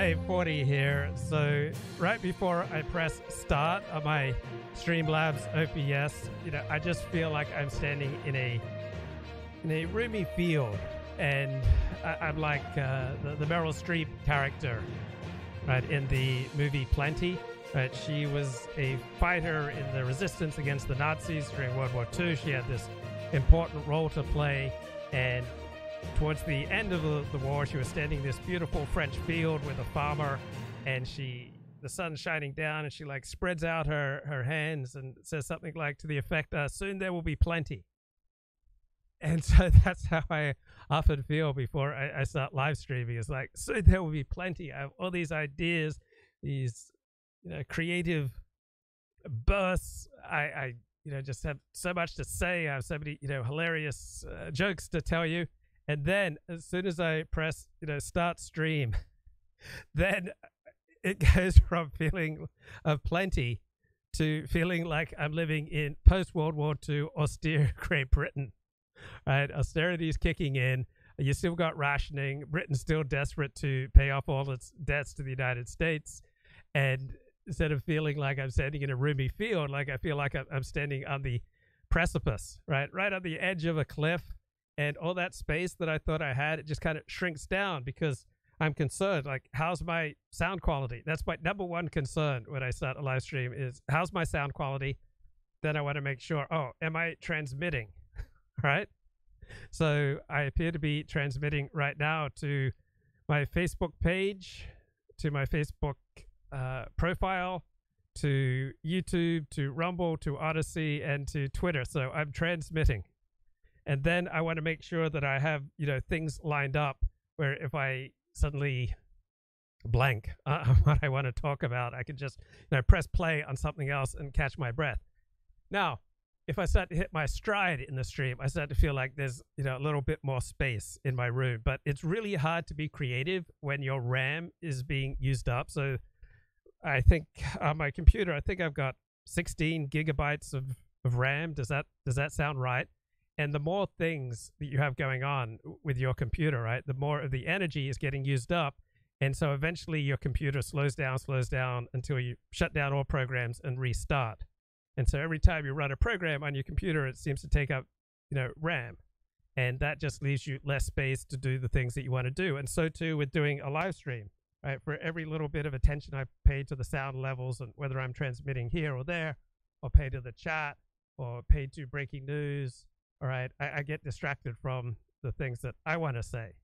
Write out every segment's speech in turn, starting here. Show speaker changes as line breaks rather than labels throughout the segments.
May 40 here. So right before I press start on my Streamlabs OBS, you know, I just feel like I'm standing in a in a roomy field, and I, am like uh, the, the Meryl Streep character, right in the movie Plenty. Right, she was a fighter in the resistance against the Nazis during World War II. She had this important role to play, and towards the end of the, the war, she was standing in this beautiful French field with a farmer, and she the sun's shining down, and she like spreads out her her hands and says something like to the effect, uh, "Soon there will be plenty." And so that's how I often feel before I, I start live streaming. It's like, soon there will be plenty. I have all these ideas, these you know creative bursts. I, I you know just have so much to say. I have so many you know hilarious uh, jokes to tell you and then as soon as I press, you know, start stream, then it goes from feeling of plenty to feeling like I'm living in post World War II austere Great Britain. Right, austerity is kicking in. You still got rationing. Britain's still desperate to pay off all its debts to the United States, and instead of feeling like I'm standing in a roomy field, like I feel like I'm standing on the precipice, right, right on the edge of a cliff and all that space that I thought I had, it just kind of shrinks down because I'm concerned. Like, how's my sound quality? That's my number one concern when I start a live stream is how's my sound quality? Then I want to make sure, oh, am I transmitting? right? So I appear to be transmitting right now to my Facebook page, to my Facebook uh, profile, to YouTube, to Rumble, to Odysee, and to Twitter. So I'm transmitting and then I want to make sure that I have you know things lined up where if I suddenly blank uh, what I want to talk about, I can just you know press play on something else and catch my breath. Now, if I start to hit my stride in the stream, I start to feel like there's you know a little bit more space in my room. But it's really hard to be creative when your RAM is being used up. So I think on my computer, I think I've got 16 gigabytes of, of RAM. Does that does that sound right? And the more things that you have going on with your computer, right, the more of the energy is getting used up. And so eventually your computer slows down, slows down until you shut down all programs and restart. And so every time you run a program on your computer, it seems to take up, you know, RAM. And that just leaves you less space to do the things that you want to do. And so too with doing a live stream, right? For every little bit of attention I pay to the sound levels and whether I'm transmitting here or there, or pay to the chat, or pay to breaking news, all right, I, I get distracted from the things that I want to say.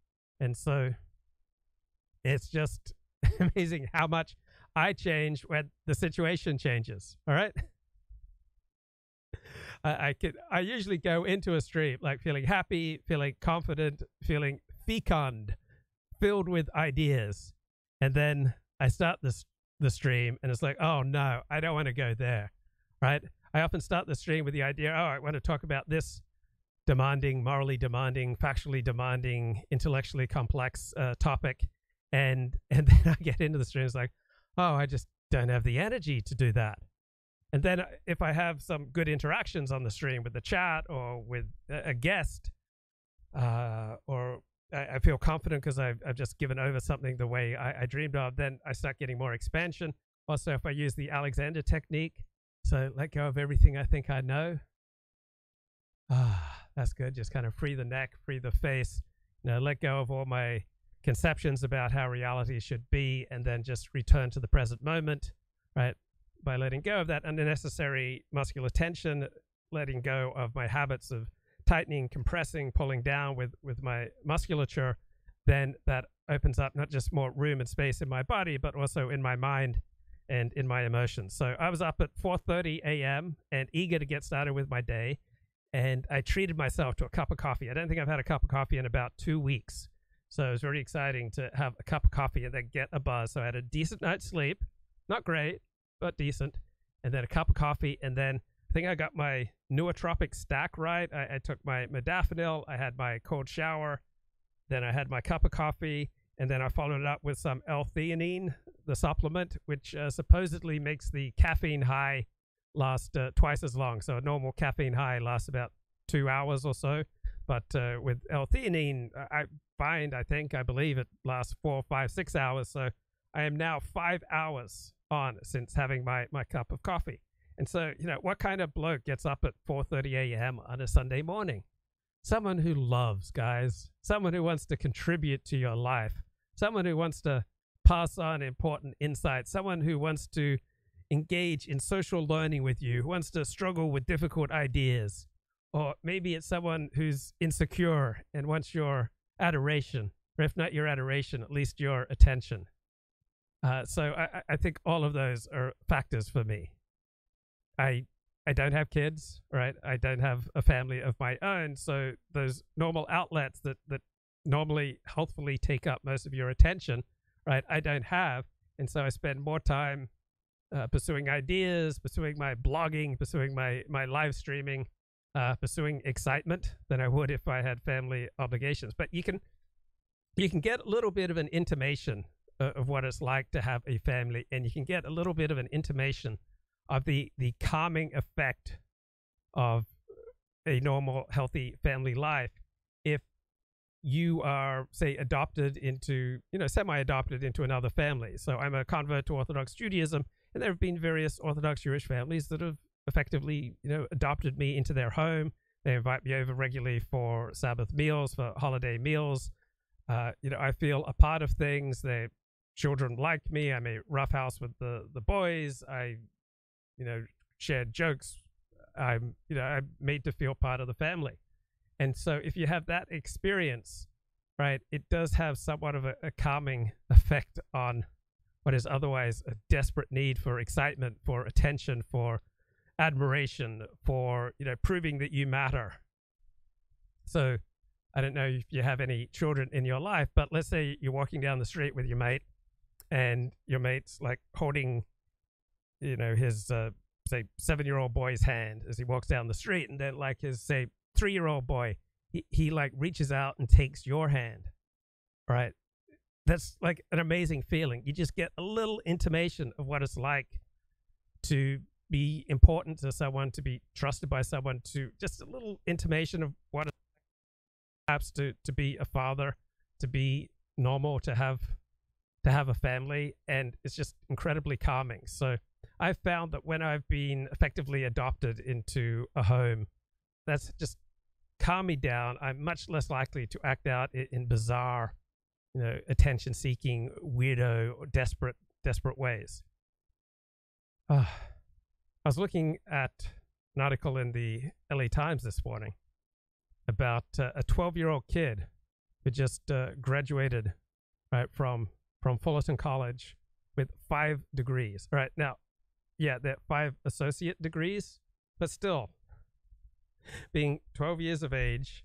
And so it's just amazing how much I change when the situation changes. All right. I, I could I usually go into a stream like feeling happy, feeling confident, feeling fecund, filled with ideas. And then I start this the stream and it's like, oh no, I don't want to go there. Right? I often start the stream with the idea, oh, I want to talk about this demanding, morally demanding, factually demanding, intellectually complex uh, topic, and and then I get into the stream, it's like, oh, I just don't have the energy to do that. And then uh, if I have some good interactions on the stream with the chat or with a guest, uh, or I, I, feel confident because I've, I've just given over something the way I, I dreamed of, then I start getting more expansion. Also, if I use the Alexander technique, so let go of everything I think I know. Ah, that's good. Just kind of free the neck, free the face, you know, let go of all my conceptions about how reality should be, and then just return to the present moment, right? By letting go of that unnecessary muscular tension, letting go of my habits of tightening, compressing, pulling down with, with my musculature, then that opens up not just more room and space in my body, but also in my mind and in my emotions. So I was up at 4:30 a.m. and eager to get started with my day and I treated myself to a cup of coffee. I don't think I've had a cup of coffee in about two weeks. So it was very exciting to have a cup of coffee and then get a buzz. So I had a decent night's sleep, not great, but decent, and then a cup of coffee, and then I think I got my nootropic stack right. I, I took my modafinil, I had my cold shower, then I had my cup of coffee, and then I followed it up with some L-theanine, the supplement, which uh, supposedly makes the caffeine high last uh, twice as long. So a normal caffeine high lasts about two hours or so. But uh, with L-theanine, I find, I think, I believe it lasts four, five, six hours. So I am now five hours on since having my, my cup of coffee. And so, you know, what kind of bloke gets up at 4:30 a.m. on a Sunday morning? Someone who loves, guys. Someone who wants to contribute to your life. Someone who wants to pass on important insights. Someone who wants to engage in social learning with you, who wants to struggle with difficult ideas. Or maybe it's someone who's insecure and wants your adoration, or if not your adoration, at least your attention. Uh, so I, I think all of those are factors for me. I I don't have kids, right? I don't have a family of my own, so those normal outlets that that normally healthfully take up most of your attention, right? I don't have, and so I spend more time uh, pursuing ideas, pursuing my blogging, pursuing my my live streaming, uh, pursuing excitement than I would if I had family obligations. But you can you can get a little bit of an intimation uh, of what it's like to have a family, and you can get a little bit of an intimation of the the calming effect of a normal, healthy family life if you are, say, adopted into, you know, semi-adopted into another family. So I'm a convert to Orthodox Judaism, and there have been various Orthodox Jewish families that have effectively, you know, adopted me into their home. They invite me over regularly for Sabbath meals, for holiday meals. Uh, you know, I feel a part of things. They children like me. I'm a roughhouse with the the boys. I, you know, shared jokes. I'm, you know, I'm made to feel part of the family. And so if you have that experience, right, it does have somewhat of a, a calming effect on what is otherwise a desperate need for excitement, for attention, for admiration, for, you know, proving that you matter. So I don't know if you have any children in your life, but let's say you're walking down the street with your mate and your mate's like holding, you know, his, uh, say, seven year old boy's hand as he walks down the street. And then, like, his, say, three year old boy, he, he like reaches out and takes your hand, right? That's like an amazing feeling. You just get a little intimation of what it's like to be important to someone, to be trusted by someone, to just a little intimation of what it's perhaps to, to be a father, to be normal, to have to have a family, and it's just incredibly calming. So I've found that when I've been effectively adopted into a home, that's just calm me down. I'm much less likely to act out in, in bizarre, you know, attention seeking, weirdo, desperate, desperate ways. Uh, I was looking at an article in the LA Times this morning about uh, a 12 year old kid who just uh, graduated right from from Fullerton College with five degrees. All right, now, yeah, they're five associate degrees, but still, being 12 years of age,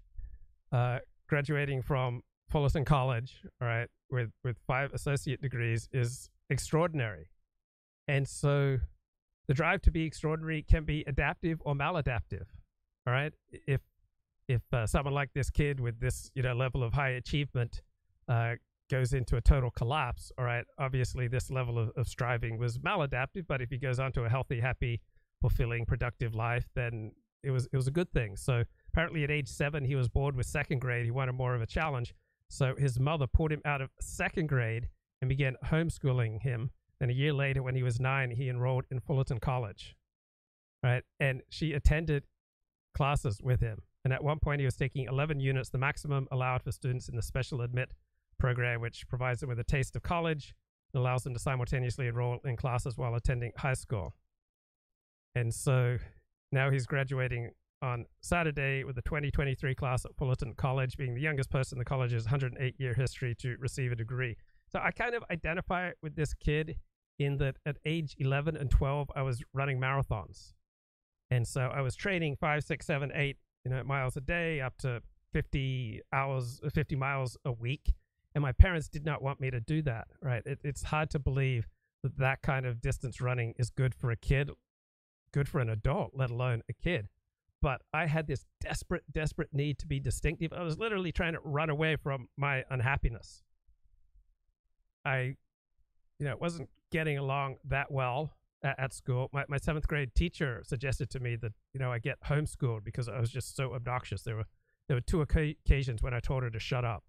uh, graduating from Fullerton College, all right, with, with five associate degrees is extraordinary. And so the drive to be extraordinary can be adaptive or maladaptive. All right. If if uh, someone like this kid with this you know level of high achievement uh, goes into a total collapse, all right, obviously this level of, of striving was maladaptive. But if he goes on to a healthy, happy, fulfilling, productive life, then it was it was a good thing. So apparently at age seven he was bored with second grade. He wanted more of a challenge. So his mother pulled him out of second grade and began homeschooling him. Then a year later, when he was nine, he enrolled in Fullerton College. Right. And she attended classes with him. And at one point he was taking 11 units, the maximum allowed for students in the special admit program, which provides them with a taste of college and allows them to simultaneously enroll in classes while attending high school. And so now he's graduating on Saturday with the 2023 class at Fullerton College, being the youngest person in the college's 108 year history to receive a degree. So I kind of identify with this kid in that at age 11 and 12, I was running marathons. And so I was training five, six, seven, eight, you know, miles a day up to 50 hours, 50 miles a week. And my parents did not want me to do that, right? It, it's hard to believe that that kind of distance running is good for a kid good for an adult, let alone a kid. But I had this desperate, desperate need to be distinctive. I was literally trying to run away from my unhappiness. I, you know, wasn't getting along that well at, at school. My, my seventh grade teacher suggested to me that, you know, I get homeschooled because I was just so obnoxious. There were, there were two occasions when I told her to shut up,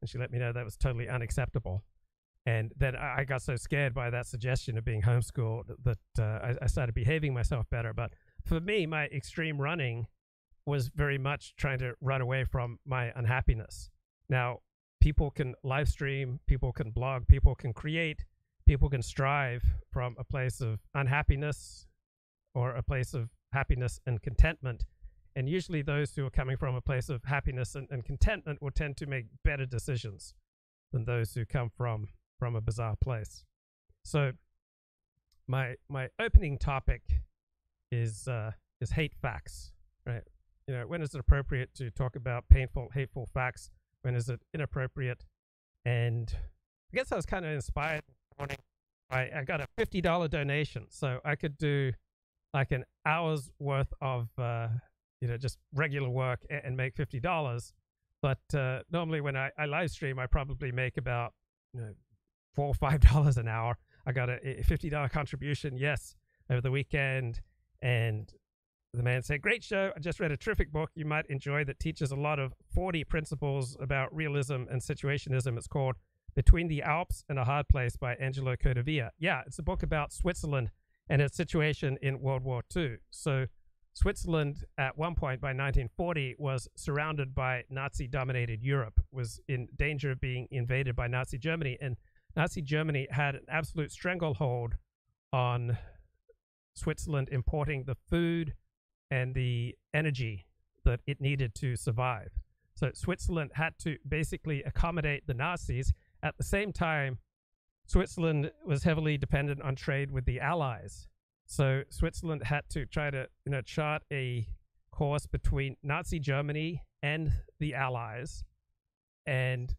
and she let me know that was totally unacceptable. And then I got so scared by that suggestion of being homeschooled that uh, I, I started behaving myself better. But for me, my extreme running was very much trying to run away from my unhappiness. Now, people can live stream, people can blog, people can create, people can strive from a place of unhappiness or a place of happiness and contentment. And usually, those who are coming from a place of happiness and, and contentment will tend to make better decisions than those who come from from a bizarre place. So, my my opening topic is uh, is hate facts, right? You know, when is it appropriate to talk about painful, hateful facts? When is it inappropriate? And I guess I was kind of inspired this morning. I, I got a fifty dollar donation, so I could do like an hour's worth of uh, you know just regular work and, and make fifty dollars. But uh, normally when I, I live stream, I probably make about you know, four or five dollars an hour. I got a, a fifty dollar contribution, yes, over the weekend, and the man said, "Great show! I just read a terrific book you might enjoy that teaches a lot of forty principles about realism and situationism. It's called." Between the Alps and a Hard Place by Angelo Codevilla. Yeah, it's a book about Switzerland and its situation in World War II. So, Switzerland at one point by 1940 was surrounded by Nazi dominated Europe, was in danger of being invaded by Nazi Germany. And Nazi Germany had an absolute stranglehold on Switzerland importing the food and the energy that it needed to survive. So Switzerland had to basically accommodate the Nazis at the same time, Switzerland was heavily dependent on trade with the Allies. So Switzerland had to try to, you know, chart a course between Nazi Germany and the Allies. And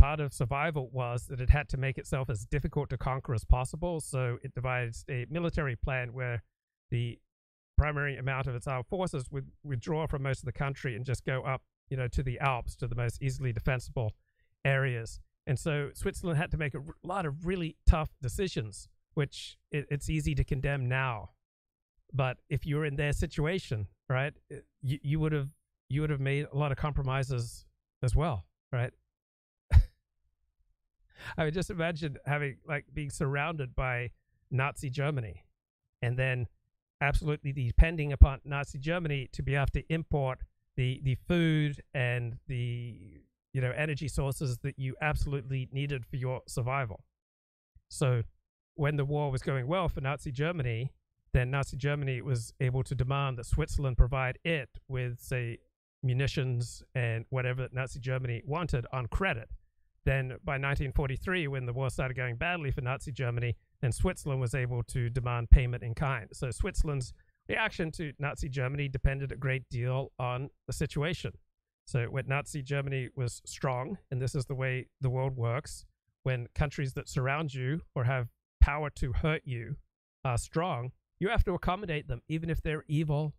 part of survival was that it had to make itself as difficult to conquer as possible. So it devised a military plan where the primary amount of its armed forces would withdraw from most of the country and just go up, you know, to the Alps, to the most easily defensible areas. And so Switzerland had to make a lot of really tough decisions, which it, it's easy to condemn now. But if you were in their situation, right, you, you would have you would have made a lot of compromises as well, right? I mean, just imagine having like being surrounded by Nazi Germany, and then absolutely depending upon Nazi Germany to be able to import the the food and the you know energy sources that you absolutely needed for your survival. So when the war was going well for Nazi Germany, then Nazi Germany was able to demand that Switzerland provide it with say munitions and whatever that Nazi Germany wanted on credit. Then by 1943, when the war started going badly for Nazi Germany, then Switzerland was able to demand payment in kind. So Switzerland's reaction to Nazi Germany depended a great deal on the situation. So when Nazi Germany was strong, and this is the way the world works, when countries that surround you or have power to hurt you are strong, you have to accommodate them, even if they're evil,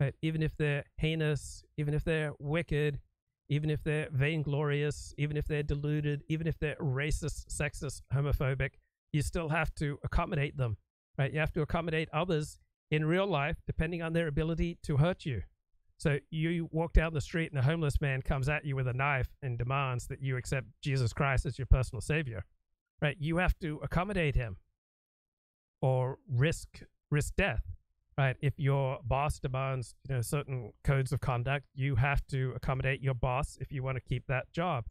right? even if they're heinous, even if they're wicked, even if they're vainglorious, even if they're deluded, even if they're racist, sexist, homophobic, you still have to accommodate them, right? You have to accommodate others in real life, depending on their ability to hurt you. So you walk down the street and a homeless man comes at you with a knife and demands that you accept Jesus Christ as your personal savior, right? You have to accommodate him or risk risk death, right? If your boss demands, you know, certain codes of conduct, you have to accommodate your boss if you want to keep that job.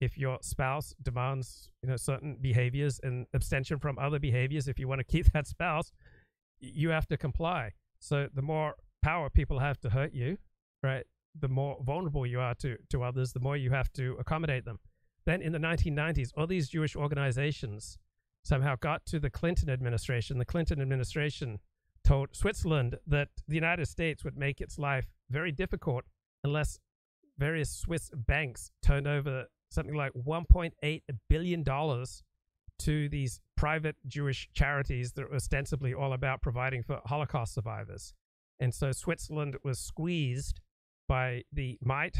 If your spouse demands, you know, certain behaviors and abstention from other behaviors, if you want to keep that spouse, you have to comply. So the more power people have to hurt you, right? The more vulnerable you are to, to others, the more you have to accommodate them. Then in the 1990s, all these Jewish organizations somehow got to the Clinton administration. The Clinton administration told Switzerland that the United States would make its life very difficult unless various Swiss banks turned over something like 1.8 billion dollars to these private Jewish charities that were ostensibly all about providing for Holocaust survivors. And so Switzerland was squeezed by the might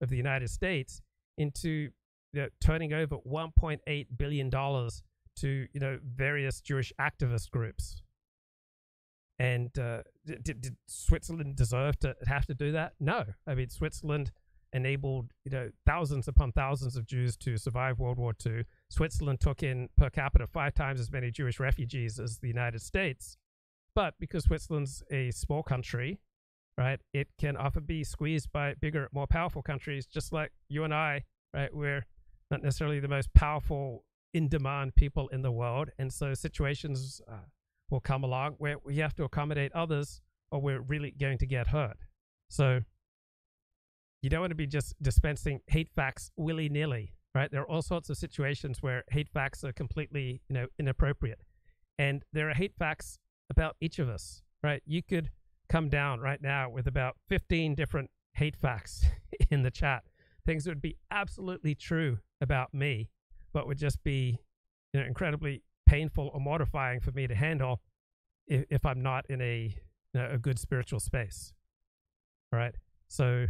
of the United States into you know, turning over 1.8 billion dollars to you know various Jewish activist groups. And uh, did, did Switzerland deserve to have to do that? No. I mean, Switzerland enabled you know thousands upon thousands of Jews to survive World War II. Switzerland took in per capita five times as many Jewish refugees as the United States. But because Switzerland's a small country, right, it can often be squeezed by bigger, more powerful countries, just like you and I, right? We're not necessarily the most powerful, in demand people in the world. And so situations uh, will come along where we have to accommodate others or we're really going to get hurt. So you don't want to be just dispensing hate facts willy nilly, right? There are all sorts of situations where hate facts are completely, you know, inappropriate. And there are hate facts about each of us, right? You could come down right now with about 15 different hate facts in the chat. Things that would be absolutely true about me, but would just be you know, incredibly painful or mortifying for me to handle if, if I'm not in a you know, a good spiritual space. All right. So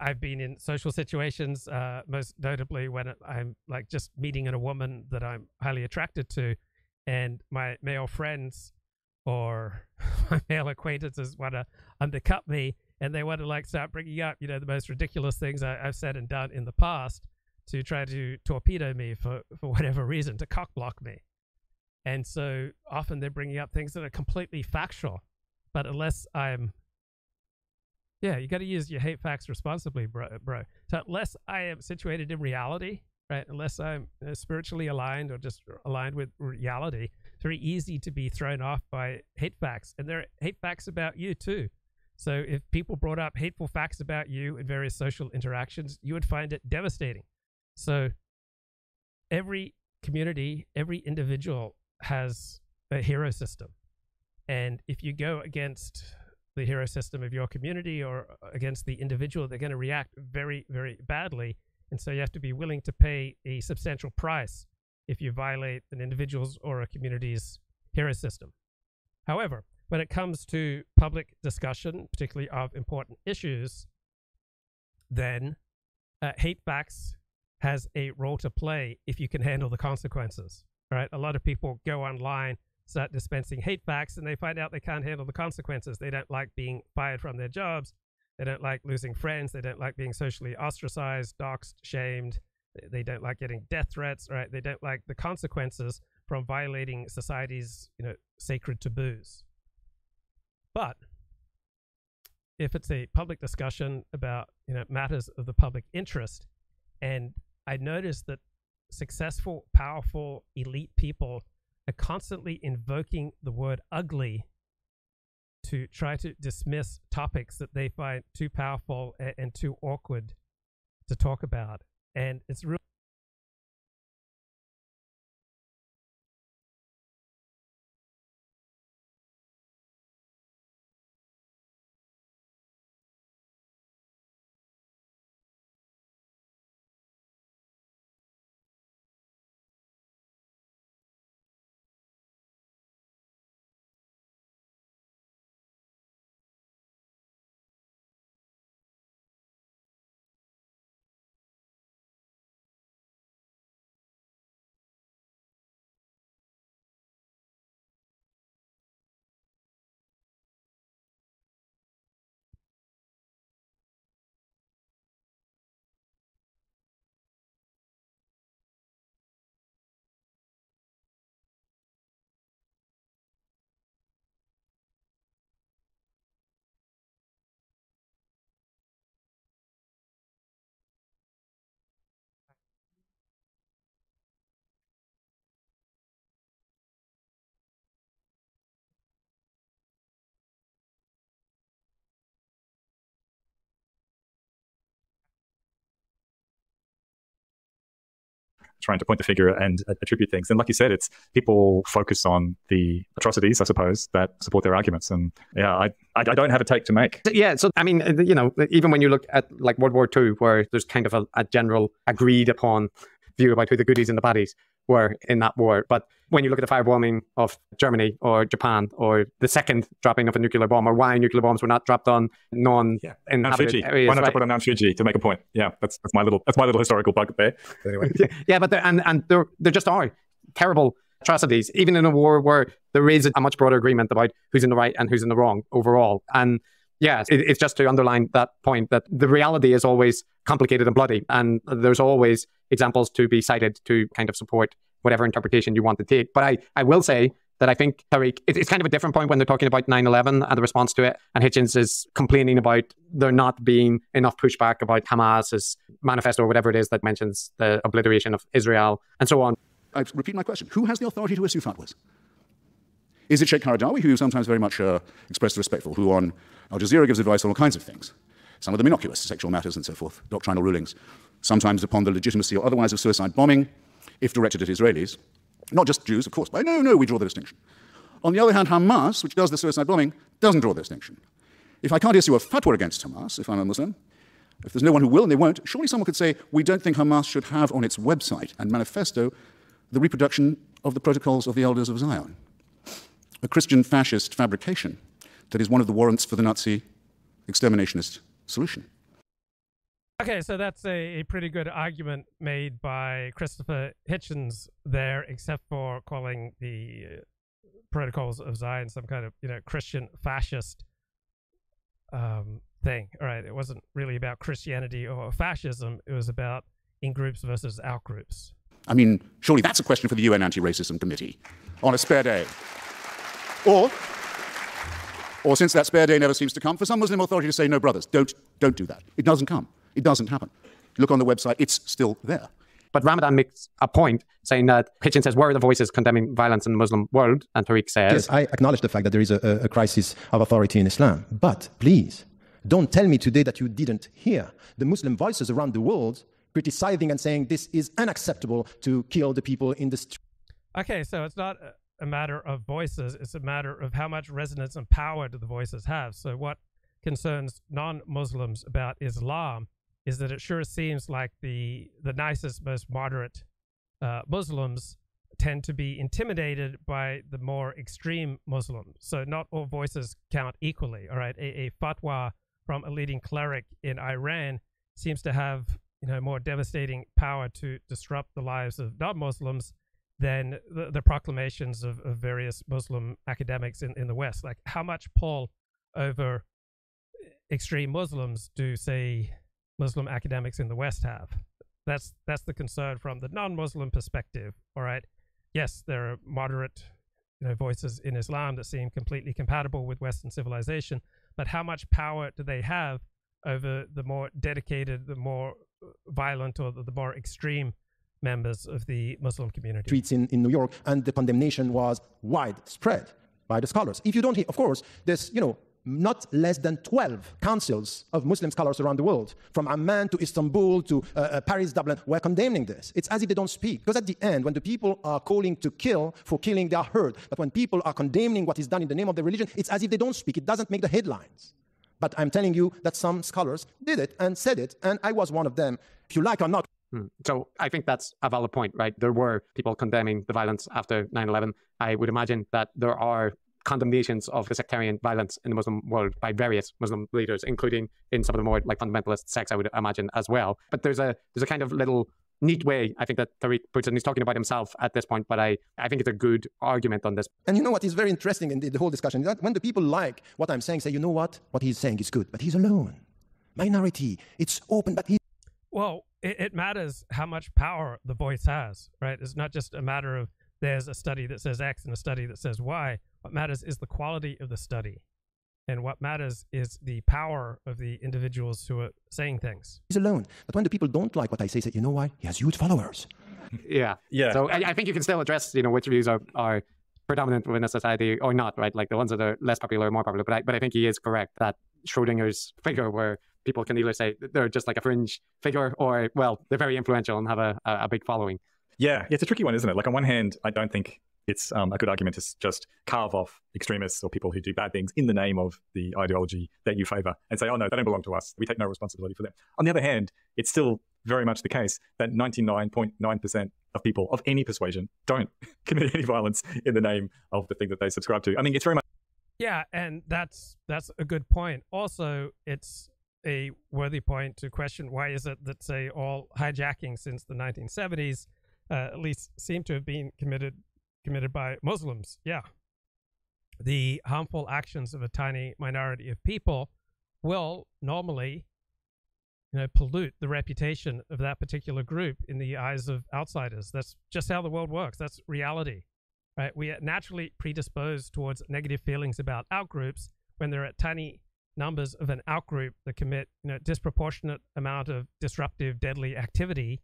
I've been in social situations, uh, most notably when I'm like just meeting in a woman that I'm highly attracted to, and my male friends or my male acquaintances want to undercut me, and they want to like start bringing up, you know, the most ridiculous things I, have said and done in the past to try to torpedo me for for whatever reason, to cockblock me. And so often they're bringing up things that are completely factual, but unless I'm yeah, you got to use your hate facts responsibly, bro, bro. So unless I am situated in reality, right? Unless I'm uh, spiritually aligned or just aligned with reality, it's very easy to be thrown off by hate facts, and there are hate facts about you too. So if people brought up hateful facts about you in various social interactions, you would find it devastating. So every community, every individual has a hero system. And if you go against the hero system of your community or uh, against the individual, they're going to react very, very badly. And so you have to be willing to pay a substantial price if you violate an individual's or a community's hero system. However, when it comes to public discussion, particularly of important issues, then uh, hate facts has a role to play if you can handle the consequences. Right? A lot of people go online start dispensing hate facts and they find out they can't handle the consequences. They don't like being fired from their jobs. They don't like losing friends. They don't like being socially ostracized, doxxed, shamed. They don't like getting death threats, right? They don't like the consequences from violating society's, you know, sacred taboos. But if it's a public discussion about, you know, matters of the public interest, and I noticed that successful, powerful, elite people are constantly invoking the word ugly to try to dismiss topics that they find too powerful and, and too awkward to talk about. And it's really
trying to point the figure and attribute things. And like you said, it's people focus on the atrocities, I suppose, that support their arguments. And yeah, I, I don't have a take to make.
Yeah. So, I mean, uh, you know, even when you look at like World War II, where there's kind of a, a general agreed upon view about who the goodies and the baddies were in that war. But when you look at the firebombing of Germany or Japan or the second dropping of a nuclear bomb or why nuclear bombs were not dropped on non
yeah. inhabited areas. Why not right? drop it on Mount Fuji to make a point? Yeah, that's, that's my little that's my little historical bugbear. Anyway.
yeah, but there, and and there there just are terrible atrocities, even in a war where there is a much broader agreement about who's in the right and who's in the wrong overall. And Yeah, it, it's just to underline that point that the reality is always complicated and bloody, and there's always examples to be cited to kind of support whatever interpretation you want to take. But I, I will say that I think, Tariq, it, it's kind of a different point when they're talking about 9 11 and the response to it. And Hitchens is complaining about there not being enough pushback about Hamas's manifesto or whatever it is that mentions the obliteration of Israel and so on.
I repeat my question Who has the authority to issue fatwas? Is it Sheikh Qaradawi, who sometimes very much uh, expressed respectful, who on Al Jazeera gives advice on all kinds of things, some of them innocuous, sexual matters and so forth, doctrinal rulings, sometimes upon the legitimacy or otherwise of suicide bombing, if directed at Israelis, not just Jews, of course, but no, no, we draw the distinction. On the other hand, Hamas, which does the suicide bombing, doesn't draw the distinction. If I can't issue a fatwa against Hamas, if I'm a Muslim, if there's no one who will and they won't, surely someone could say, we don't think Hamas should have on its website and manifesto the reproduction of the protocols of the elders of Zion a Christian fascist fabrication that is one of the warrants for the Nazi exterminationist solution.
Okay, so that's a, a pretty good argument made by Christopher Hitchens there, except for calling the uh, protocols of Zion some kind of you know Christian fascist um, thing. All right, it wasn't really about Christianity or fascism. It was about in groups versus out groups.
I mean, surely that's a question for the UN Anti-Racism Committee on a spare day. Or, or since that spare day never seems to come, for some Muslim authority to say, no, brothers, don't, don't do that. It doesn't come. It doesn't happen. Look on the website, it's still there.
But Ramadan makes a point saying that Hitchens says, Where are the voices condemning violence in the Muslim world? And Tariq says,
Yes, I acknowledge the fact that there is a, a crisis of authority in Islam. But please, don't tell me today that you didn't hear the Muslim voices around the world criticizing and saying this is unacceptable to kill the people in the street.
Okay, so it's not a matter of voices, it's a matter of how much resonance and power do the voices have. So, what concerns non Muslims about Islam is that it sure seems like the, the nicest, most moderate uh, Muslims tend to be intimidated by the more extreme Muslims. So, not all voices count equally. All right, a, a fatwa from a leading cleric in Iran seems to have you know more devastating power to disrupt the lives of non-Muslims than the, the proclamations of, of, various Muslim academics in, in the West. Like, how much pull over eh, extreme Muslims do, say, Muslim academics in the West have? That's that's the concern from the non-Muslim perspective. All right, yes, there are moderate, you know, voices in Islam that seem completely compatible with Western civilization, but how much power do they have over the more dedicated, the more eh, violent, or the, the more extreme members of the Muslim community.
Streets in, in New York, and the condemnation was widespread by the scholars. If you don't hear, of course, there's, you know, not less than 12 councils of Muslim scholars around the world, from Amman to Istanbul to uh, uh, Paris, Dublin, were condemning this. It's as if they don't speak. Because at the end, when the people are calling to kill for killing, they are heard. But when people are condemning what is done in the name of the religion, it's as if they don't speak. It doesn't make the headlines. But I'm telling you that some scholars did it and said it, and I was one of them. If you like or not,
Hmm. So I think that's a valid point, right? There were people condemning the violence after 9 11. I would imagine that there are condemnations of the sectarian violence in the Muslim world by various Muslim leaders, including in some of the more like fundamentalist sects, I would imagine as well. But there's a there's a kind of little neat way I think that Tariq puts it. And he's talking about himself at this point, but I, I think it's a good argument on this.
And you know what is very interesting in the, the whole discussion? That when the people like what I'm saying, say, you know what? What he's saying is good, but he's alone. Minority. It's open, but he
well, it, it, matters how much power the voice has, right? It's not just a matter of there's a study that says X and a study that says Y. What matters is the quality of the study. And what matters is the power of the individuals who are saying things.
He's alone. But when the people don't like what I say, say, you know why? He has huge followers.
Yeah. Yeah. So I, I think you can still address, you know, which views are, are predominant within a society or not, right? Like the ones that are less popular or more popular. But I, but I think he is correct that Schrodinger's figure where people can either say they're just like a fringe figure or, well, they're very influential and have a, a big following.
Yeah, yeah, it's a tricky one, isn't it? Like on one hand, I don't think it's um, a good argument to just carve off extremists or people who do bad things in the name of the ideology that you favor and say, oh no, they don't belong to us. We take no responsibility for them. On the other hand, it's still very much the case that 99.9% of people of any persuasion don't commit any violence in the name of the thing that they subscribe to. I mean, it's very much.
Yeah, and that's that's a good point. Also, it's a worthy point to question why is it that say all hijacking since the 1970s uh, at least seem to have been committed committed by Muslims. Yeah, the harmful actions of a tiny minority of people will normally you know pollute the reputation of that particular group in the eyes of outsiders. That's just how the world works. That's reality right? We are naturally predisposed towards negative feelings about outgroups when they're at tiny numbers of an outgroup that commit you know disproportionate amount of disruptive deadly activity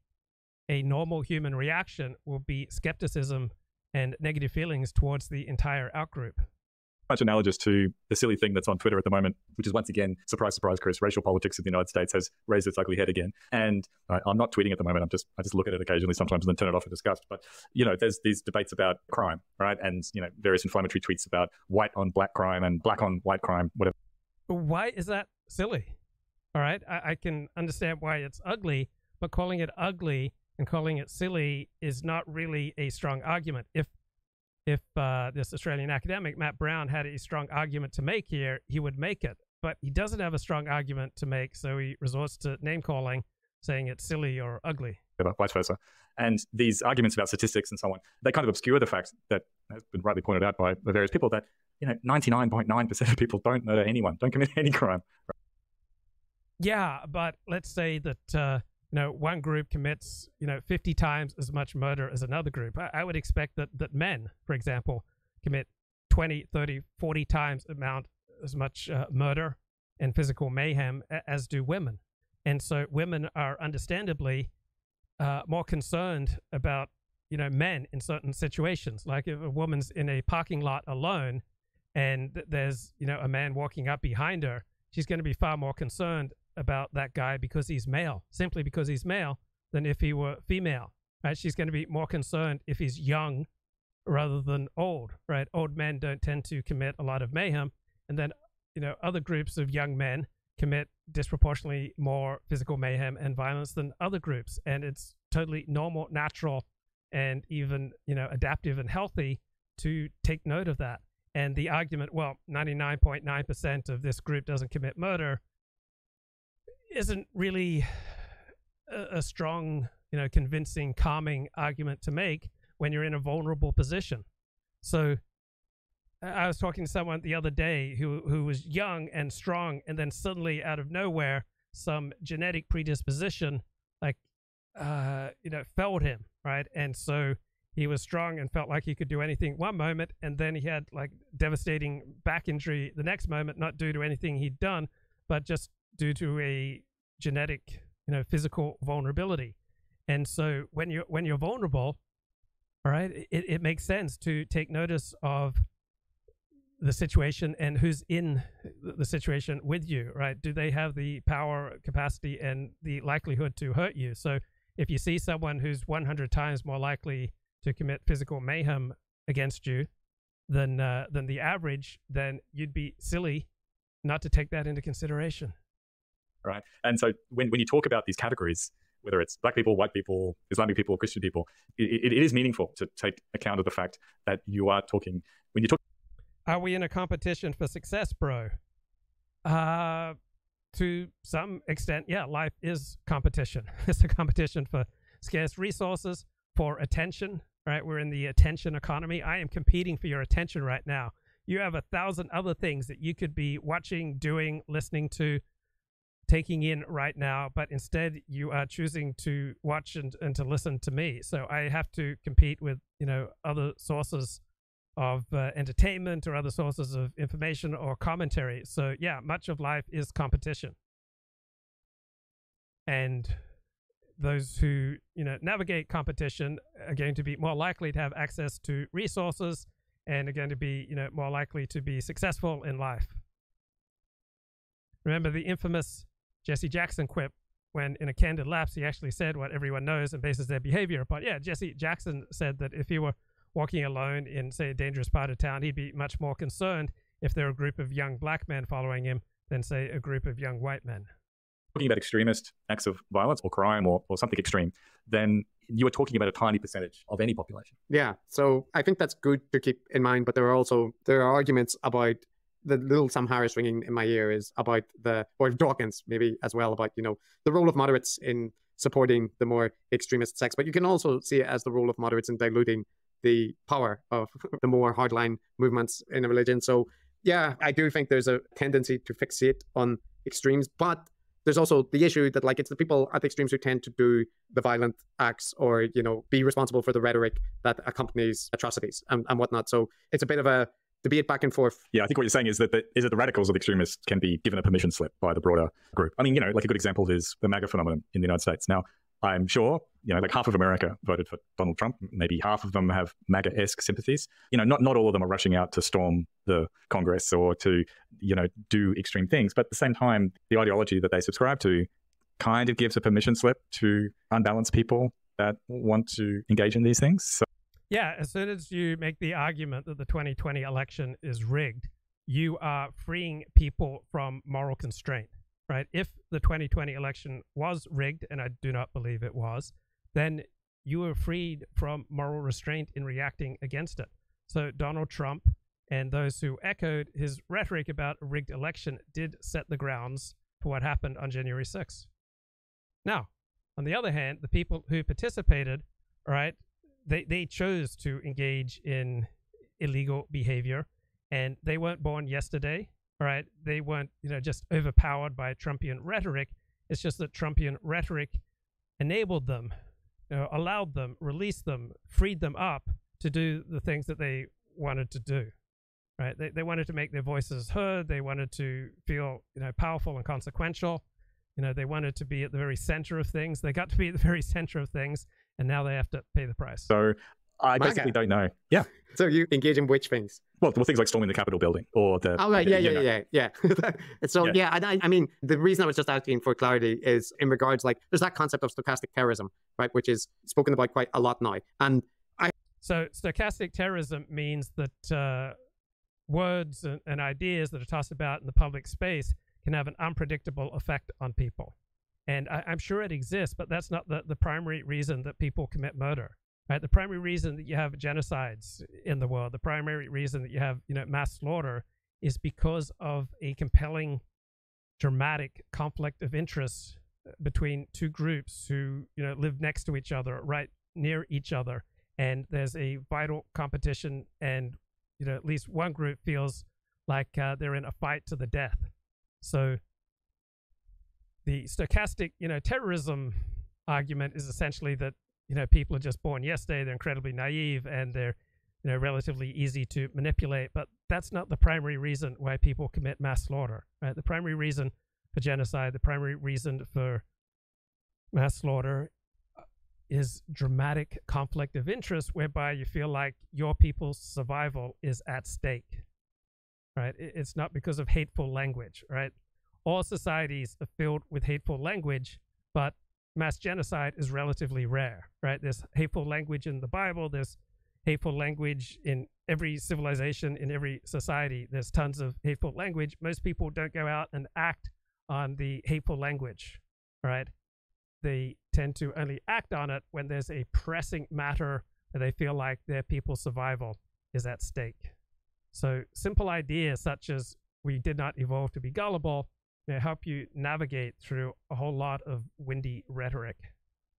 a normal human reaction will be skepticism and negative feelings towards the entire outgroup
much analogous to the silly thing that's on Twitter at the moment, which is once again, surprise, surprise, Chris, racial politics in the United States has raised its ugly head again. And I'm not tweeting at the moment. I'm just, I just look at it occasionally sometimes and then turn it off in disgust. But, you know, there's these debates about crime, right? And, you know, various inflammatory tweets about white on black crime and black on white crime, whatever.
Why is that silly? All right. I, I can understand why it's ugly, but calling it ugly and calling it silly is not really a strong argument. If if uh, this Australian academic, Matt Browne, had a strong argument to make here, he would make it. But he doesn't have a strong argument to make, so he resorts to name calling, saying it's silly or ugly.
Vice versa. And these arguments about statistics and so on, they kind of obscure the fact that has been rightly pointed out by the various people that, you know, 99.9% of people don't murder anyone, don't commit any crime.
Yeah, but let's say that uh, you know, one group commits, you know, 50 times as much murder as another group. I, I, would expect that, that men, for example, commit 20, 30, 40 times amount as much uh, murder and physical mayhem as do women. And so women are understandably uh, more concerned about, you know, men in certain situations. Like if a woman's in a parking lot alone and there's, you know, a man walking up behind her, she's going to be far more concerned about that guy because he's male, simply because he's male, than if he were female. Right? She's going to be more concerned if he's young rather than old. Right? Old men don't tend to commit a lot of mayhem, and then you know other groups of young men commit disproportionately more physical mayhem and violence than other groups, and it's totally normal, natural, and even you know adaptive and healthy to take note of that. And the argument, well, 99.9% of this group doesn't commit murder, isn't really a, a strong, you know, convincing, calming argument to make when you're in a vulnerable position. So I was talking to someone the other day who who was young and strong, and then suddenly, out of nowhere, some genetic predisposition, like uh, you know, failed him, right? And so he was strong and felt like he could do anything one moment, and then he had like devastating back injury the next moment, not due to anything he'd done, but just due to a genetic, you know, physical vulnerability. And so when you're when you're vulnerable, all right, it, it makes sense to take notice of the situation and who's in the situation with you, right? Do they have the power, capacity, and the likelihood to hurt you? So if you see someone who's 100 times more likely to commit physical mayhem against you than uh, than the average, then you'd be silly not to take that into consideration
right? And so when, when you talk about these categories, whether it's black people, white people, Islamic people, Christian people, it, it is meaningful to take account of the fact that you are talking when you talk.
Are we in a competition for success, bro? Uh, to some extent, yeah. Life is competition. it's a competition for scarce resources, for attention. Right? We're in the attention economy. I am competing for your attention right now. You have a thousand other things that you could be watching, doing, listening to taking in right now, but instead you are choosing to watch and, and to listen to me. So I have to compete with, you know, other sources of uh, entertainment or other sources of information or commentary. So yeah, much of life is competition. And those who, you know, navigate competition are going to be more likely to have access to resources and are going to be, you know, more likely to be successful in life. Remember the infamous Jesse Jackson quip when in a candid lapse he actually said what everyone knows and bases their behavior upon. Yeah, Jesse Jackson said that if he were walking alone in, say, a dangerous part of town, he'd be much more concerned if there were a group of young black men following him than, say, a group of young white men.
Talking about extremist acts of violence or crime or, or something extreme, then you are talking about a tiny percentage of any population.
Yeah, so I think that's good to keep in mind. But there are also there are arguments about the little Sam Harris ringing in my ear is about the, or Dawkins maybe as well, about, you know, the role of moderates in supporting the more extremist sects. But you can also see it as the role of moderates in diluting the power of the more hardline movements in a religion. So, yeah, I do think there's a tendency to fixate on extremes, but there's also the issue that like it's the people at the extremes who tend to do the violent acts or you know be responsible for the rhetoric that accompanies atrocities and, and whatnot. So it's a bit of a debate back and forth.
Yeah, I think what you're saying is that the, is it the radicals or the extremists can be given a permission slip by the broader group. I mean, you know, like a good example is the MAGA phenomenon in the United States. Now, I'm sure, you know, like half of America voted for Donald Trump. Maybe half of them have MAGA-esque sympathies. You know, not, not all of them are rushing out to storm the Congress or to, you know, do extreme things. But at the same time, the ideology that they subscribe to kind of gives a permission slip to unbalanced people that want to engage in these things. So-
yeah, as soon as you make the argument that the 2020 election is rigged, you are freeing people from moral constraint right? If the 2020 election was rigged, and I do not believe it was, then you were freed from moral restraint in reacting against it. So Donald Trump and those who echoed his rhetoric about a rigged election did set the grounds for what happened on January 6th. Now, on the other hand, the people who participated, right, they, they chose to engage in illegal behavior and they weren't born yesterday right? They weren't, you know, just overpowered by Trumpian rhetoric. It's just that Trumpian rhetoric enabled them, you know, allowed them, released them, freed them up to do the things that they wanted to do. Right? They, they wanted to make their voices heard. They wanted to feel, you know, powerful and consequential. You know, they wanted to be at the very center of things. They got to be at the very center of things, and now they have to pay the price.
So I MAGA. basically don't know. Yeah.
So you engage in which things?
Well, well, things like storming the Capitol building or the.
Oh, right. Yeah, yeah, yeah, yeah, yeah. so, yeah, yeah I, I, mean, the reason I was just asking for clarity is in regards, like, there's that concept of stochastic terrorism, right, which is spoken about quite a lot now. And I.
So, stochastic terrorism means that uh, words and, and ideas that are tossed about in the public space can have an unpredictable effect on people. And I, am sure it exists, but that's not the, the primary reason that people commit murder. Right? The primary reason that you have genocides in the world, the primary reason that you have you know mass slaughter, is because of a compelling, dramatic conflict of interest uh, between two groups who you know live next to each other, right near each other, and there's a vital competition, and you know at least one group feels like uh, they're in a fight to the death. So the stochastic, you know, terrorism argument is essentially that you know people are just born yesterday they're incredibly naive and they're you know relatively easy to manipulate but that's not the primary reason why people commit mass slaughter right? The primary reason for genocide the primary reason for mass slaughter uh, is dramatic conflict of interest whereby you feel like your people's survival is at stake right? It's not because of hateful language right? All societies are filled with hateful language but mass genocide is relatively rare, right? There's hateful language in the Bible, there's hateful language in every civilization, in every society. There's tons of hateful language. Most people don't go out and act on the hateful language, right? They tend to only act on it when there's a pressing matter and they feel like their people's survival is at stake. So simple ideas such as we did not evolve to be gullible help you navigate through a whole lot of windy rhetoric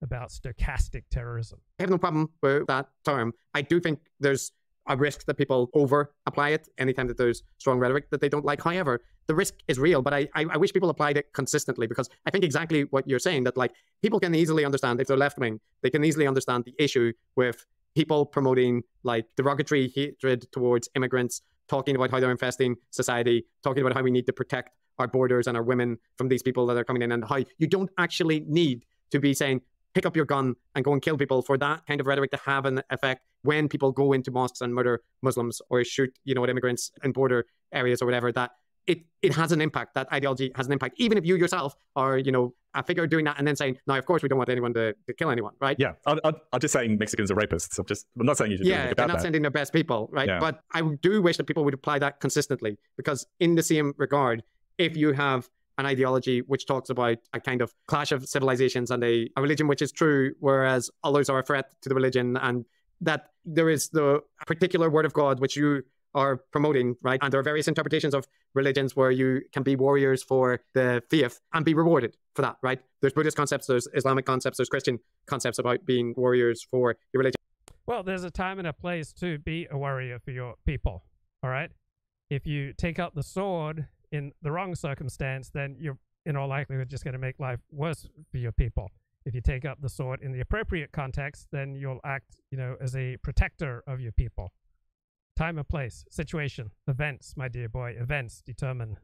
about stochastic terrorism.
I have no problem with that term. I do think there's a risk that people over apply it anytime that there's strong rhetoric that they don't like. However, the risk is real, but I, I, I, wish people applied it consistently because I think exactly what you're saying that like people can easily understand if they're left wing, they can easily understand the issue with people promoting like derogatory hatred towards immigrants, talking about how they're infesting society, talking about how we need to protect our borders and our women from these people that are coming in and how you don't actually need to be saying pick up your gun and go and kill people for that kind of rhetoric to have an effect when people go into mosques and murder Muslims or shoot, you know, at immigrants in border areas or whatever, that it it has an impact. That ideology has an impact. Even if you yourself are, you know, a figure doing that and then saying, no, of course we don't want anyone to, to kill anyone, right?
Yeah. I, I, I'm just saying Mexicans are rapists. I'm just, I'm not saying you should
yeah, they're not
that.
sending their best people, right? Yeah. But I do wish that people would apply that consistently because in the same regard, if you have an ideology which talks about a kind of clash of civilizations and a, a religion which is true, whereas others are a threat to the religion, and that there is the particular word of God which you are promoting, right? And there are various interpretations of religions where you can be warriors for the faith and be rewarded for that, right? There's Buddhist concepts, there's Islamic concepts, there's Christian concepts about being warriors for your religion.
Well, there's a time and a place to be a warrior for your people, all right? If you take out the sword in the wrong circumstance, then you're in all likelihood just going to make life worse for your people. If you take up the sword in the appropriate context, then you'll act, you know, as a protector of your people. Time and place, situation, events, my dear boy, events determine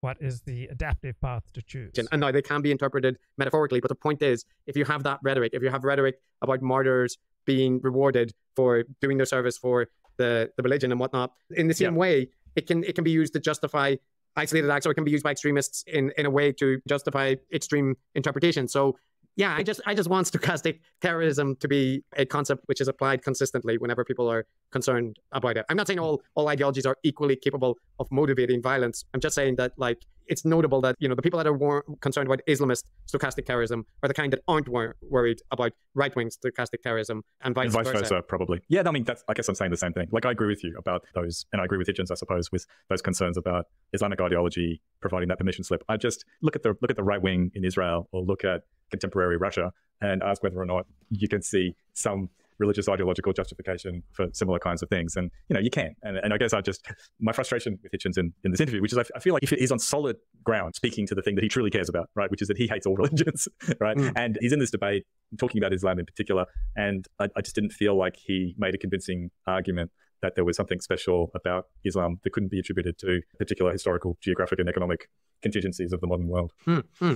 what is the adaptive path to choose.
And now they can be interpreted metaphorically, but the point is, if you have that rhetoric, if you have rhetoric about martyrs being rewarded for doing their service for the, the religion and whatnot, in the same
Yeah.
way, it can it can be used to justify isolated acts, or it can be used by extremists in, in a way to justify extreme interpretation. So yeah, I just I just want stochastic terrorism to be a concept which is applied consistently whenever people are concerned about it. I'm not saying all all ideologies are equally capable of motivating violence. I'm just saying that like it's notable that you know the people that are war- concerned about Islamist stochastic terrorism are the kind that aren't wor- worried about right wing stochastic terrorism and vice,
and vice versa. probably. Yeah, I mean, that's. I guess I'm saying the same thing. Like, I agree with you about those, and I agree with Hitchens, I suppose, with those concerns about Islamic ideology providing that permission slip. I just look at the look at the right wing in Israel, or look at contemporary Russia, and ask whether or not you can see some religious ideological justification for similar kinds of things. And you know, you can. And, and I guess I just my frustration with Hitchens in, in this interview, which is I, I feel like if he's on solid ground, speaking to the thing that he truly cares about, right, which is that he hates all religions, right,
Mm.
and he's in this debate talking about Islam in particular, and I, I just didn't feel like he made a convincing argument that there was something special about Islam that couldn't be attributed to particular historical, geographic, and economic contingencies of the modern world.
Hmm, hmm.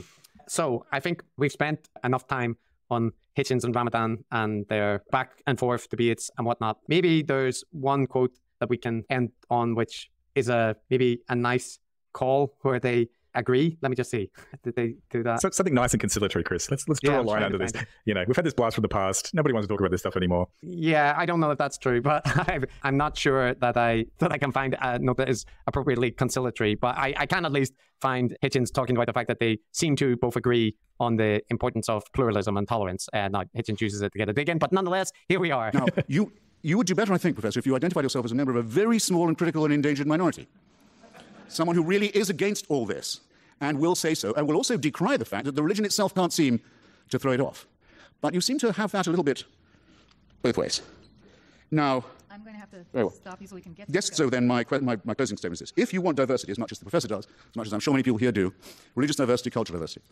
So I think we've spent enough time on Hitchens and Ramadan and their back and forth debates and whatnot. Maybe there's one quote that we can end on, which is a maybe a nice call where they agree. Let me just see. Did they do that?
So something nice and conciliatory, Chris. Let's let's draw
Yeah,
a
I'm
line under this.
find
You know, we've had this blast from the past. Nobody wants to talk about this stuff anymore.
Yeah, I don't know if that's true, but I- I'm not sure that I that I can find a note that is appropriately conciliatory. But I, I can at least find Hitchens talking about the fact that they seem to both agree on the importance of pluralism and tolerance. Uh, now Hitchens uses it to get a dig in, but nonetheless, here we are.
Now, you, you would do better, I think, Professor, if you identified yourself as a member of a very small and critical and endangered minority. Someone who really is against all this and will say so, and will also decry the fact that the religion itself can't seem to throw it off. But you seem to have that a little bit both ways. Now,
I'm going to have to
well.
stop you so we can get to
Yes, so then my, my, my closing statement is this. If you want diversity as much as the professor does, as much as I'm sure many people here do, religious diversity, cultural diversity,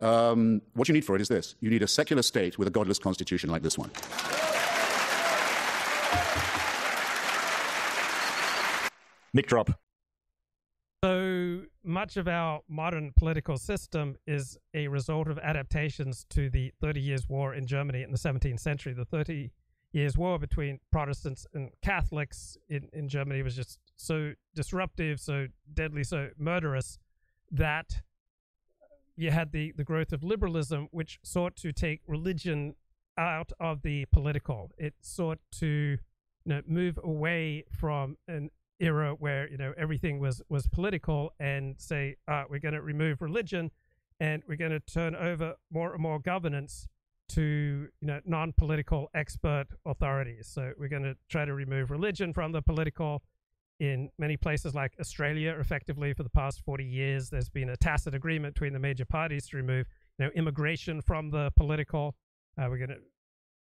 um, what you need for it is this. You need a secular state with a godless constitution like this one.
Mic drop.
So much of our modern political system is a result of adaptations to the Thirty Years' War in Germany in the 17th century. The Thirty Years' War between Protestants and Catholics in, in Germany was just so disruptive, so deadly, so murderous that you had the, the growth of liberalism, which sought to take religion out of the political. It sought to you know, move away from an era where you know everything was was political and say uh, we're going to remove religion and we're going to turn over more and more governance to you know non-political expert authorities. So we're going to try to remove religion from the political in many places like australia. Effectively for the past 40 years there's been a tacit agreement between the major parties to remove you know immigration from the political. Uh, we're going to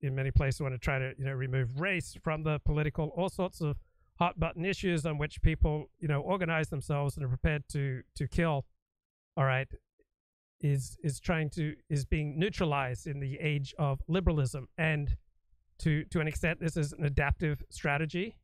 in many places want to try to you know remove race from the political. All sorts of hot button issues on which people you know organize themselves and are prepared to to kill all right is is trying to is being neutralized in the age of liberalism. And to to an extent this is an adaptive strategy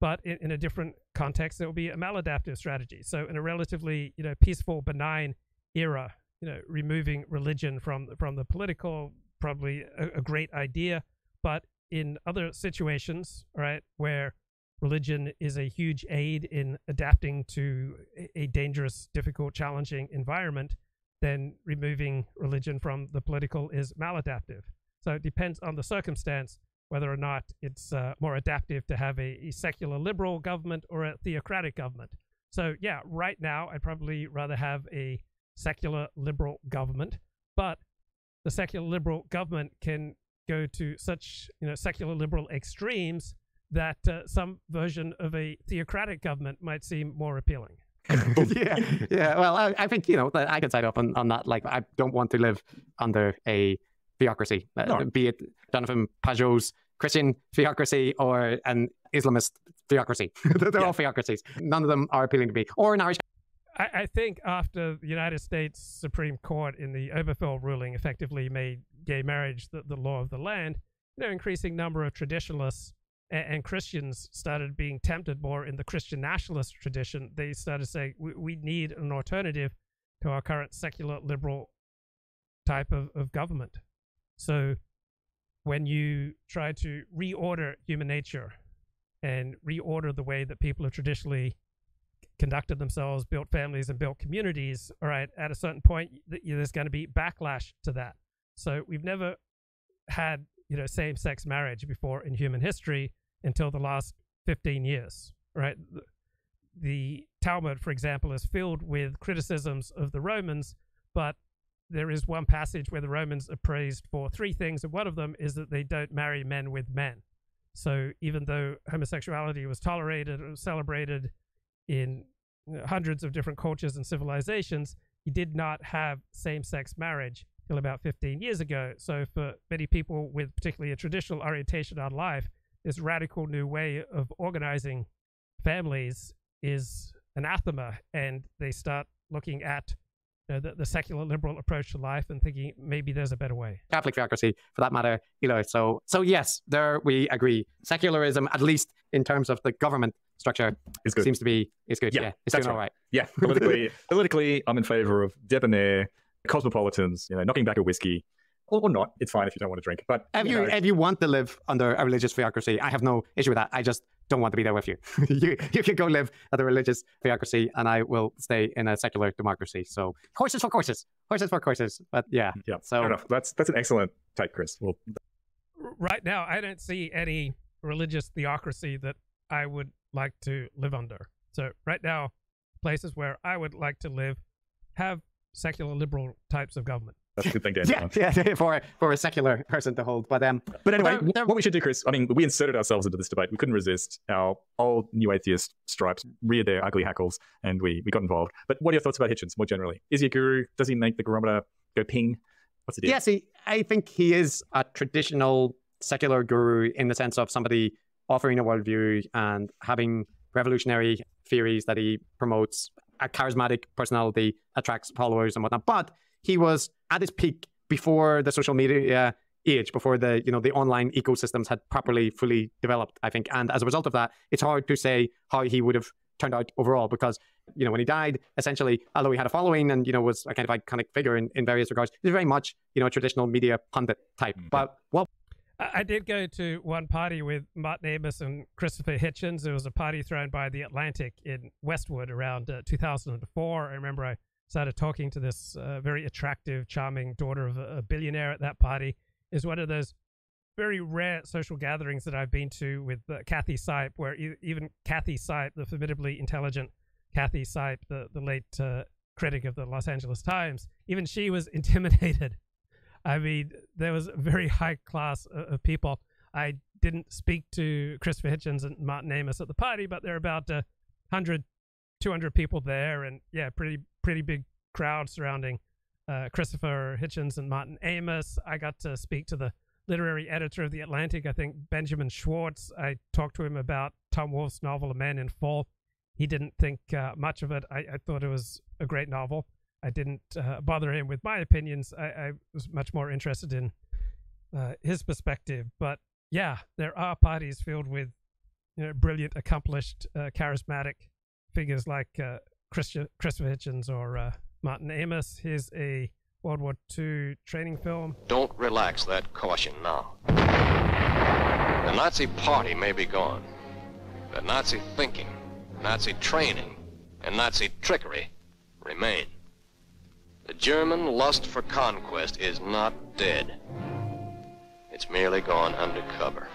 but in, in a different context it will be a maladaptive strategy. So in a relatively you know peaceful benign era you know removing religion from from the political probably a, a great idea. But in other situations right, where religion is a huge aid in adapting to a- dangerous, difficult, challenging environment, then removing religion from the political is maladaptive. So it depends on the circumstance whether or not it's uh, more adaptive to have a, a secular liberal government or a theocratic government. So, yeah, right now I'd probably rather have a secular liberal government, but the secular liberal government can go to such you know secular liberal extremes that uh, some version of a theocratic government might seem more appealing.
yeah, yeah. Well, I, I think you know I can side up on, on that. Like, I don't want to live under a theocracy, uh, be it Jonathan Pageau's Christian theocracy or an Islamist theocracy. They're all theocracies. None of them are appealing to me. Or an Irish.
I, I think after the United States Supreme Court in the Obergefell ruling effectively made gay marriage the, the law of the land, you know, increasing number of traditionalists and, Christians started being tempted more in the Christian nationalist tradition. They started saying we, we need an alternative to our current secular liberal type of, of government. So when you try to reorder human nature and reorder the way that people have traditionally conducted themselves, built families, and built communities, all right, at a certain point, there's going to be backlash to that. So we've never had, you know, same-sex marriage before in human history until the last 15 years, right? The Talmud, for example, is filled with criticisms of the Romans, but there is one passage where the Romans are praised for three things, and one of them is that they don't marry men with men. So even though homosexuality was tolerated or celebrated in hundreds of different cultures and civilizations, you did not have same sex marriage till about 15 years ago. So, for many people with particularly a traditional orientation on life, this radical new way of organizing families is anathema, and they start looking at you know, the, the, secular liberal approach to life and thinking maybe there's a better way.
Catholic theocracy, for that matter, you know. So, so yes, there we agree. Secularism, at least in terms of the government structure,
is good.
Seems to be is good.
Yeah,
yeah it's
doing
right. all right.
Yeah, politically, politically, I'm in favor of debonair cosmopolitans. You know, knocking back a whiskey. Or, or not, it's fine if you don't want to drink. But
if you,
you
know, if you want to live under a religious theocracy, I have no issue with that. I just don't want to be there with you. you you can go live at a religious theocracy, and I will stay in a secular democracy. So horses for courses, horses for courses. But yeah,
yeah.
So
enough. That's that's an excellent take, Chris. Well,
right now I don't see any religious theocracy that I would like to live under. So right now, places where I would like to live have secular liberal types of government.
That's a good thing to
yeah. Yeah, for, for a secular person to hold. But um,
but anyway, they're, they're... what we should do, Chris, I mean, we inserted ourselves into this debate. We couldn't resist. Our old new atheist stripes reared their ugly hackles and we, we got involved. But what are your thoughts about Hitchens more generally? Is he a guru? Does he make the barometer go ping? What's the deal?
Yeah, see, I think he is a traditional secular guru in the sense of somebody offering a worldview and having revolutionary theories that he promotes. A charismatic personality attracts followers and whatnot. But he was at his peak before the social media age, before the you know the online ecosystems had properly fully developed. I think, and as a result of that, it's hard to say how he would have turned out overall because you know when he died, essentially, although he had a following and you know was a kind of iconic figure in, in various regards, he was very much you know a traditional media pundit type. Mm-hmm. But what
I did go to one party with Martin Amis and Christopher Hitchens. It was a party thrown by the Atlantic in Westwood around uh, 2004. I remember I started talking to this uh, very attractive, charming daughter of a, billionaire at that party. Is one of those very rare social gatherings that I've been to with uh, Kathy Seipp, where e- even Kathy Seipp, the formidably intelligent Kathy Seipp, the, the late uh, critic of the Los Angeles Times, even she was intimidated. I mean, there was a very high class of, of people. I didn't speak to Christopher Hitchens and Martin Amis at the party, but there are about uh, 100, 200 people there, and yeah, pretty pretty big crowd surrounding uh, Christopher Hitchens and Martin Amis. I got to speak to the literary editor of The Atlantic, I think Benjamin Schwarz. I talked to him about Tom Wolfe's novel, A Man in Full. He didn't think uh, much of it. I, I, thought it was a great novel. I didn't uh, bother him with my opinions. I, I was much more interested in uh, his perspective. But yeah, there are parties filled with you know, brilliant, accomplished, uh, charismatic figures like uh, Christian, Christopher Hitchens or uh, Martin Amis. Here's a World War II training film.
Don't relax that caution now. The Nazi party may be gone, but Nazi thinking, Nazi training, and Nazi trickery remain. The German lust for conquest is not dead. It's merely gone undercover.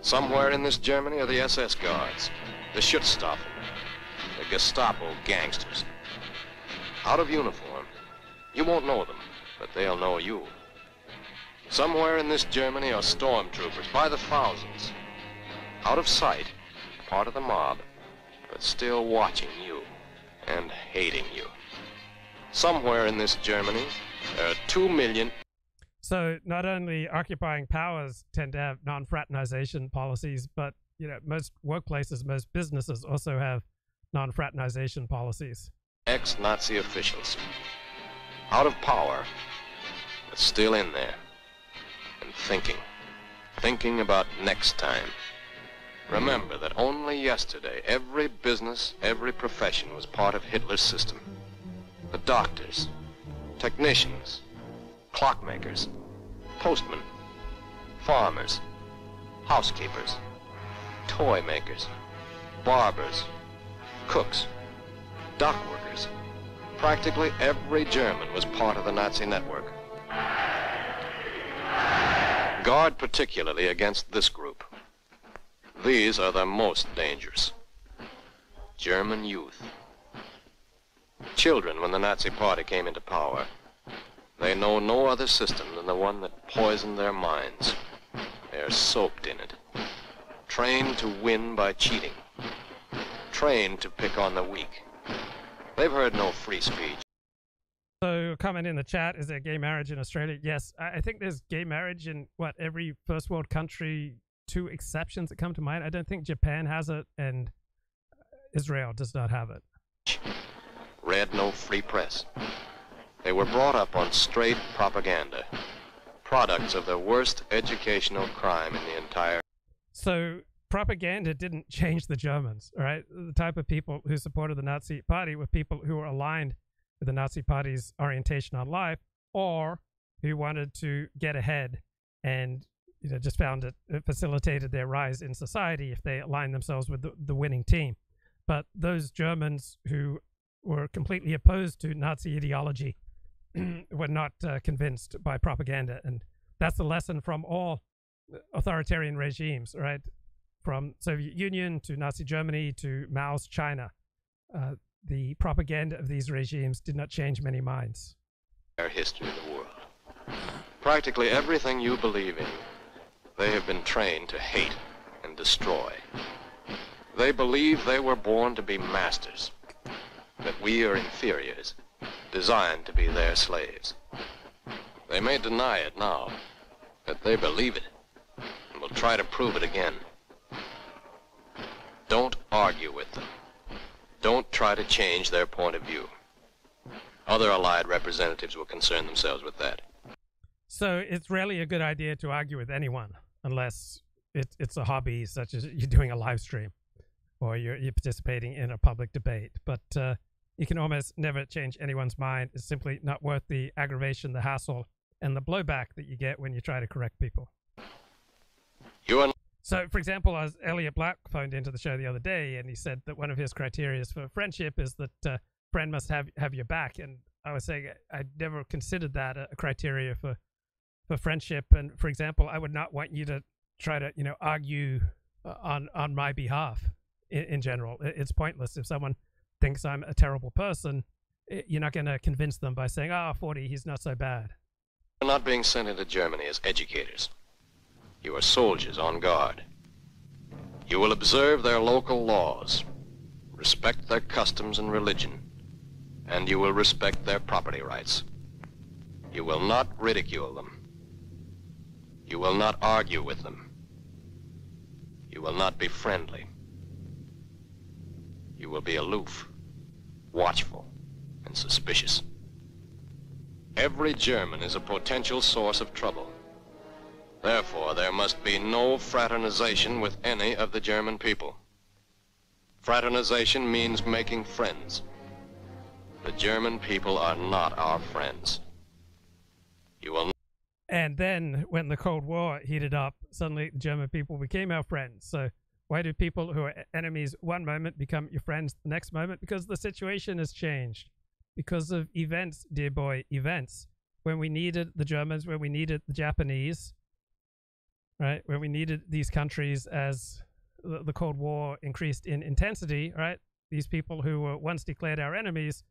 Somewhere in this Germany are the SS guards, the Schutzstaffel, Gestapo gangsters. Out of uniform. You won't know them, but they'll know you. Somewhere in this Germany are stormtroopers by the thousands. Out of sight, part of the mob, but still watching you and hating you. Somewhere in this Germany, there are two million.
So not only occupying powers tend to have non-fraternization policies, but you know most workplaces, most businesses also have non fraternization policies.
Ex Nazi officials. Out of power, but still in there. And thinking. Thinking about next time. Remember that only yesterday every business, every profession was part of Hitler's system. The doctors, technicians, clockmakers, postmen, farmers, housekeepers, toy makers, barbers, cooks, dock workers. Practically every German was part of the Nazi network. Guard particularly against this group. These are the most dangerous. German youth. Children, when the Nazi Party came into power, they know no other system than the one that poisoned their minds. They're soaked in it. Trained to win by cheating. Trained to pick on the weak. They've heard no free speech.
So, comment in the chat: Is there gay marriage in Australia? Yes, I I think there's gay marriage in what every first world country. Two exceptions that come to mind. I don't think Japan has it, and Israel does not have it.
Read no free press. They were brought up on straight propaganda. Products of the worst educational crime in the entire
So propaganda didn't change the Germans, right? The type of people who supported the Nazi Party were people who were aligned with the Nazi Party's orientation on life, or who wanted to get ahead and you know just found it, it facilitated their rise in society if they aligned themselves with the, the winning team. But those Germans who were completely opposed to Nazi ideology were not uh, convinced by propaganda, and that's the lesson from all authoritarian regimes, right? From Soviet Union to Nazi Germany to Mao's China, uh, the propaganda of these regimes did not change many minds.
Our history of the world. Practically everything you believe in, they have been trained to hate and destroy. They believe they were born to be masters, that we are inferiors, designed to be their slaves. They may deny it now, but they believe it, and will try to prove it again. Don't argue with them. Don't try to change their point of view. Other Allied representatives will concern themselves with that.
So it's rarely a good idea to argue with anyone unless it, it's a hobby, such as you're doing a live stream or you're, you're participating in a public debate. But uh, you can almost never change anyone's mind. It's simply not worth the aggravation, the hassle, and the blowback that you get when you try to correct people.
You are
So, for example, as Elliot Black phoned into the show the other day, and he said that one of his criteria for friendship is that uh, friend must have have your back. And I was saying I never considered that a, a criteria for for friendship. And for example, I would not want you to try to you know argue uh, on on my behalf. In, in general, it's pointless if someone thinks I'm a terrible person. You're not going to convince them by saying, "Ah, 40, he's not so bad."
We're not being sent into Germany as educators. You are soldiers on guard. You will observe their local laws, respect their customs and religion, and you will respect their property rights. You will not ridicule them. You will not argue with them. You will not be friendly. You will be aloof, watchful, and suspicious. Every German is a potential source of trouble. Therefore, there must be no fraternization with any of the German people. Fraternization means making friends. The German people are not our friends. You will
And then when the Cold War heated up, suddenly the German people became our friends. So why do people who are enemies one moment become your friends the next moment? Because the situation has changed. Because of events, dear boy, events. When we needed the Germans, when we needed the Japanese, right? When we needed these countries as the, the Cold War increased in intensity, right? These people who were once declared our enemies,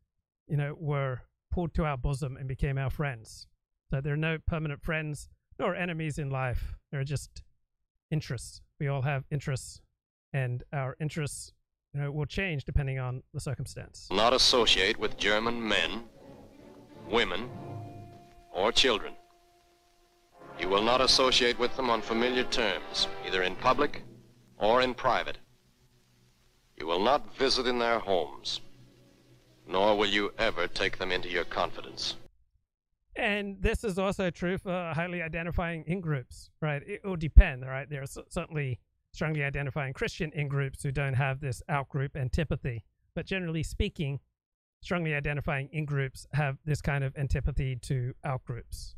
you know, were pulled to our bosom and became our friends. So there are no permanent friends nor enemies in life. There are just interests. We all have interests, and our interests you know, will change depending on the circumstance.
not associate with German men, women, or children. You will not associate with them on familiar terms, either in public or in private. You will not visit in their homes, nor will you ever take them into your confidence.
And this is also true for highly identifying in groups, right? It will depend, right? There are certainly strongly identifying Christian in groups who don't have this out group antipathy. But generally speaking, strongly identifying in groups have this kind of antipathy to out groups.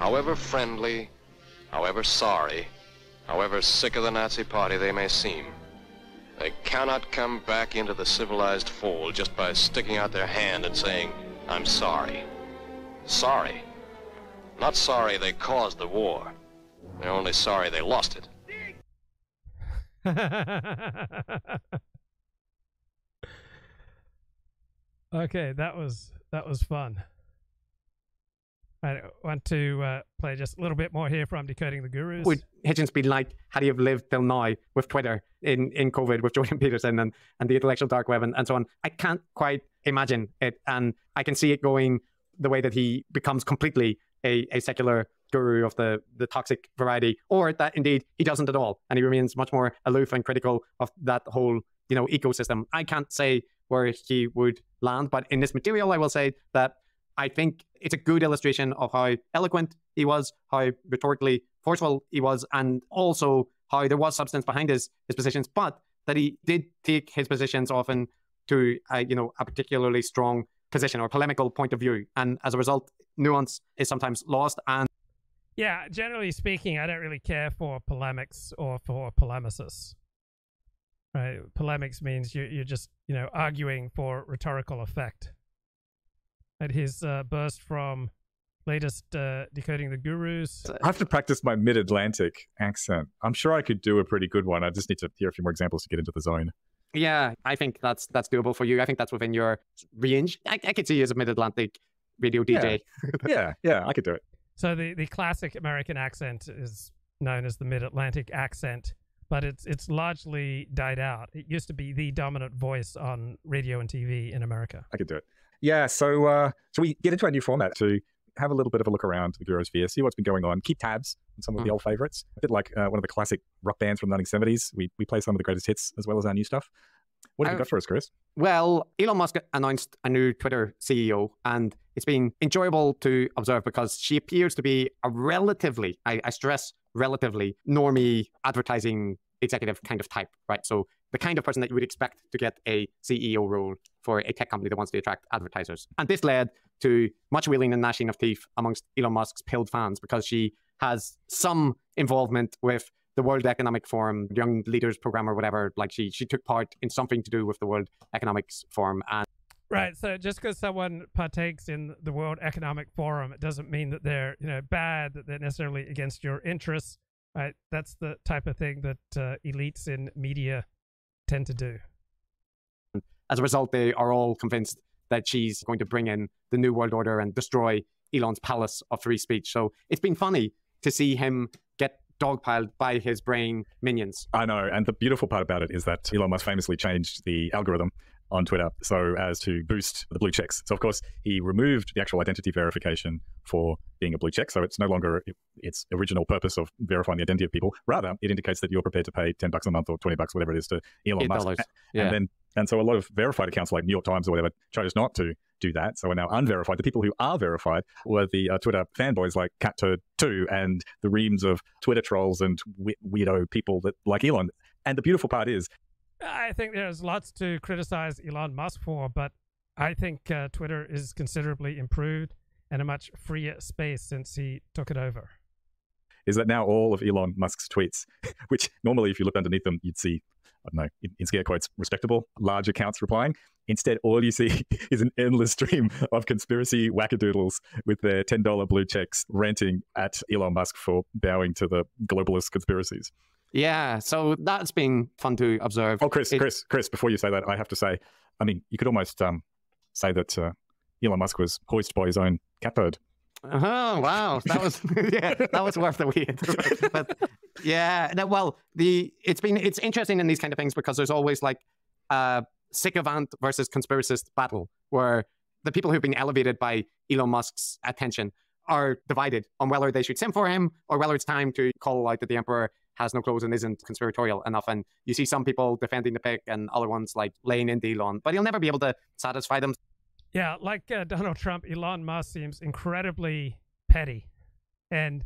However friendly, however sorry, however sick of the Nazi Party they may seem, they cannot come back into the civilized fold just by sticking out their hand and saying, I'm sorry. Sorry. Not sorry they caused the war. They're only sorry they lost it.
okay, that was that was fun. I want to uh, play just a little bit more here from Decoding the Gurus.
Would Hitchens be like, had he have lived till now with Twitter in, in COVID with Jordan Peterson and, and the intellectual dark web and, and so on? I can't quite imagine it. And I can see it going the way that he becomes completely a, a secular guru of the, the toxic variety, or that indeed he doesn't at all. And he remains much more aloof and critical of that whole, you know, ecosystem. I can't say where he would land, but in this material, I will say that I think it's a good illustration of how eloquent he was, how rhetorically forceful he was, and also how there was substance behind his, his positions, but that he did take his positions often to a, you know a particularly strong position or polemical point of view, and as a result, nuance is sometimes lost. And
yeah, generally speaking, I don't really care for polemics or for polemicists. Right, polemics means you you're just you know arguing for rhetorical effect at his uh, burst from latest uh, decoding the gurus.
I have to practice my mid-Atlantic accent. I'm sure I could do a pretty good one. I just need to hear a few more examples to get into the zone.
Yeah, I think that's that's doable for you. I think that's within your range. I, I could see you as a mid-Atlantic radio DJ.
Yeah. yeah, yeah, I could do it.
So the, the classic American accent is known as the mid-Atlantic accent, but it's it's largely died out. It used to be the dominant voice on radio and TV in America.
I could do it. Yeah, so uh, so we get into our new format to have a little bit of a look around the Gurusphere, see what's been going on, keep tabs on some of the mm. old favorites. A bit like uh, one of the classic rock bands from the 1970s. We, we play some of the greatest hits as well as our new stuff. What have you got for us, Chris?
Well, Elon Musk announced a new Twitter CEO, and it's been enjoyable to observe because she appears to be a relatively, I, I stress, relatively normie advertising executive kind of type, right? So the kind of person that you would expect to get a CEO role for a tech company that wants to attract advertisers. And this led to much wheeling and gnashing of teeth amongst Elon Musk's pilled fans because she has some involvement with the World Economic Forum, Young Leaders Program, or whatever. Like she she took part in something to do with the World Economics Forum and.
Right. So just because someone partakes in the World Economic Forum, it doesn't mean that they're you know bad, that they're necessarily against your interests. Right. That's the type of thing that uh, elites in media tend to do.
As a result, they are all convinced that she's going to bring in the New World Order and destroy Elon's palace of free speech. So it's been funny to see him get dogpiled by his brain minions.
I know. And the beautiful part about it is that Elon Musk famously changed the algorithm on Twitter so as to boost the blue checks. So, of course, he removed the actual identity verification for being a blue check. So it's no longer its original purpose of verifying the identity of people. Rather, it indicates that you're prepared to pay 10 bucks a month or 20 bucks, whatever it is, to Elon Musk.
Yeah.
And then, and so a lot of verified accounts like New York Times or whatever chose not to do that. So we're now unverified. The people who are verified were the uh, Twitter fanboys like Cat Turd 2 and the reams of Twitter trolls and we- weirdo people that like Elon. And the beautiful part is
I think there's lots to criticize Elon Musk for, but I think uh, Twitter is considerably improved and a much freer space since he took it over.
Is that now all of Elon Musk's tweets, which normally, if you look underneath them, you'd see, I don't know, in, in scare quotes, respectable, large accounts replying. Instead, all you see is an endless stream of conspiracy wackadoodles with their $10 blue checks ranting at Elon Musk for bowing to the globalist conspiracies.
Yeah, so that's been fun to observe.
Oh, Chris, it, Chris, Chris, before you say that, I have to say, I mean, you could almost um, say that uh, Elon Musk was hoisted by his own Catturd.
Oh wow, that was yeah, that was worth the wait. but yeah, no, well, the it's been it's interesting in these kind of things because there's always like a sycophant versus conspiracist battle where the people who've been elevated by Elon Musk's attention are divided on whether they should sim for him or whether it's time to call out that the emperor has no clothes and isn't conspiratorial enough. And you see some people defending the pick and other ones like laying into Elon, but he'll never be able to satisfy them.
Yeah, like uh, Donald Trump, Elon Musk seems incredibly petty. And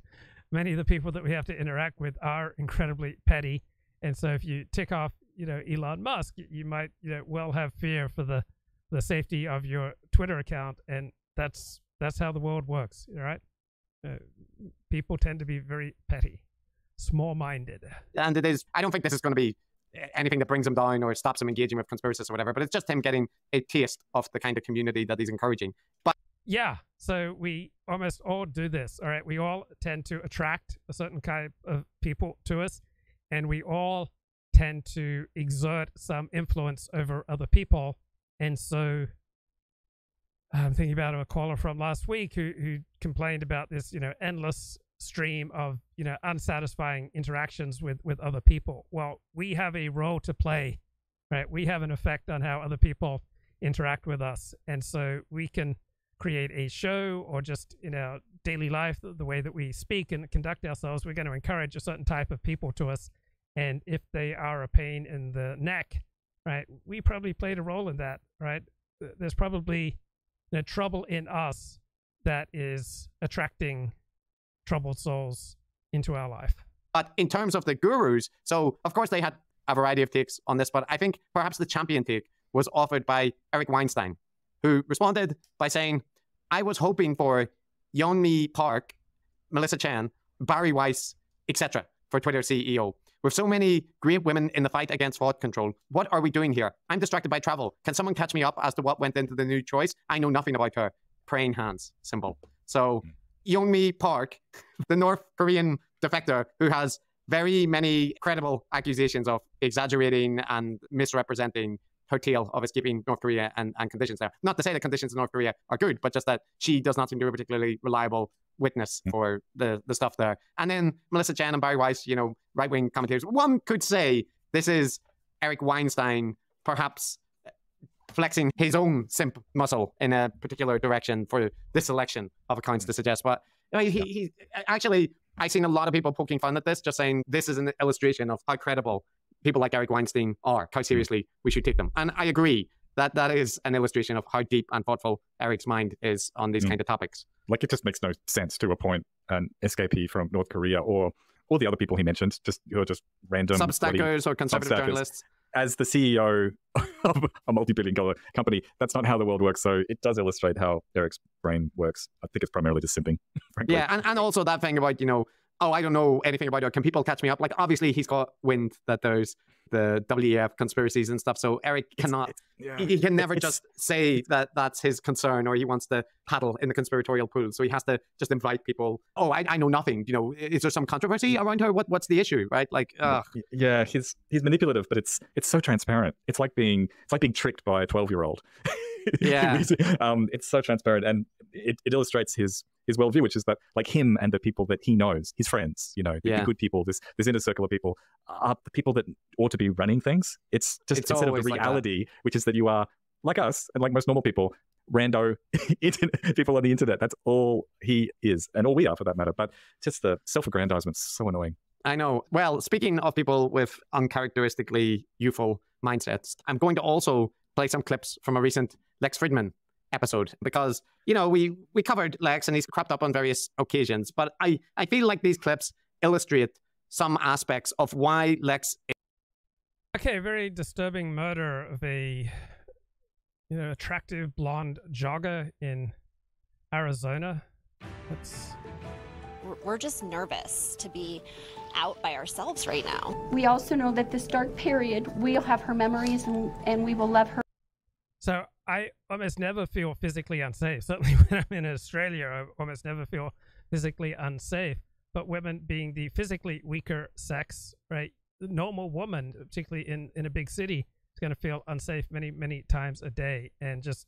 many of the people that we have to interact with are incredibly petty. And so if you tick off, you know, Elon Musk, you might, you know, well have fear for the the safety of your Twitter account. And that's that's how the world works, right? Uh, people tend to be very petty, small-minded.
And it is. I don't think this is going to be eh, anything that brings him down or stops him engaging with conspiracists or whatever. But it's just him getting a taste of the kind of community that he's encouraging. But
yeah, so we almost all do this. All right, we all tend to attract a certain kind of people to us, and we all tend to exert some influence over other people. And so I'm thinking about a caller from last week who who complained about this, you know, endless stream of you know unsatisfying interactions with with other people. Well, we have a role to play, right? We have an effect on how other people interact with us, and so we can create a show or just in our daily life, the, the way that we speak and conduct ourselves, we're going to encourage a certain type of people to us. And if they are a pain in the neck, right, we probably played a role in that, right? There's probably the trouble in us that is attracting troubled souls into our life.
But in terms of the gurus, so of course they had a variety of takes on this, but I think perhaps the champion take was offered by Eric Weinstein, who responded by saying, I was hoping for Yeonmi Park, Melissa Chen, Bari Weiss, etc. for Twitter CEO. With so many great women in the fight against thought control, what are we doing here? I'm distracted by travel. Can someone catch me up as to what went into the new choice? I know nothing about her. Praying hands symbol. So hmm. Yeonmi Park, the North Korean defector who has very many credible accusations of exaggerating and misrepresenting her tale of escaping North Korea and, and conditions there. Not to say the conditions in North Korea are good, but just that she does not seem to be a particularly reliable witness mm. for the, the stuff there. And then Melissa Chen and Bari Weiss, you know, right wing commentators. One could say this is Eric Weinstein perhaps flexing his own simp muscle in a particular direction for this selection of accounts to suggest. But you know, he, he actually, I've seen a lot of people poking fun at this, just saying this is an illustration of how credible people like Eric Weinstein are, how seriously we should take them. And I agree that that is an illustration of how deep and thoughtful Eric's mind is on these mm. kind of topics.
Like it just makes no sense to appoint an escapee from North Korea or all the other people he mentioned, just who are just random
substackers or conservative journalists
as the CEO of a multi-billion dollar company, that's not how the world works. So it does illustrate how Eric's brain works. I think it's primarily just simping. Frankly.
Yeah, and, and also that thing about, you know, oh, I don't know anything about it. Can people catch me up? Like, obviously, he's got wind that there's the WEF conspiracies and stuff. So Eric cannot, it's, it's, yeah. he, he, can never it's, just say that that's his concern or he wants to paddle in the conspiratorial pool. So he has to just invite people. Oh, I, I know nothing. You know, is there some controversy mm. around her? What what's the issue? Right? Like, ugh.
yeah, he's he's manipulative, but it's it's so transparent. It's like being it's like being tricked by a twelve year old.
Yeah,
um, it's so transparent, and it, it illustrates his his worldview, which is that like him and the people that he knows, his friends, you know, the, yeah. the good people, this this inner circle of people, are the people that ought to be running things. It's just it's instead of the reality, like which is that you are like us and like most normal people, rando people on the internet. That's all he is, and all we are for that matter. But just the self-aggrandizement so annoying.
I know. Well, speaking of people with uncharacteristically youthful mindsets, I'm going to also play some clips from a recent Lex Fridman episode because you know we we covered Lex and he's cropped up on various occasions, but I I feel like these clips illustrate some aspects of why Lex.
Okay, very disturbing murder of a you know attractive blonde jogger in Arizona. That's
we're just nervous to be out by ourselves right now.
We also know that this dark period, we'll have her memories and, and we will love her.
So I almost never feel physically unsafe. Certainly when I'm in Australia, I almost never feel physically unsafe. But women being the physically weaker sex, right? The normal woman, particularly in, in a big city, is going to feel unsafe many, many times a day. And just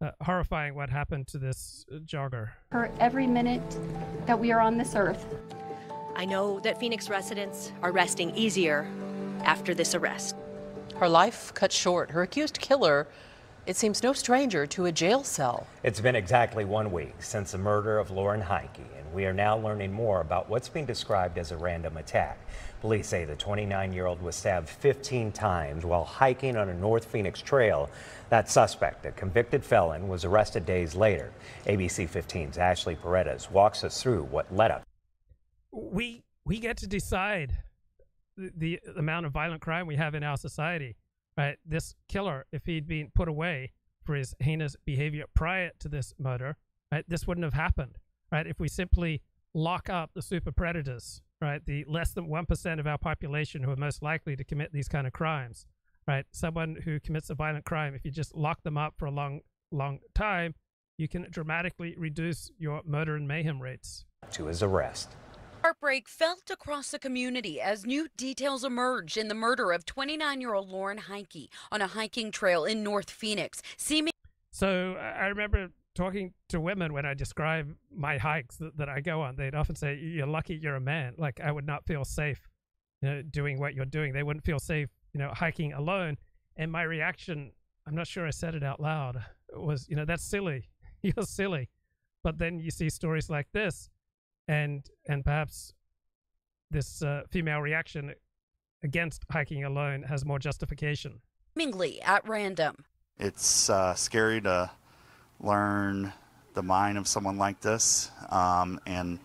uh, horrifying what happened to this uh, jogger.
For every minute that we are on this earth.
I know that Phoenix residents are resting easier after this arrest.
Her life cut short. Her accused killer it seems no stranger to a jail cell.
It's been exactly one week since the murder of Lauren Heike, and we are now learning more about what's being described as a random attack. Police say the 29 year old was stabbed 15 times while hiking on a North Phoenix trail. That suspect, a convicted felon, was arrested days later. ABC 15's Ashley Paredes walks us through what led up.
We we get to decide the, the amount of violent crime we have in our society. Right, this killer, if he'd been put away for his heinous behavior prior to this murder, right, this wouldn't have happened. Right, if we simply lock up the super predators right? The less than 1% of our population who are most likely to commit these kind of crimes, right? Someone who commits a violent crime, if you just lock them up for a long, long time, you can dramatically reduce your murder and mayhem rates.
To his arrest.
Heartbreak felt across the community as new details emerged in the murder of 29 year old Lauren Heike on a hiking trail in North Phoenix. Seeming
so I remember talking to women when I describe my hikes that, that I go on, they'd often say, "You're lucky you're a man." Like I would not feel safe, you know, doing what you're doing. They wouldn't feel safe, you know, hiking alone. And my reaction, I'm not sure I said it out loud, was, you know, that's silly. You're silly. But then you see stories like this, and and perhaps this uh, female reaction against hiking alone has more justification.
Seemingly at random.
It's uh, scary to learn the mind of someone like this um, and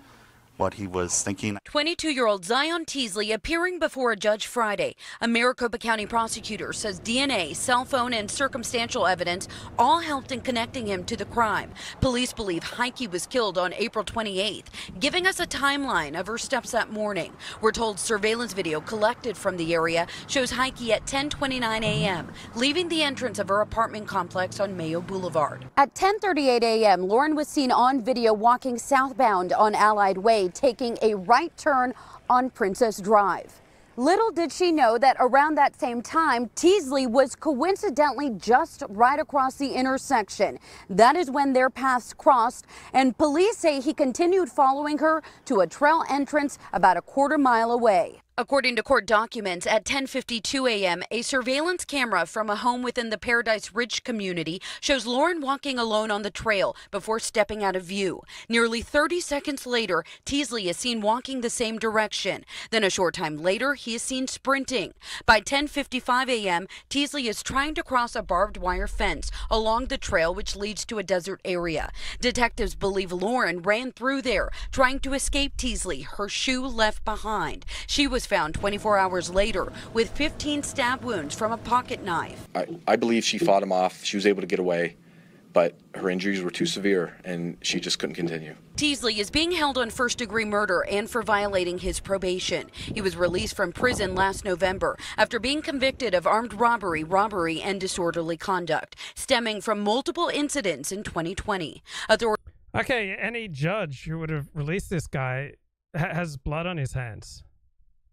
what he was thinking.
22 year old Zion Teasley appearing before a judge Friday. A Maricopa County prosecutor says DNA, cell phone, and circumstantial evidence all helped in connecting him to the crime. Police believe Heike was killed on April 28th, giving us a timeline of her steps that morning. We're told surveillance video collected from the area shows Heike at 10:29 a.m. leaving the entrance of her apartment complex on Mayo Boulevard.
At 10:38 a.m., Lauren was seen on video walking southbound on Allied Way taking a right turn on Princess Drive. Little did she know that around that same time, Teasley was coincidentally just right across the intersection. That is when their paths crossed, and police say he continued following her to a trail entrance about a quarter mile away.
According to court documents, at 10:52 a.m., a surveillance camera from a home within the Paradise Ridge community shows Lauren walking alone on the trail before stepping out of view. Nearly 30 seconds later, Teasley is seen walking the same direction. Then a short time later, he is seen sprinting. By 10:55 a.m., Teasley is trying to cross a barbed wire fence along the trail which leads to a desert area. Detectives believe Lauren ran through there, trying to escape Teasley, her shoe left behind. She was found 24 hours later with 15 stab wounds from a pocket knife.
I, I believe she fought him off. She was able to get away, but her injuries were too severe and she just couldn't continue.
Teasley is being held on first degree murder and for violating his probation. He was released from prison last November after being convicted of armed robbery, robbery, and disorderly conduct, stemming from multiple incidents in 2020. Author-
okay, any judge who would have released this guy has blood on his hands.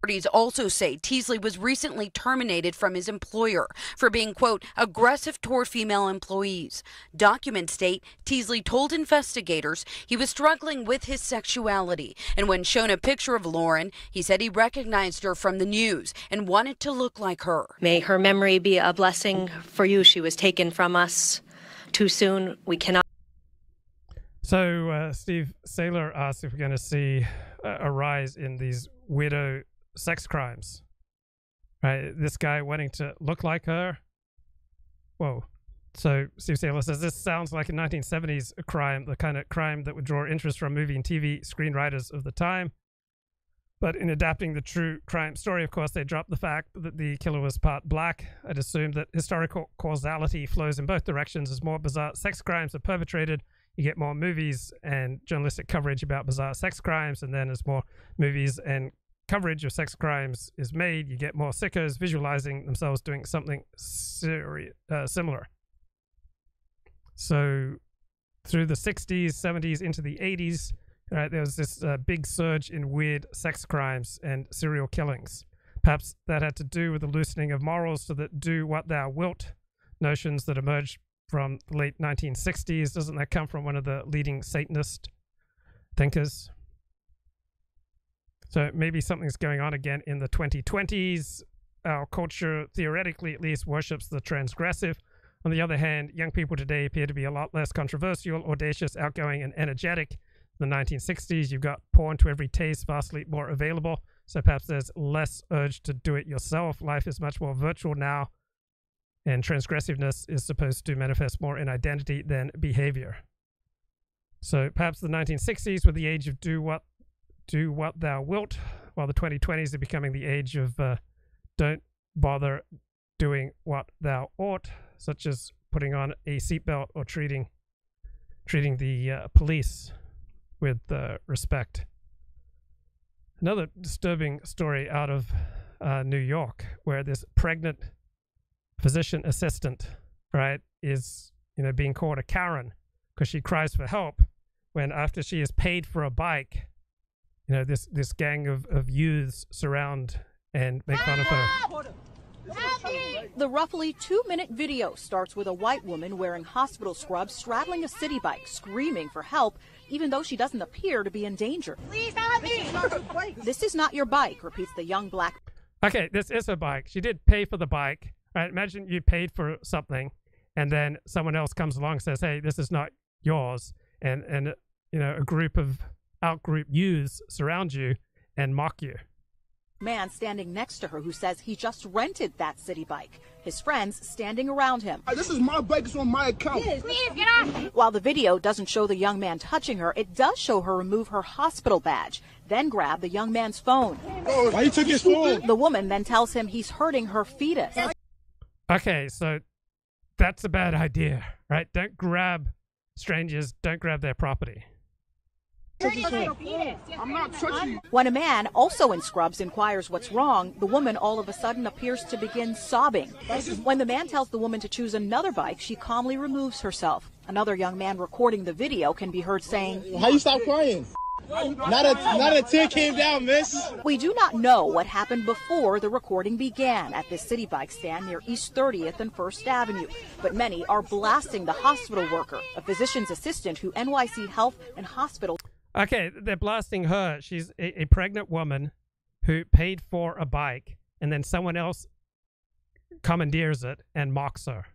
Authorities also say Teasley was recently terminated from his employer for being, quote, aggressive toward female employees. Documents state Teasley told investigators he was struggling with his sexuality, and when shown a picture of Lauren, he said he recognized her from the news and wanted to look like her.
May her memory be a blessing for you. She was taken from us too soon. We cannot.
So, uh, Steve Sailer asked if we're going to see a rise in these widow sex crimes. Right? This guy wanting to look like her. Whoa. So Steve Sailer says this sounds like a 1970s crime, the kind of crime that would draw interest from movie and TV screenwriters of the time. But in adapting the true crime story, of course, they dropped the fact that the killer was part black. I'd assume that historical causality flows in both directions. As more bizarre sex crimes are perpetrated, you get more movies and journalistic coverage about bizarre sex crimes. And then as more movies and coverage of sex crimes is made, you get more sickos visualizing themselves doing something seri- uh, similar. So, through the 60s, 70s, into the 80s, right, there was this uh, big surge in weird sex crimes and serial killings. Perhaps that had to do with the loosening of morals so that do what thou wilt notions that emerged from the late 1960s. Doesn't that come from one of the leading Satanist thinkers? So maybe something's going on again in the 2020s. Our culture, theoretically at least, worships the transgressive, On the other hand, young people today appear to be a lot less controversial, audacious, outgoing, and energetic. In the 1960s, you've got porn to every taste, vastly more available. So perhaps there's less urge to do it yourself. Life is much more virtual now, and transgressiveness is supposed to manifest more in identity than behavior. So perhaps the 1960s were the age of do what do what thou wilt, while the 2020s are becoming the age of uh, don't bother doing what thou ought, such as putting on a seatbelt or treating treating the uh, police with uh, respect. Another disturbing story out of uh, New York, where this pregnant physician assistant, right, is you know being called a Karen because she cries for help when after she is paid for a bike, you know this this gang of, of youths surround and make fun of her.
The roughly two minute video starts with a white woman wearing hospital scrubs straddling a Citi Bike, screaming for help, even though she doesn't appear to be in danger. Please help me! This is not your bike, repeats the young black.
Okay, this is her bike. She did pay for the bike. Right? Imagine you paid for something, and then someone else comes along and says, "Hey, this is not yours," and and you know a group of outgroup youths surround you and mock you.
Man standing next to her who says he just rented that Citi Bike. His friends standing around him.
This is my bike. It's on my account.
Please get off. While the video doesn't show the young man touching her, it does show her remove her hospital badge, then grab the young man's phone.
Why you took his phone?
The woman then tells him he's hurting her fetus.
Okay, so that's a bad idea, right? Don't grab strangers. Don't grab their property.
I'm not touching you.
When a man, also in scrubs, inquires what's wrong, the woman all of a sudden appears to begin sobbing. When the man tells the woman to choose another bike, she calmly removes herself. Another young man recording the video can be heard saying,
How you stop crying? Not a not a tear came down, miss.
We do not know what happened before the recording began at this Citi Bike stand near East 30th and 1st Avenue, but many are blasting the hospital worker, a physician's assistant who NYC Health and Hospital
Okay, they're blasting her. She's a, a pregnant woman who paid for a bike, and then someone else commandeers it and mocks her.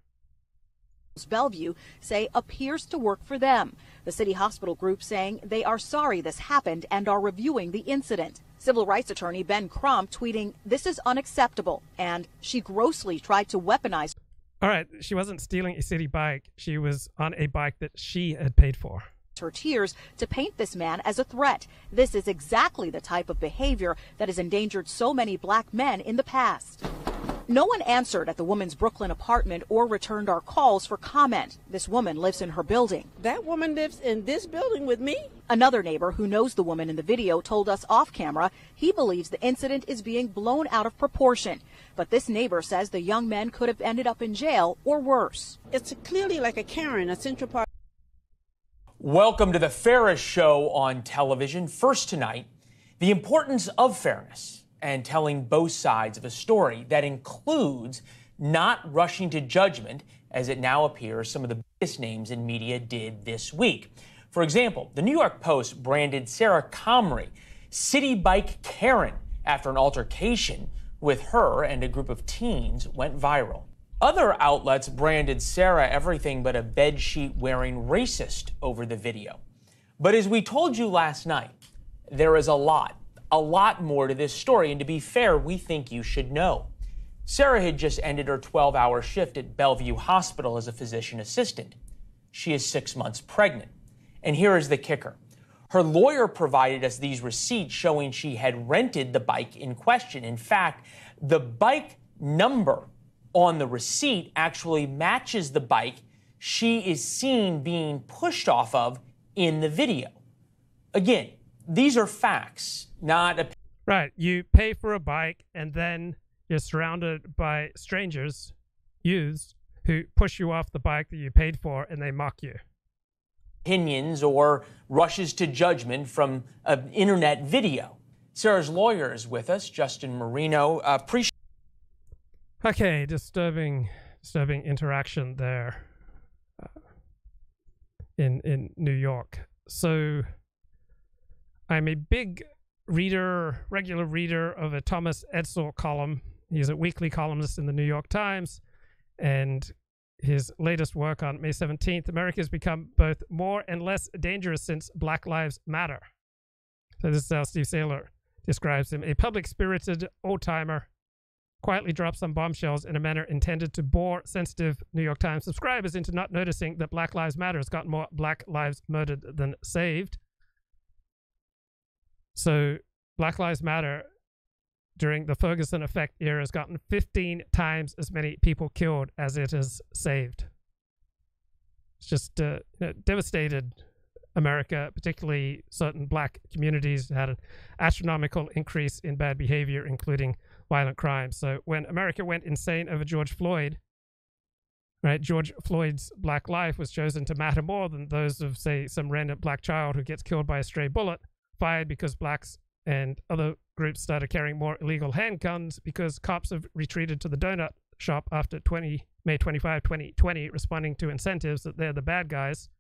Bellevue say appears to work for them. The city hospital group saying they are sorry this happened and are reviewing the incident. Civil rights attorney Ben Crump tweeting, This is unacceptable, and she grossly tried to weaponize.
All right, she wasn't stealing a Citi Bike. She was on a bike that she had paid for.
Her tears to paint this man as a threat. This is exactly the type of behavior that has endangered so many black men in the past. No one answered at the woman's Brooklyn apartment or returned our calls for comment. This woman lives in her building.
That woman lives in this building with me?
Another neighbor who knows the woman in the video told us off camera he believes the incident is being blown out of proportion. But this neighbor says the young men could have ended up in jail or worse.
It's clearly like a Karen, a Central Park.
Welcome to the fairest show on television. First tonight, the importance of fairness and telling both sides of a story that includes not rushing to judgment, as it now appears some of the biggest names in media did this week. For example, the New York Post branded Sarah Comrie Citi Bike Karen after an altercation with her and a group of teens went viral. Other outlets branded Sarah everything but a bedsheet wearing racist over the video. But as we told you last night, there is a lot a lot more to this story, and to be fair, we think you should know. Sarah had just ended her 12 hour shift at Bellevue Hospital as a physician assistant. She is six months pregnant. And here is the kicker her lawyer provided us these receipts showing she had rented the bike in question. In fact, the bike number on the receipt actually matches the bike she is seen being pushed off of in the video. Again, these are facts, not a.
Right. You pay for a bike and then you're surrounded by strangers, youths, who push you off the bike that you paid for and they mock you.
Opinions or rushes to judgment from an internet video. Sarah's lawyer is with us, Justin Marino. Uh, appreciate.
Okay, disturbing, disturbing interaction there uh, in in New York. So I'm a big reader, regular reader of a Thomas Edsall column. He's a weekly columnist in the New York Times, and his latest work on May 17th, America has become both more and less dangerous since Black Lives Matter. So this is how Steve Sailer describes him. A public spirited old timer quietly dropped some bombshells in a manner intended to bore sensitive New York Times subscribers into not noticing that Black Lives Matter has got more Black lives murdered than saved. So Black Lives Matter during the Ferguson effect era has gotten 15 times as many people killed as it has saved. It's just uh, you know, devastated America, particularly certain black communities, had an astronomical increase in bad behavior, including violent crimes. So when America went insane over George Floyd, right, George Floyd's black life was chosen to matter more than those of, say, some random black child who gets killed by a stray bullet, fired because blacks and other groups started carrying more illegal handguns because cops have retreated to the donut shop after 20 May 25, 2020, responding to incentives that they're the bad guys.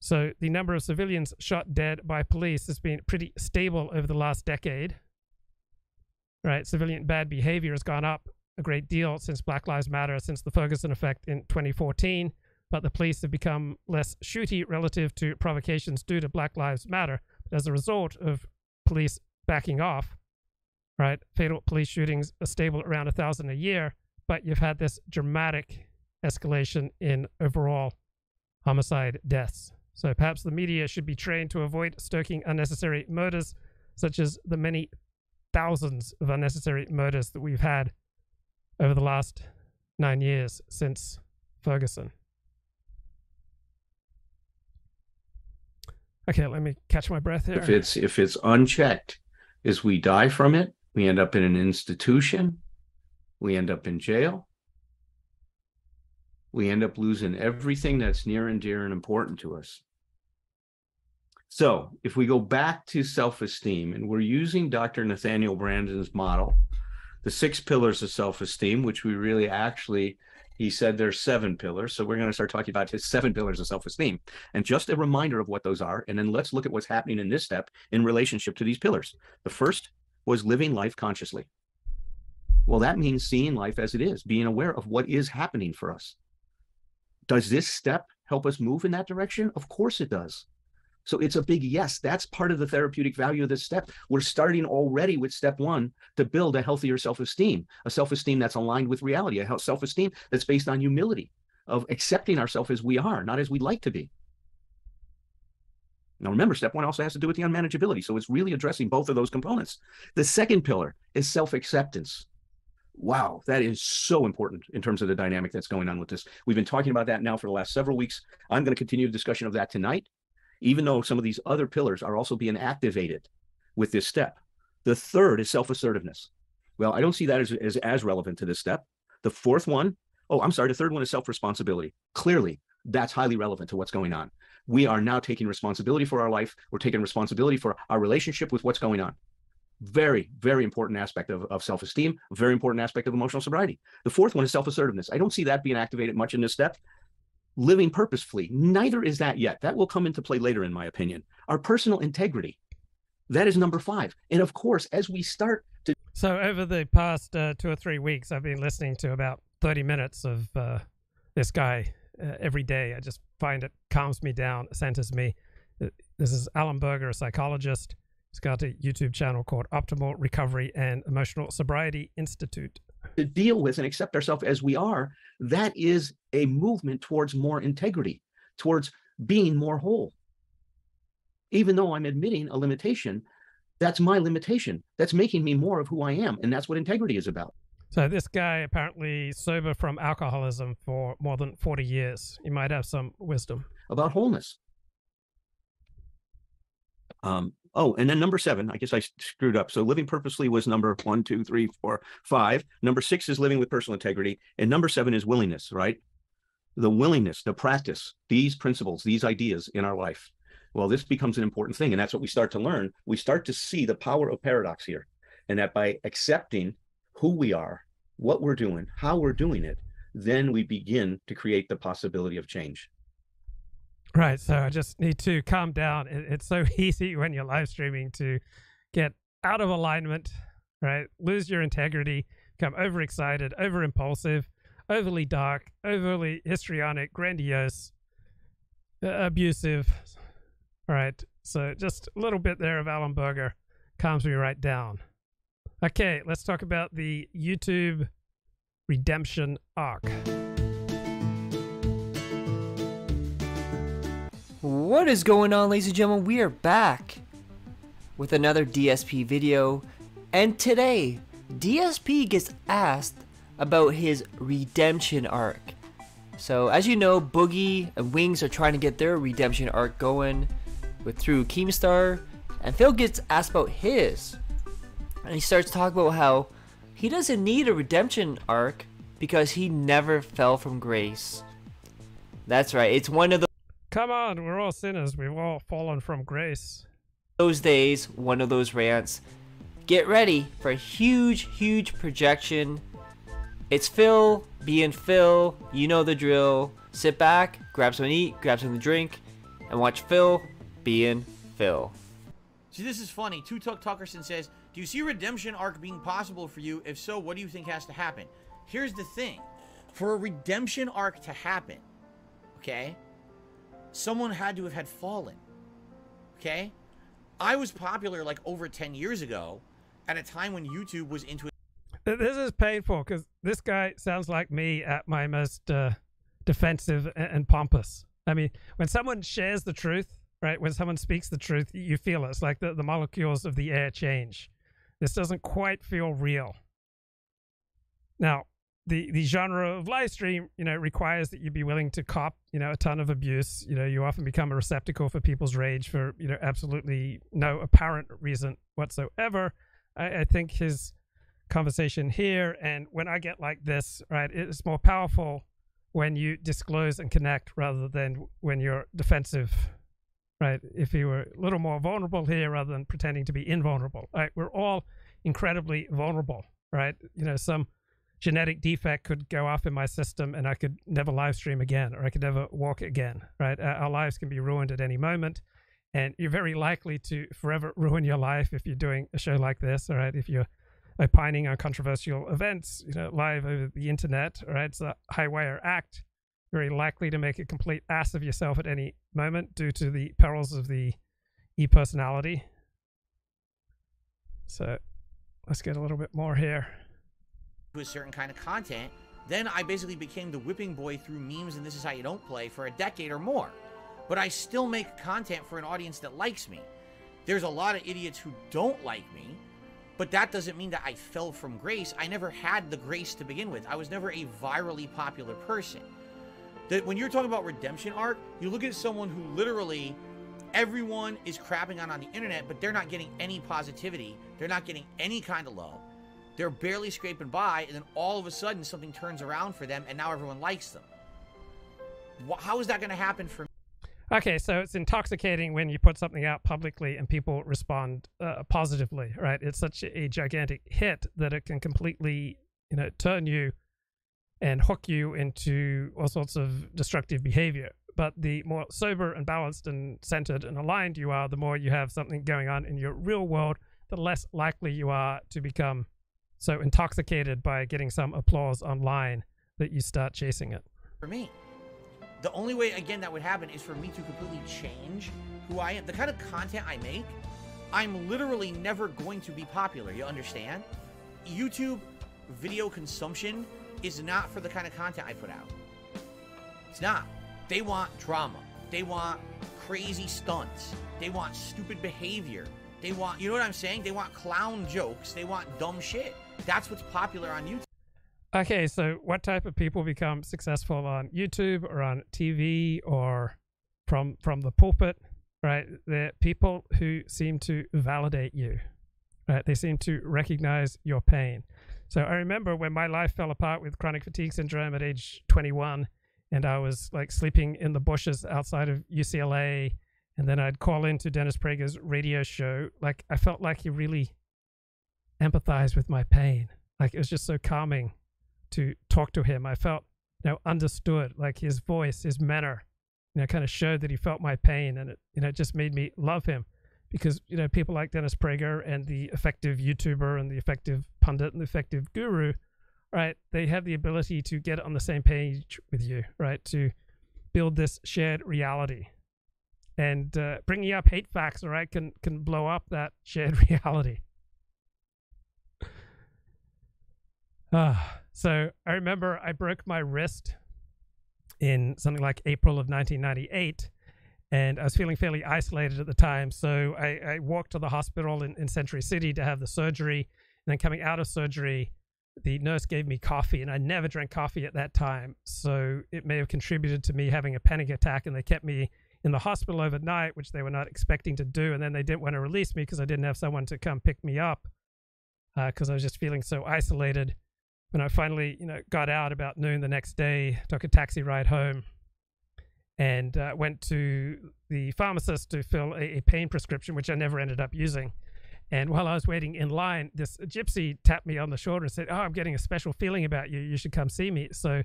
So the number of civilians shot dead by police has been pretty stable over the last decade. Right, civilian bad behavior has gone up a great deal since Black Lives Matter, since the Ferguson effect in 2014, but the police have become less shooty relative to provocations due to Black Lives Matter. But as a result of police backing off, right, fatal police shootings are stable around a thousand a year, but you've had this dramatic escalation in overall homicide deaths. So perhaps the media should be trained to avoid stoking unnecessary murders, such as the many thousands of unnecessary murders that we've had over the last nine years since Ferguson. Okay, let me catch my breath here.
If it's if it's unchecked, is we die from it, we end up in an institution, we end up in jail, we end up losing everything that's near and dear and important to us. So, if we go back to self esteem, and we're using Dr. Nathaniel Branden's model, the six pillars of self esteem, which we really actually, he said there's seven pillars. So, we're going to start talking about his seven pillars of self esteem. And just a reminder of what those are. And then let's look at what's happening in this step in relationship to these pillars. The first was living life consciously. Well, that means seeing life as it is, being aware of what is happening for us. Does this step help us move in that direction? Of course it does. So it's a big yes. That's part of the therapeutic value of this step. We're starting already with step one to build a healthier self esteem, a self esteem that's aligned with reality, a self esteem that's based on humility, of accepting ourselves as we are, not as we'd like to be. Now, remember, step one also has to do with the unmanageability. So it's really addressing both of those components. The second pillar is self acceptance. Wow, that is so important in terms of the dynamic that's going on with this. We've been talking about that now for the last several weeks. I'm going to continue the discussion of that tonight even though some of these other pillars are also being activated with this step. The third is self assertiveness. Well, I don't see that as, as, as relevant to this step. The fourth one, oh, I'm sorry, the third one is self responsibility. Clearly, that's highly relevant to what's going on. We are now taking responsibility for our life. We're taking responsibility for our relationship with what's going on. Very, very important aspect of, of self esteem, very important aspect of emotional sobriety. The fourth one is self assertiveness. I don't see that being activated much in this step living purposefully. Neither is that yet. That will come into play later, in my opinion. Our personal integrity. That is number five. And of course, as we start to.
So, over the past uh, two or three weeks, I've been listening to about 30 minutes of uh, this guy uh, every day. I just find it calms me down, centers me. Uh, this is Allen Berger, a psychologist. He's got a YouTube channel called Optimal Recovery and Emotional Sobriety Institute
to deal with and accept ourselves as we are, that is a movement towards more integrity, towards being more whole. Even though I'm admitting a limitation, that's my limitation. That's making me more of who I am. And that's what integrity is about.
So this guy apparently sober from alcoholism for more than 40 years. He might have some wisdom
about wholeness. Um, Oh, and then number seven, I guess I screwed up. So living purposely was number one, two, three, four, five. Number six is living with personal integrity. And number seven is willingness, right? The willingness to practice these principles, these ideas in our life. Well, this becomes an important thing. And that's what we start to learn. We start to see the power of paradox here. And that by accepting who we are, what we're doing, how we're doing it, then we begin to create the possibility of change.
Right. So I just need to calm down. it's so easy when you're live streaming to get out of alignment, right? Lose your integrity, become overexcited, over impulsive. overly dark, overly histrionic, grandiose, abusive. All right, so just a little bit there of Allen Berger calms me right down. Okay, let's talk about the YouTube redemption arc.
What is going on, ladies and gentlemen? We are back with another DSP video, and today, DSP gets asked about his redemption arc. So, as you know, Boogie and Wings are trying to get their redemption arc going with through Keemstar, and Phil gets asked about his. And he starts talking about how he doesn't need a redemption arc because he never fell from grace. That's right, it's one of the
Come on, we're all sinners. We've all fallen from grace.
those days, one of those rants. Get ready for a huge, huge projection. It's Phil being Phil. You know the drill. Sit back, grab something to eat, grab something to drink, and watch Phil being Phil.
See, this is funny. Two Tuck Tuckerson says, Do you see a redemption arc being possible for you? If so, what do you think has to happen? Here's the thing for a redemption arc to happen, okay, someone had to have had fallen, okay? I was popular like over 10 years ago at a time when YouTube was into it.
This is painful because this guy sounds like me at my most uh, defensive a- and pompous. I mean, when someone shares the truth, right? When someone speaks the truth, you feel it. It's like the, the molecules of the air change. This doesn't quite feel real. Now, the, the genre of live stream, you know, requires that you be willing to cop, you know, a ton of abuse. You know, you often become a receptacle for people's rage for, you know, absolutely no apparent reason whatsoever. I, I think his conversation here and when I get like this, right, it's more powerful when you disclose and connect rather than when you're defensive, right? If you were a little more vulnerable here rather than pretending to be invulnerable, right? We're all incredibly vulnerable, right? You know, some genetic defect could go off in my system and I could never live stream again or I could never walk again, right? Uh, our lives can be ruined at any moment. And you're very likely to forever ruin your life if you're doing a show like this, all right? If you're opining on controversial events, you know, live over the internet, all right? It's a high wire act. Very likely to make a complete ass of yourself at any moment due to the perils of the e personality. So let's get a little bit more here.
To a certain kind of content, then I basically became the whipping boy through memes and this is how you don't play for a decade or more. But I still make content for an audience that likes me. There's a lot of idiots who don't like me, but that doesn't mean that I fell from grace. I never had the grace to begin with. I was never a virally popular person. That when you're talking about redemption arc, you look at someone who literally everyone is crapping on on the internet, but they're not getting any positivity. They're not getting any kind of love. They're barely scraping by, and then all of a sudden something turns around for them, and now everyone likes them. How is that going to happen for me?
Okay, so it's intoxicating when you put something out publicly and people respond uh, positively, right? It's such a gigantic hit that it can completely, you know, turn you and hook you into all sorts of destructive behavior. But the more sober and balanced and centered and aligned you are, the more you have something going on in your real world, the less likely you are to become so intoxicated by getting some applause online that you start chasing it.
for me? The only way, again, that would happen is for me to completely change who I am. The kind of content I make, I'm literally never going to be popular. You understand? YouTube video consumption is not for the kind of content I put out. It's not. They want drama. They want crazy stunts. They want stupid behavior. They want, you know what I'm saying? They want clown jokes. They want dumb shit. That's what's popular on YouTube.
Okay, so what type of people become successful on YouTube or on TV or from from the pulpit? Right, they're people who seem to validate you. Right, they seem to recognize your pain. So I remember when my life fell apart with chronic fatigue syndrome at age 21, and I was like sleeping in the bushes outside of UCLA, and then I'd call into Dennis Prager's radio show. Like I felt like he really empathized with my pain. Like it was just so calming to talk to him. I felt, you know, understood. Like his voice, his manner, you know, kind of showed that he felt my pain, and it, you know, it just made me love him because you know people like Dennis Prager and the effective YouTuber and the effective pundit and the effective guru right? They have the ability to get on the same page with you, right? To build this shared reality. And uh, bringing up hate facts, all right, can can blow up that shared reality. Uh, so I remember I broke my wrist in something like April of 1998, and I was feeling fairly isolated at the time. So I, I walked to the hospital in, in Century City to have the surgery. And then coming out of surgery, the nurse gave me coffee, and I never drank coffee at that time. So it may have contributed to me having a panic attack, and they kept me in the hospital overnight, which they were not expecting to do. And then they didn't want to release me because I didn't have someone to come pick me up because uh, I was just feeling so isolated. When I finally, you know, got out about noon the next day, took a taxi ride home, and uh, went to the pharmacist to fill a, a pain prescription, which I never ended up using. And while I was waiting in line, this gypsy tapped me on the shoulder and said, "Oh, I'm getting a special feeling about you. You should come see me." So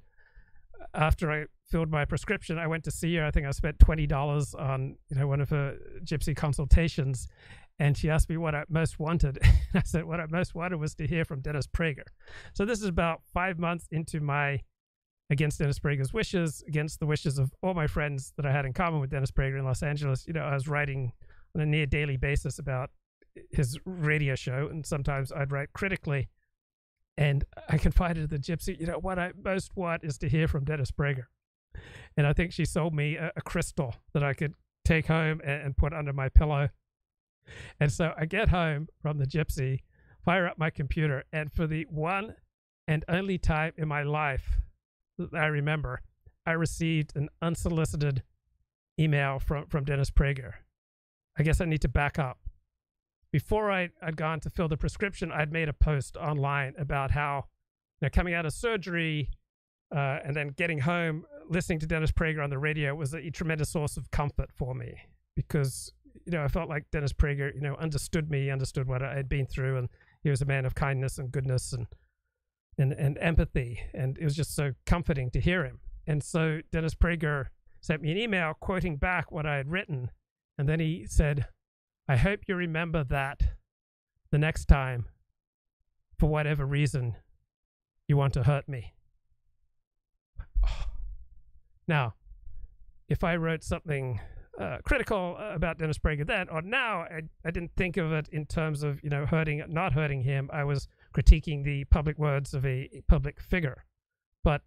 after I filled my prescription, I went to see her. I think I spent twenty dollars on you know one of her gypsy consultations, and she asked me what I most wanted. I said what I most wanted was to hear from Dennis Prager. So this is about five months into my against Dennis Prager's wishes, against the wishes of all my friends that I had in common with Dennis Prager in Los Angeles. You know, I was writing on a near daily basis about his radio show, and sometimes I'd write critically. And I confided to the gypsy, you know, what I most want is to hear from Dennis Prager. And I think she sold me a, a crystal that I could take home and, and, put under my pillow. And so I get home from the gypsy, fire up my computer, and for the one and only time in my life that I remember, I received an unsolicited email from, from Dennis Prager. I guess I need to back up before I, had gone to fill the prescription, I'd made a post online about how, you know, coming out of surgery uh, and then getting home, listening to Dennis Prager on the radio was a, a tremendous source of comfort for me because, you know, I felt like Dennis Prager, you know, understood me, understood what I had been through, and he was a man of kindness and goodness and and and empathy, and it was just so comforting to hear him. And so Dennis Prager sent me an email quoting back what I had written, and then he said, I hope you remember that the next time, for whatever reason, you want to hurt me. Now, if I wrote something uh, critical about Dennis Prager then or now, I, I didn't think of it in terms of you know hurting, not hurting him. I was critiquing the public words of a, a public figure, but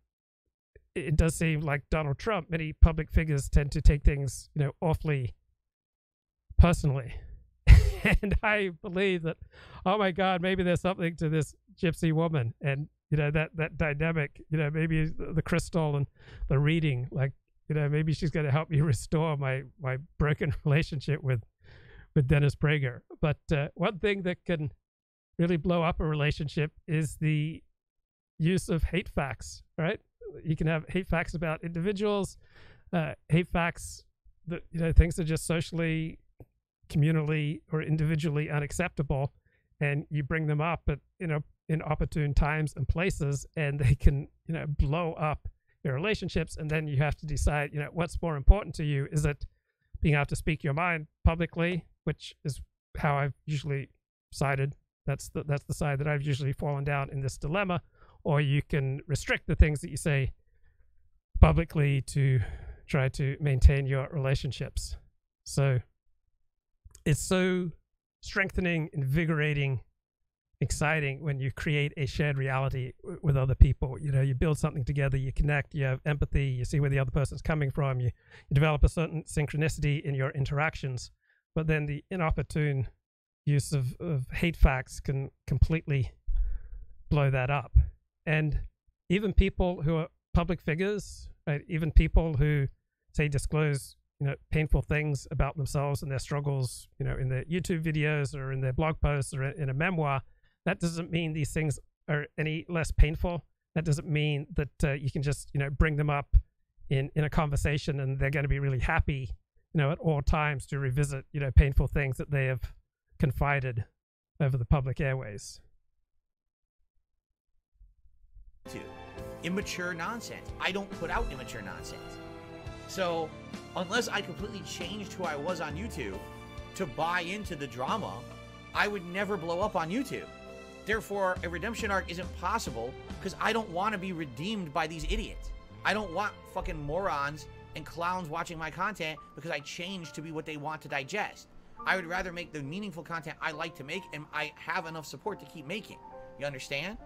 it does seem like Donald Trump. Many public figures tend to take things you know awfully personally. and I believe that, oh my God, maybe there's something to this gypsy woman, and you know that that dynamic. You know, maybe the crystal and the reading, like you know, maybe she's going to help me restore my my broken relationship with with Dennis Prager. But uh, one thing that can really blow up a relationship is the use of hate facts. Right? You can have hate facts about individuals, uh, hate facts that you know things are just socially communally or individually unacceptable and you bring them up at you know in opportune times and places and they can you know blow up your relationships and then you have to decide you know what's more important to you. Is it being able to speak your mind publicly which is how i've usually sided. That's the that's the side that i've usually fallen down in this dilemma. Or you can restrict the things that you say publicly to try to maintain your relationships. So it's so strengthening, invigorating, exciting when you create a shared reality with other people. You know, you build something together, you connect, you have empathy, you see where the other person's coming from, you, you develop a certain synchronicity in your interactions. But then the inopportune use of, of hate facts can completely blow that up. And even people who are public figures, right, even people who say disclose you know painful things about themselves and their struggles you know in their youtube videos or in their blog posts or in a memoir that doesn't mean these things are any less painful. That doesn't mean that uh, you can just you know bring them up in in a conversation and they're going to be really happy you know at all times to revisit you know painful things that they have confided over the public airways.
To immature nonsense. I don't put out immature nonsense. So, unless I completely changed who I was on YouTube to buy into the drama, I would never blow up on YouTube. Therefore, a redemption arc isn't possible because I don't want to be redeemed by these idiots. I don't want fucking morons and clowns watching my content because I changed to be what they want to digest. I would rather make the meaningful content I like to make and I have enough support to keep making. You understand?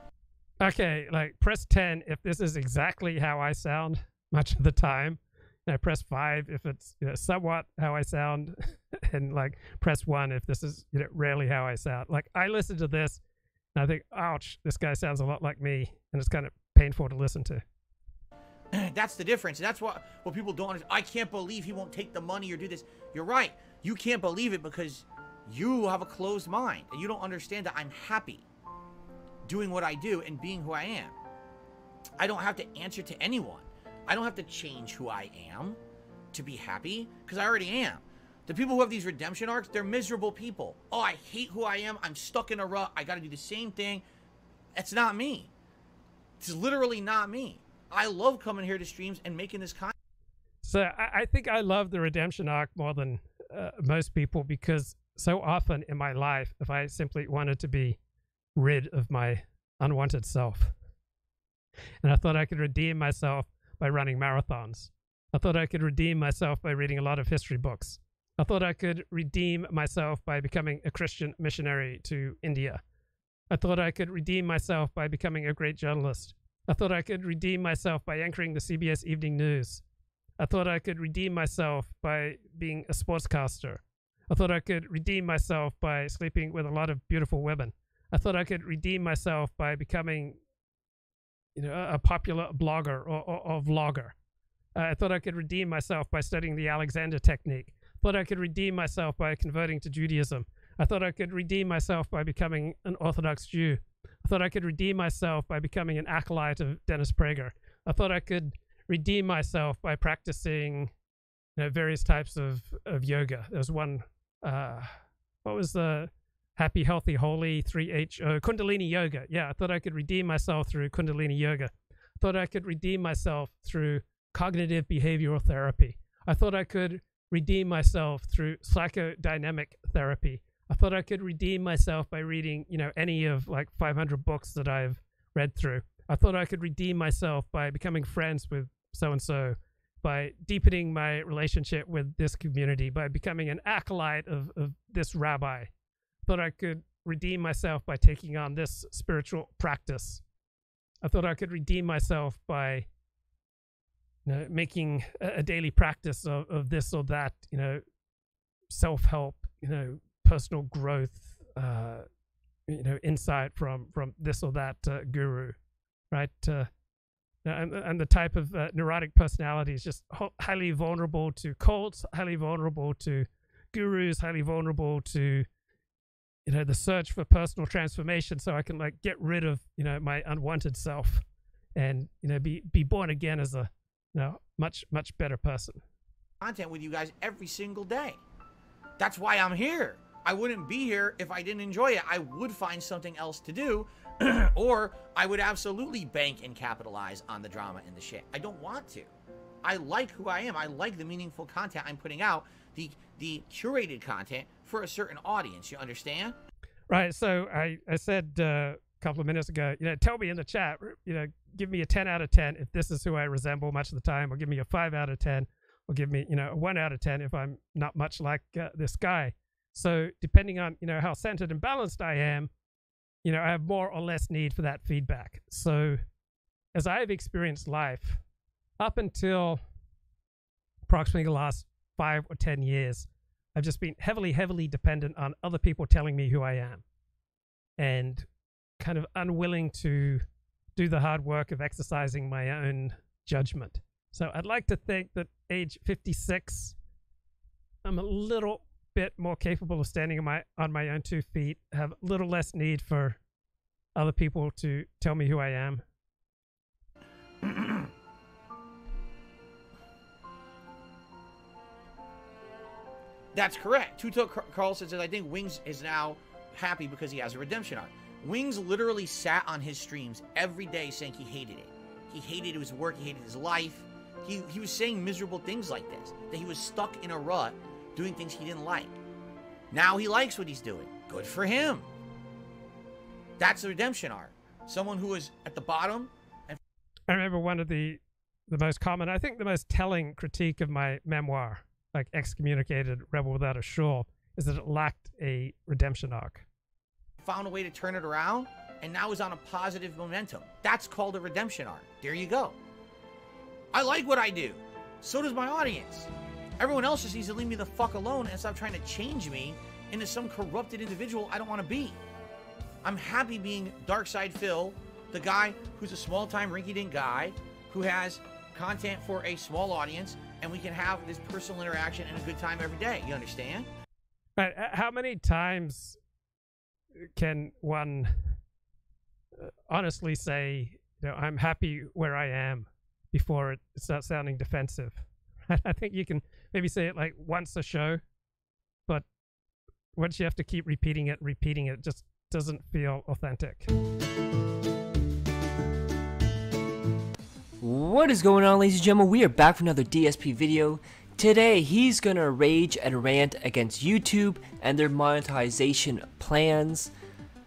Okay, like press 10 if this is exactly how I sound much of the time. And I press 5 if it's you know, somewhat how I sound. and like press 1 if this is you know, rarely how I sound. Like I listen to this and I think, ouch, this guy sounds a lot like me. And it's kind of painful to listen to.
that's the difference. That's what, what people don't understand. I can't believe he won't take the money or do this. You're right. You can't believe it because you have a closed mind and you don't understand that I'm happy doing what I do and being who I am. I don't have to answer to anyone. I don't have to change who I am to be happy because I already am. The people who have these redemption arcs, they're miserable people. Oh, I hate who I am. I'm stuck in a rut. I got to do the same thing. It's not me. It's literally not me. I love coming here to streams and making this content.
So I, I think I love the redemption arc more than uh, most people because so often in my life, if I simply wanted to be rid of my unwanted self, and I thought I could redeem myself by running marathons, I thought I could redeem myself by reading a lot of history books. I thought I could redeem myself by becoming a Christian missionary to India. I thought I could redeem myself by becoming a great journalist. I thought I could redeem myself by anchoring the CBS Evening News. I thought I could redeem myself by being a sportscaster. I thought I could redeem myself by sleeping with a lot of beautiful women. I thought I could redeem myself by becoming, you know, a, popular blogger or, or, or vlogger. Uh, I thought I could redeem myself by studying the Alexander technique. Thought I could redeem myself by converting to Judaism. I thought I could redeem myself by becoming an Orthodox Jew. I thought I could redeem myself by becoming an acolyte of Dennis Prager. I thought I could redeem myself by practicing you know, various types of, of yoga. There's one, uh, what was the happy, healthy, holy 3H, Kundalini yoga. Yeah, I thought I could redeem myself through Kundalini yoga. I thought I could redeem myself through cognitive behavioral therapy. I thought I could redeem myself through psychodynamic therapy. I thought I could redeem myself by reading, you know, any of like 500 books that I've read through. I thought I could redeem myself by becoming friends with so and so, by deepening my relationship with this community, by becoming an acolyte of, of this rabbi. I thought I could redeem myself by taking on this spiritual practice. I thought I could redeem myself by you know, making a, daily practice of, of this or that, you know, self help, you know, personal growth, uh, you know, insight from from this or that uh, guru, right? Uh, and, and the type of uh, neurotic personality is just highly vulnerable to cults, highly vulnerable to gurus, highly vulnerable to you know the search for personal transformation. So I can like get rid of you know my unwanted self, and you know be be born again as a you know much much better person.
Content with you guys every single day. That's why I'm here. I wouldn't be here if I didn't enjoy it. I would find something else to do, or I would absolutely bank and capitalize on the drama and the shit. I don't want to. I like who I am. I like the meaningful content I'm putting out, the the curated content for a certain audience. You understand?
Right. So I I said uh, a couple of minutes ago, you know, tell me in the chat, you know, give me a 10 out of 10 if this is who I resemble much of the time, or give me a 5 out of 10, or give me, you know, a 1 out of 10 if I'm not much like uh, this guy. So depending on you know how centered and balanced I am, you know I have more or less need for that feedback. So as I have experienced life up until approximately the last five or ten years, I've just been heavily, heavily dependent on other people telling me who I am, and kind of unwilling to do the hard work of exercising my own judgment. So I'd like to think that age 56, I'm a little bit more capable of standing on my on my own two feet, have a little less need for other people to tell me who I am.
That's correct. Tuto Carlson says, I think Wings is now happy because he has a redemption arc. Wings literally sat on his streams every day saying he hated it. He hated his work, he hated his life. He, he was saying miserable things like this, that he was stuck in a rut doing things he didn't like. Now he likes what he's doing. Good for him. That's the redemption arc. Someone who is at the bottom and
I remember one of the the most common, I think the most telling critique of my memoir, like Excommunicated Rebel Without a Shul, is that it lacked a redemption arc.
Found a way to turn it around and now is on a positive momentum. That's called a redemption arc. There you go. I like what I do. So does my audience. Everyone else just needs to leave me the fuck alone and stop trying to change me into some corrupted individual I don't want to be. I'm happy being Darkside Phil, the guy who's a small time rinky dink guy who has content for a small audience, and we can have this personal interaction and a good time every day. You understand?
Uh, How many times can one uh, honestly say, you know, I'm happy where I am before it starts sounding defensive? I think you can maybe say it like once a show, but once you have to keep repeating it, repeating it, it just doesn't feel authentic.
What is going on ladies and gentlemen? We are back for another DSP video. Today he's gonna rage and rant against YouTube and their monetization plans.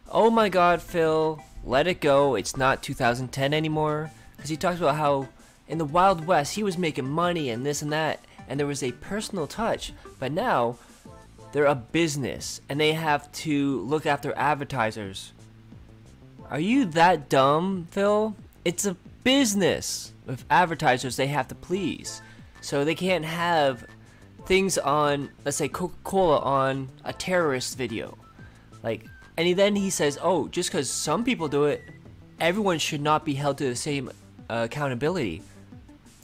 Oh my god Phil, let it go, it's not 2010 anymore. Because he talks about how in the Wild West he was making money and this and that and there was a personal touch. But now they're a business and they have to look after advertisers. Are you that dumb, Phil? It's a business with advertisers they have to please. So they can't have things on, let's say Coca Cola on a terrorist video. Like, and he, then he says, oh, just because some people do it, everyone should not be held to the same uh, accountability.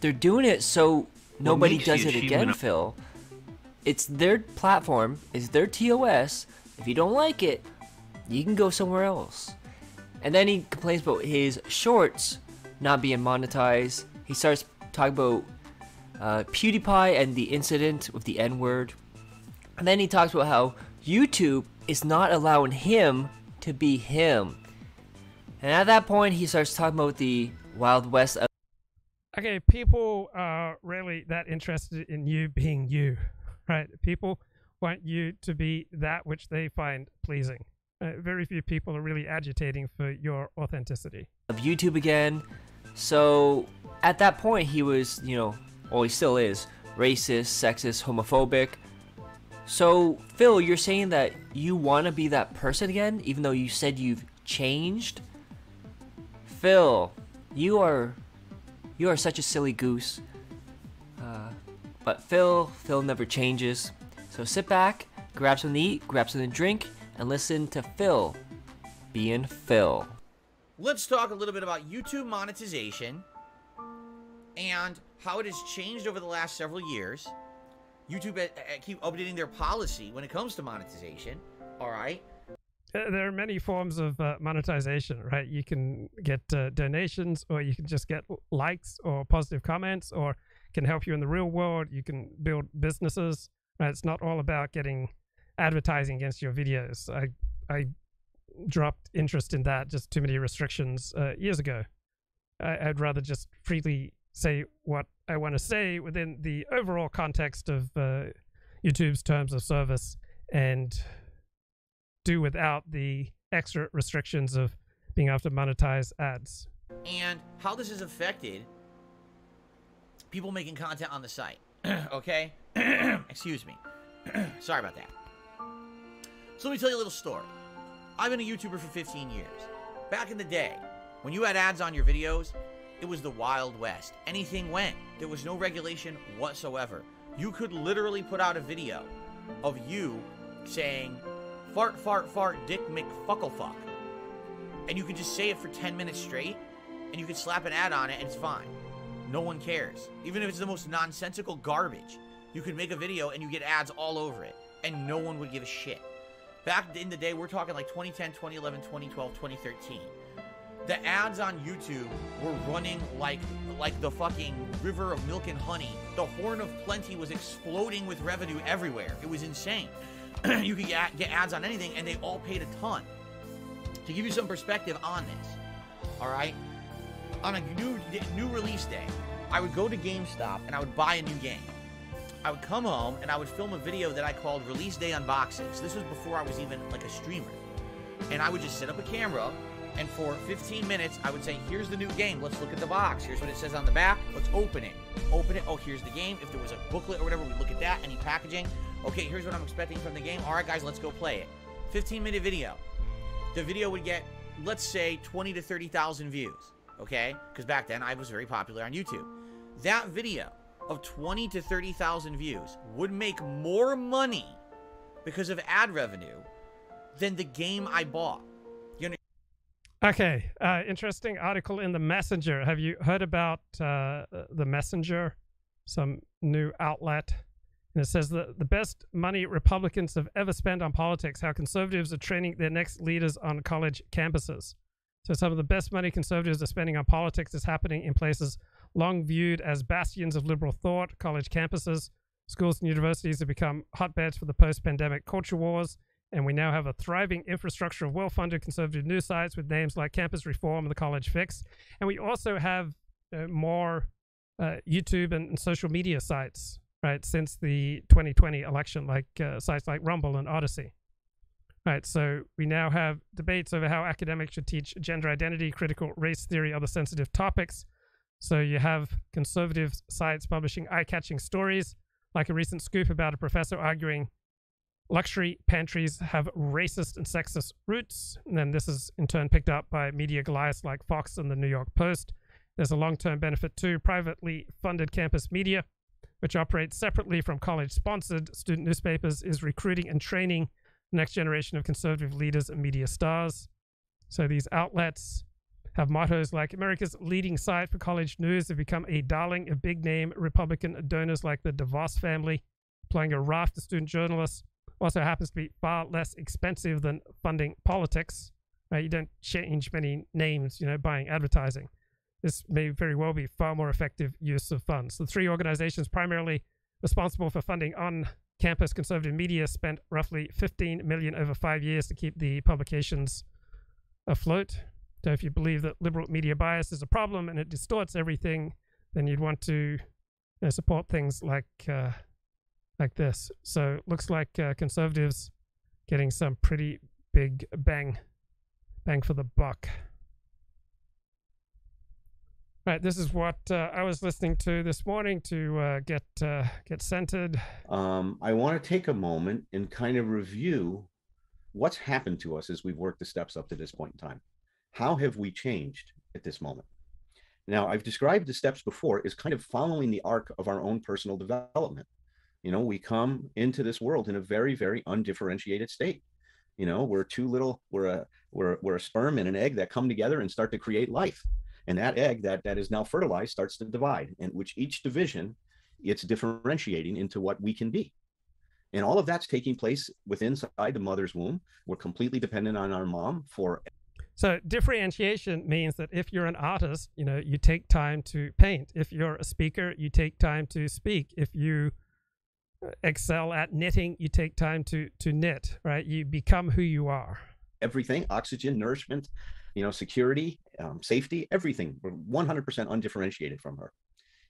They're doing it so nobody does it again,
of-
Phil. It's their platform, it's their TOS. If you don't like it, you can go somewhere else. And then he complains about his shorts not being monetized. He starts talking about uh, PewDiePie and the incident with the N word. And then he talks about how YouTube is not allowing him to be him. And at that point, he starts talking about the Wild West. Of-
Okay, people are really that interested in you being you, right? People want you to be that which they find pleasing. Uh, very few people are really agitating for your authenticity.
of YouTube again. So at that point, he was, you know, well, he still is racist, sexist, homophobic. So Phil, you're saying that you want to be that person again, even though you said you've changed. Phil, you are, you are such a silly goose. Uh, but Phil, Phil never changes. So sit back, grab something to eat, grab something to drink, and listen to Phil being Phil.
Let's talk a little bit about YouTube monetization and how it has changed over the last several years. YouTube uh, keep updating their policy when it comes to monetization. All right.
There are many forms of uh, monetization, right? You can get uh, donations, or you can just get likes or positive comments, or can help you in the real world. You can build businesses. Right? It's not all about getting advertising against your videos. I I dropped interest in that. Just too many restrictions uh, years ago. I, I'd rather just freely say what I want to say within the overall context of uh, YouTube's terms of service and do without the extra restrictions of being able to monetize ads.
and how this has affected people making content on the site. okay? Excuse me. Sorry about that. So let me tell you a little story. I've been a YouTuber for 15 years. Back in the day, when you had ads on your videos, it was the Wild West. Anything went. There was no regulation whatsoever. You could literally put out a video of you saying, fart, fart, fart, dick, McFucklefuck. And you could just say it for 10 minutes straight, and you could slap an ad on it, and it's fine. No one cares. Even if it's the most nonsensical garbage, you could make a video and you get ads all over it, and no one would give a shit. Back in the day, we're talking like 2010, 2011, 2012, 2013. The ads on YouTube were running like like the fucking river of milk and honey. The horn of plenty was exploding with revenue everywhere. It was insane. you could get, ads on anything, and they all paid a ton. To give you some perspective on this, all right, on a new new release day, I would go to GameStop and I would buy a new game. I would come home and I would film a video that I called Release Day Unboxings. This was before I was even like a streamer. and I would just set up a camera and for 15 minutes, I would say, here's the new game. Let's look at the box. Here's what it says on the back. Let's open it. Open it. Oh, here's the game. If there was a booklet or whatever, we'd look at that. Any packaging. Okay, here's what I'm expecting from the game. All right, guys, let's go play it. 15 minute video. The video would get, let's say, 20 to 30,000 views. Okay? Because back then, I was very popular on YouTube. That video of 20 to 30,000 views would make more money because of ad revenue than the game I bought.
Okay, uh, interesting article in the Messenger. Have you heard about uh, the Messenger? Some new outlet. And it says that the best money Republicans have ever spent on politics, how conservatives are training their next leaders on college campuses. So some of the best money conservatives are spending on politics is happening in places long viewed as bastions of liberal thought, college campuses. Schools and universities have become hotbeds for the post pandemic culture wars and we now have a thriving infrastructure of well-funded conservative news sites with names like Campus Reform and The College Fix, and we also have uh, more uh, YouTube and, and, social media sites, right, since the 2020 election, like uh, sites like Rumble and Odysee. Right, so we now have debates over how academics should teach gender identity, critical race theory, other sensitive topics. So you have conservative sites publishing eye-catching stories, like a recent scoop about a professor arguing luxury pantries have racist and sexist roots. And then this is in turn picked up by media goliaths like Fox and the New York Post. There's a long term benefit to privately funded campus media, which operates separately from college sponsored student newspapers, is recruiting and training the next generation of conservative leaders and media stars. So these outlets have mottos like America's leading site for college news have become a darling of big name Republican donors like the DeVos family, playing a raft of student journalists also happens to be far less expensive than funding politics. Right? You don't change many names, you know, buying advertising. This may very well be far more effective use of funds. The three organizations primarily responsible for funding on campus conservative media spent roughly 15 million over five years to keep the publications afloat. So if you believe that liberal media bias is a problem and it distorts everything, then you'd want to you know, support things like uh, like this. So looks like uh, conservatives getting some pretty big bang bang for the buck. Right, this is what uh, I was listening to this morning to uh, get uh, get centered.
Um, I want to take a moment and kind of review what's happened to us as we've worked the steps up to this point in time. How have we changed at this moment? Now, I've described the steps before as kind of following the arc of our own personal development you know we come into this world in a very very undifferentiated state. You know we're two little we're a we're, we're a sperm and an egg that come together and start to create life. And that egg that that is now fertilized starts to divide and which each division it's differentiating into what we can be. And all of that's taking place within inside the mother's womb. We're completely dependent on our mom for
so differentiation means that if you're an artist you know you take time to paint. If you're a speaker you take time to speak. If you excel at knitting, you take time to to knit, right? You become who you are.
Everything, oxygen, nourishment, you know, security, um, safety, everything. We're 100% undifferentiated from her.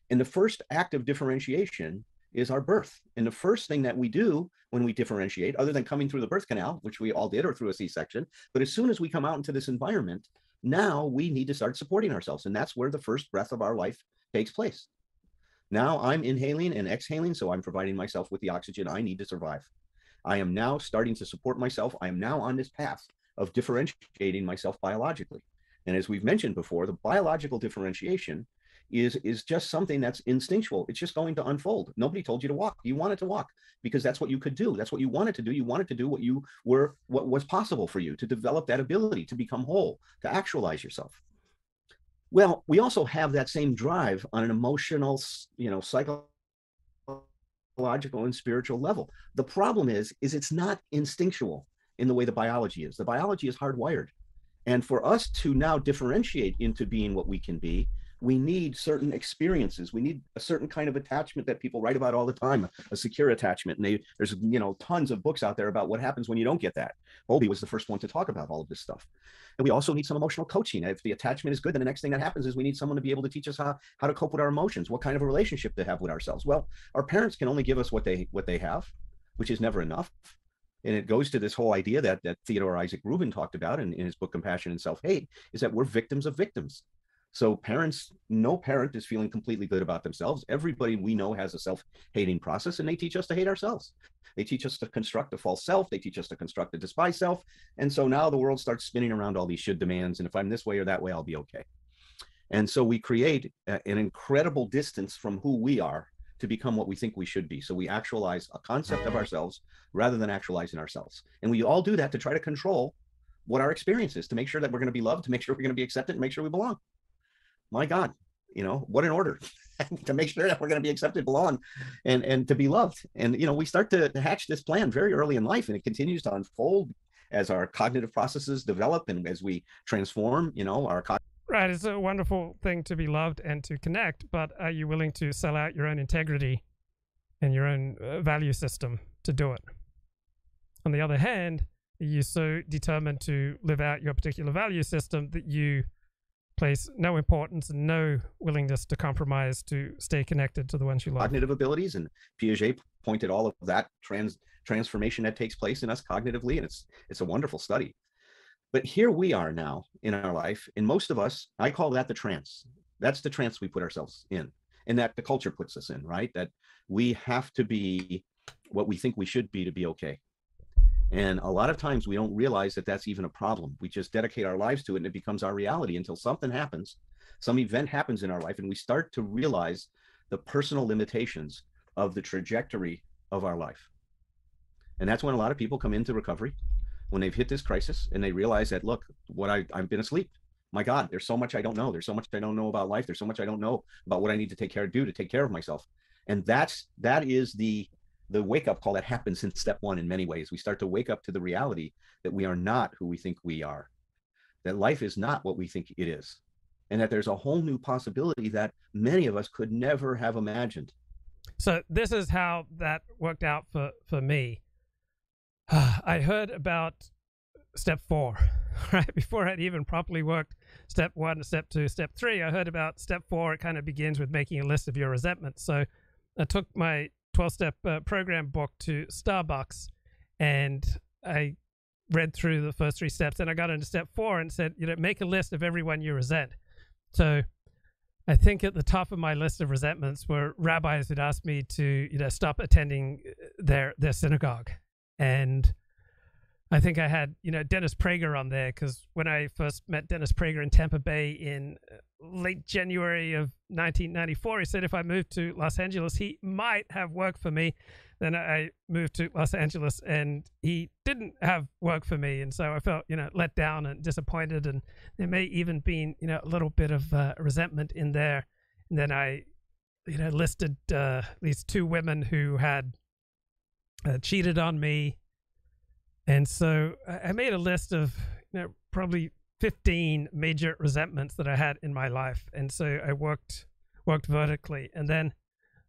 And the first act of differentiation is our birth. And the first thing that we do when we differentiate, other than coming through the birth canal, which we all did, or through a C-section, but as soon as we come out into this environment, now we need to start supporting ourselves. And that's where the first breath of our life takes place. Now I'm inhaling and exhaling, so I'm providing myself with the oxygen I need to survive. I am now starting to support myself. I am now on this path of differentiating myself biologically. And as we've mentioned before, the biological differentiation is is just something that's instinctual. It's just going to unfold. Nobody told you to walk. You wanted to walk because that's what you could do. That's what you wanted to do. You wanted to do what you were what was possible for you to develop that ability to become whole, to actualize yourself. Well, we also have that same drive on an emotional, you know, psychological and spiritual level. The problem is, is it's not instinctual in the way the biology is. The biology is hardwired. And for us to now differentiate into being what we can be, we need certain experiences. We need a certain kind of attachment that people write about all the time, a secure attachment. And they, there's you know tons of books out there about what happens when you don't get that. Bowlby was the first one to talk about all of this stuff. And we also need some emotional coaching. If the attachment is good, then the next thing that happens is we need someone to be able to teach us how, how to cope with our emotions, what kind of a relationship to have with ourselves. Well, our parents can only give us what they what they have, which is never enough. And it goes to this whole idea that that Theodore Isaac Rubin talked about in, in his book Compassion and Self-Hate is that we're victims of victims. So parents, no parent is feeling completely good about themselves. Everybody we know has a self-hating process, and they teach us to hate ourselves. They teach us to construct a false self. They teach us to construct a despised self. And so now the world starts spinning around all these should demands. And if I'm this way or that way, I'll be okay. And so we create a, an incredible distance from who we are to become what we think we should be. So we actualize a concept of ourselves rather than actualizing ourselves. And we all do that to try to control what our experience is, to make sure that we're going to be loved, to make sure we're going to be accepted, and make sure we belong. My God, you know, what an order to make sure that we're going to be accepted, belong, and and to be loved. And you know, we start to hatch this plan very early in life, and it continues to unfold as our cognitive processes develop and as we transform. You know, our cognitive
Right, it's a wonderful thing to be loved and to connect, but are you willing to sell out your own integrity and your own uh, value system to do it? On the other hand, are you so determined to live out your particular value system that you place no importance and no willingness to compromise to stay connected to the ones you love?
cognitive abilities and Piaget pointed all of that trans transformation that takes place in us cognitively and it's it's a wonderful study. But here we are now in our life and most of us i call that the trance. That's the trance we put ourselves in and that the culture puts us in right? That we have to be what we think we should be to be okay and a lot of times we don't realize that that's even a problem. We just dedicate our lives to it and it becomes our reality until something happens some event happens in our life and we start to realize the personal limitations of the trajectory of our life. And that's when a lot of people come into recovery when they've hit this crisis and they realize that look what I, i've been asleep. My god there's so much i don't know. There's so much i don't know about life. There's so much i don't know about what i need to take care of do to take care of myself. And that's that is the the wake up call that happens in step one in many ways we start to wake up to the reality that we are not who we think we are that life is not what we think it is and that there's a whole new possibility that many of us could never have imagined
So this is how that worked out for for me. I heard about step four right before I'd even properly worked step one, step two, step three. I heard about step four. It kind of begins with making a list of your resentments. So I took my 12 step uh, program book to Starbucks and I read through the first three steps. And I got into step four and said, you know, make a list of everyone you resent. So I think at the top of my list of resentments were rabbis who'd asked me to, you know, stop attending their their synagogue, and I think I had, you know, Dennis Prager on there because when I first met Dennis Prager in Tampa Bay in uh, late January of 1994, he said if I moved to Los Angeles, he might have work for me. Then I moved to Los Angeles and he didn't have work for me. And so I felt, you know, let down and disappointed. And there may even been, you know, a little bit of uh, resentment in there. And then I, you know, listed uh, these two women who had uh, cheated on me. And so I made a list of, you know, probably 15 major resentments that I had in my life. And so I worked worked vertically. And then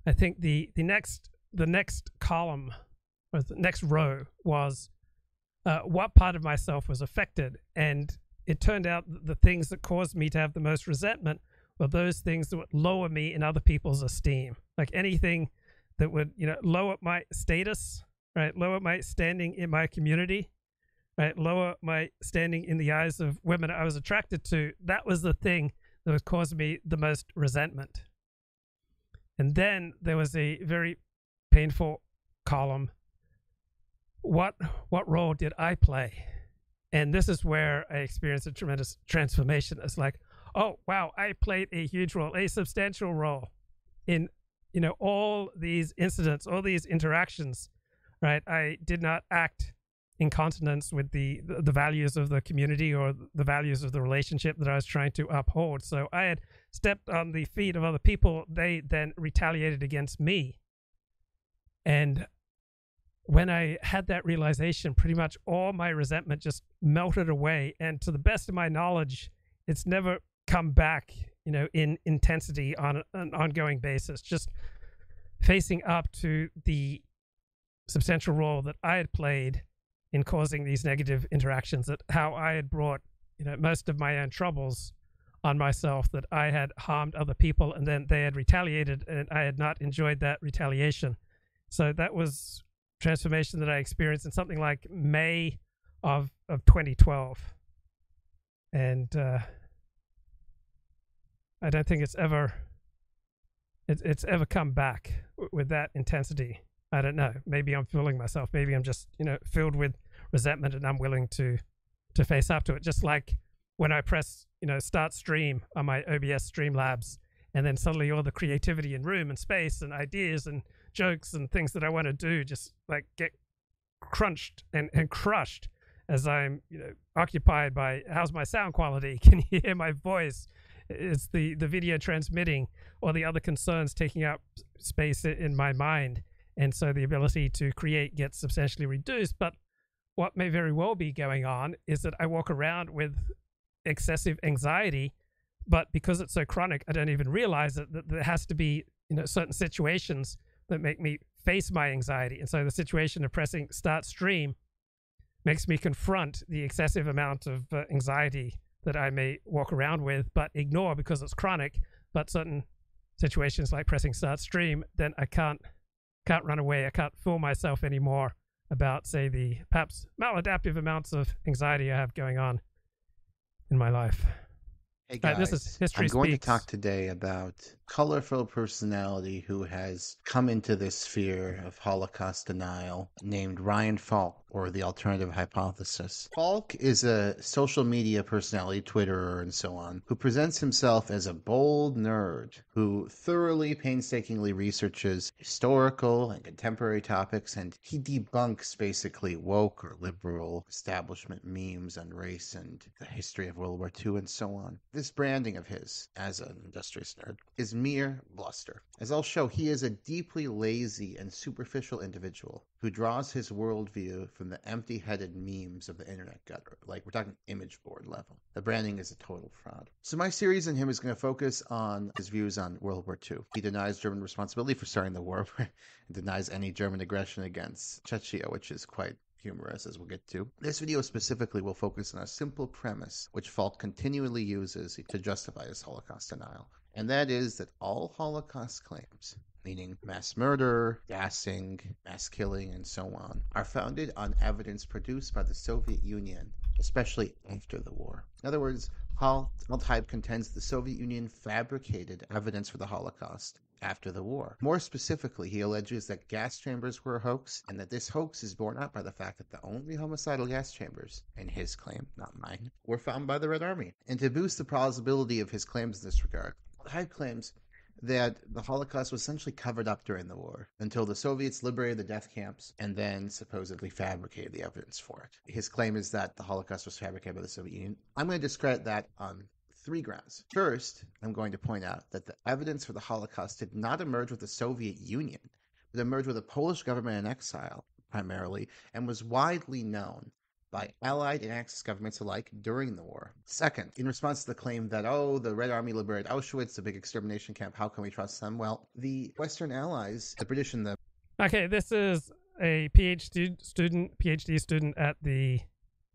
I think the the next the next column or the next row was uh, what part of myself was affected. And it turned out the things that caused me to have the most resentment were those things that would lower me in other people's esteem. Like anything that would, you know, lower my status, right? Lower my standing in my community, right? Lower my standing in the eyes of women I was attracted to. That was the thing that would cause me the most resentment. And then there was a very painful column. What what role did I play? And this is where I experienced a tremendous transformation. It's like, oh wow, I played a huge role, a substantial role in you know all these incidents, all these interactions, right? I did not act in consonance with the the values of the community or the values of the relationship that I was trying to uphold. So I had stepped on the feet of other people. They then retaliated against me. And when I had that realization, pretty much all my resentment just melted away. And to the best of my knowledge, it's never come back, you know, in intensity on an ongoing basis. Just facing up to the substantial role that I had played in causing these negative interactions, that how I had brought, you know, most of my own troubles on myself, that I had harmed other people and then they had retaliated and I had not enjoyed that retaliation. So that was transformation that I experienced in something like May of of 2012, and uh, I don't think it's ever it, it's ever come back with that intensity. I don't know. Maybe I'm fooling myself. Maybe I'm just you know filled with resentment and I'm willing to to face up to it. Just like when I press you know start stream on my OBS Streamlabs, and then suddenly all the creativity in room and space and ideas and jokes and things that I want to do just like get crunched and, and crushed as I'm you know occupied by how's my sound quality? Can you hear my voice? Is the the video transmitting or the other concerns taking up space in my mind, and so the ability to create gets substantially reduced. But what may very well be going on is that I walk around with excessive anxiety, but because it's so chronic, I don't even realize it, that there has to be you know certain situations that make me face my anxiety, and so the situation of pressing start stream makes me confront the excessive amount of uh, anxiety that I may walk around with, but ignore because it's chronic. But certain situations like pressing start stream, then I can't can't run away. I can't fool myself anymore about, say, the perhaps maladaptive amounts of anxiety I have going on in my life.
Hey guys,
this is History
I'm going
Speaks.
to talk today about colorful personality who has come into this sphere of Holocaust denial named Ryan Faulk or the alternative hypothesis. Faulk is a social media personality, Twitterer and so on, who presents himself as a bold nerd who thoroughly painstakingly researches historical and contemporary topics and he debunks basically woke or liberal establishment memes on race and the history of World War II and so on. This branding of his as an industrious nerd is mere bluster. As I'll show, he is a deeply lazy and superficial individual who draws his worldview from the empty headed memes of the internet gutter. Like, we're talking image board level. The branding is a total fraud. So, my series on him is going to focus on his views on World War II. He denies German responsibility for starting the war and denies any German aggression against Chechnya, which is quite humorous as we'll get to. This video specifically will focus on a simple premise which Faulk continually uses to justify his Holocaust denial, and that is that all Holocaust claims, meaning mass murder, gassing, mass killing, and so on, are founded on evidence produced by the Soviet Union, especially after the war. In other words, Alt Hype contends the Soviet Union fabricated evidence for the Holocaust after the war. More specifically, he alleges that gas chambers were a hoax, and that this hoax is borne out by the fact that the only homicidal gas chambers, in his claim, not mine, were found by the Red Army. And to boost the plausibility of his claims in this regard, Hype claims that the Holocaust was essentially covered up during the war until the Soviets liberated the death camps and then supposedly fabricated the evidence for it. His claim is that the Holocaust was fabricated by the Soviet Union. I'm going to discredit that on three grounds. First, I'm going to point out that the evidence for the Holocaust did not emerge with the Soviet Union, but emerged with the Polish government in exile, primarily, and was widely known by Allied and Axis governments alike during the war. Second, in response to the claim that, oh, the Red Army liberated Auschwitz, a big extermination camp, how can we trust them? Well, the Western Allies, the British and the
Okay, this is a PhD student, PhD student at the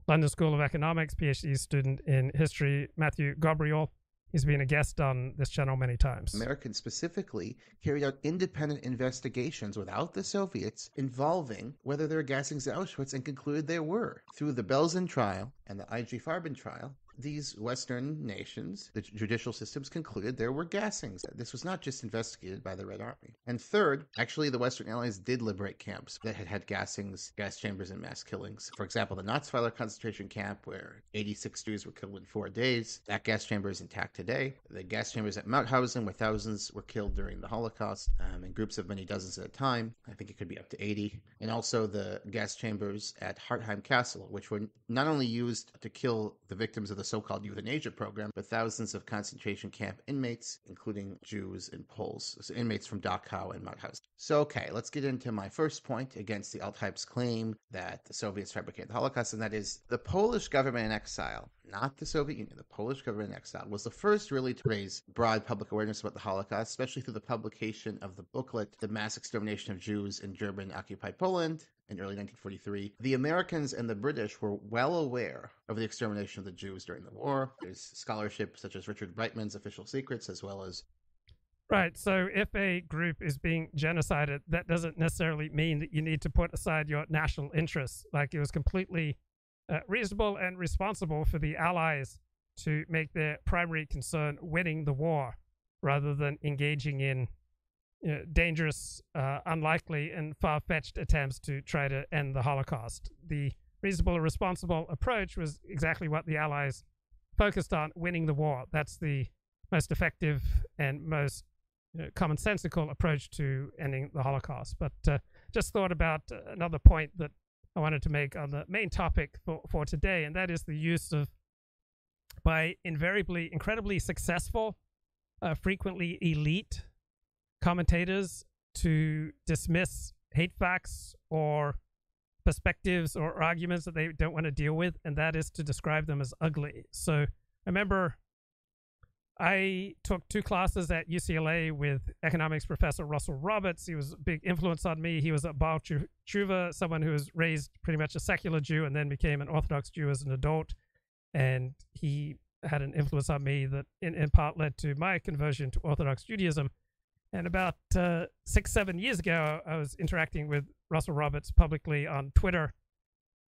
London School of Economics, PhD student in history, Matthew Gabriel. He's been a guest on this channel many times.
Americans specifically carried out independent investigations without the Soviets involving whether there were gassings at Auschwitz and concluded there were. Through the Belsen trial and the IG Farben trial, these Western nations, the judicial systems concluded there were gassings. This was not just investigated by the Red Army. And third, actually, the Western Allies did liberate camps that had had gassings, gas chambers, and mass killings. For example, the Natzweiler concentration camp, where 86 Jews were killed in four days, that gas chamber is intact today. The gas chambers at Mauthausen, where thousands were killed during the Holocaust, um, in groups of many dozens at a time. I think it could be up to 80. And also the gas chambers at Hartheim Castle, which were not only used to kill the victims of the so-called euthanasia program, but thousands of concentration camp inmates, including Jews and Poles, so inmates from Dachau and Mauthausen. So, okay, let's get into my first point against the Alt Hype's claim that the Soviets fabricated the Holocaust, and that is the Polish government in exile, not the Soviet Union, the Polish government in exile, was the first really to raise broad public awareness about the Holocaust, especially through the publication of the booklet, The Mass Extermination of Jews in German Occupied Poland, in early 1943, the Americans and the British were well aware of the extermination of the Jews during the war. There's scholarship such as Richard Breitman's Official Secrets, as well as
Right. So if a group is being genocided, that doesn't necessarily mean that you need to put aside your national interests. Like it was completely uh, reasonable and responsible for the Allies to make their primary concern winning the war rather than engaging in you know, dangerous, uh, unlikely, and far fetched attempts to try to end the Holocaust. The reasonable responsible approach was exactly what the Allies focused on winning the war. That's the most effective and most you know, commonsensical approach to ending the Holocaust. But uh, just thought about another point that I wanted to make on the main topic for, for today, and that is the use of, by invariably incredibly successful, uh, frequently elite commentators to dismiss hate facts or perspectives or arguments that they don't want to deal with, and that is to describe them as ugly. So I remember I took two classes at UCLA with economics professor Russell Roberts. He was a big influence on me. He was a Baal Tshuva, someone who was raised pretty much a secular Jew and then became an Orthodox Jew as an adult. And he had an influence on me that in, in part led to my conversion to Orthodox Judaism. And about uh, six, seven years ago, I was interacting with Russell Roberts publicly on Twitter,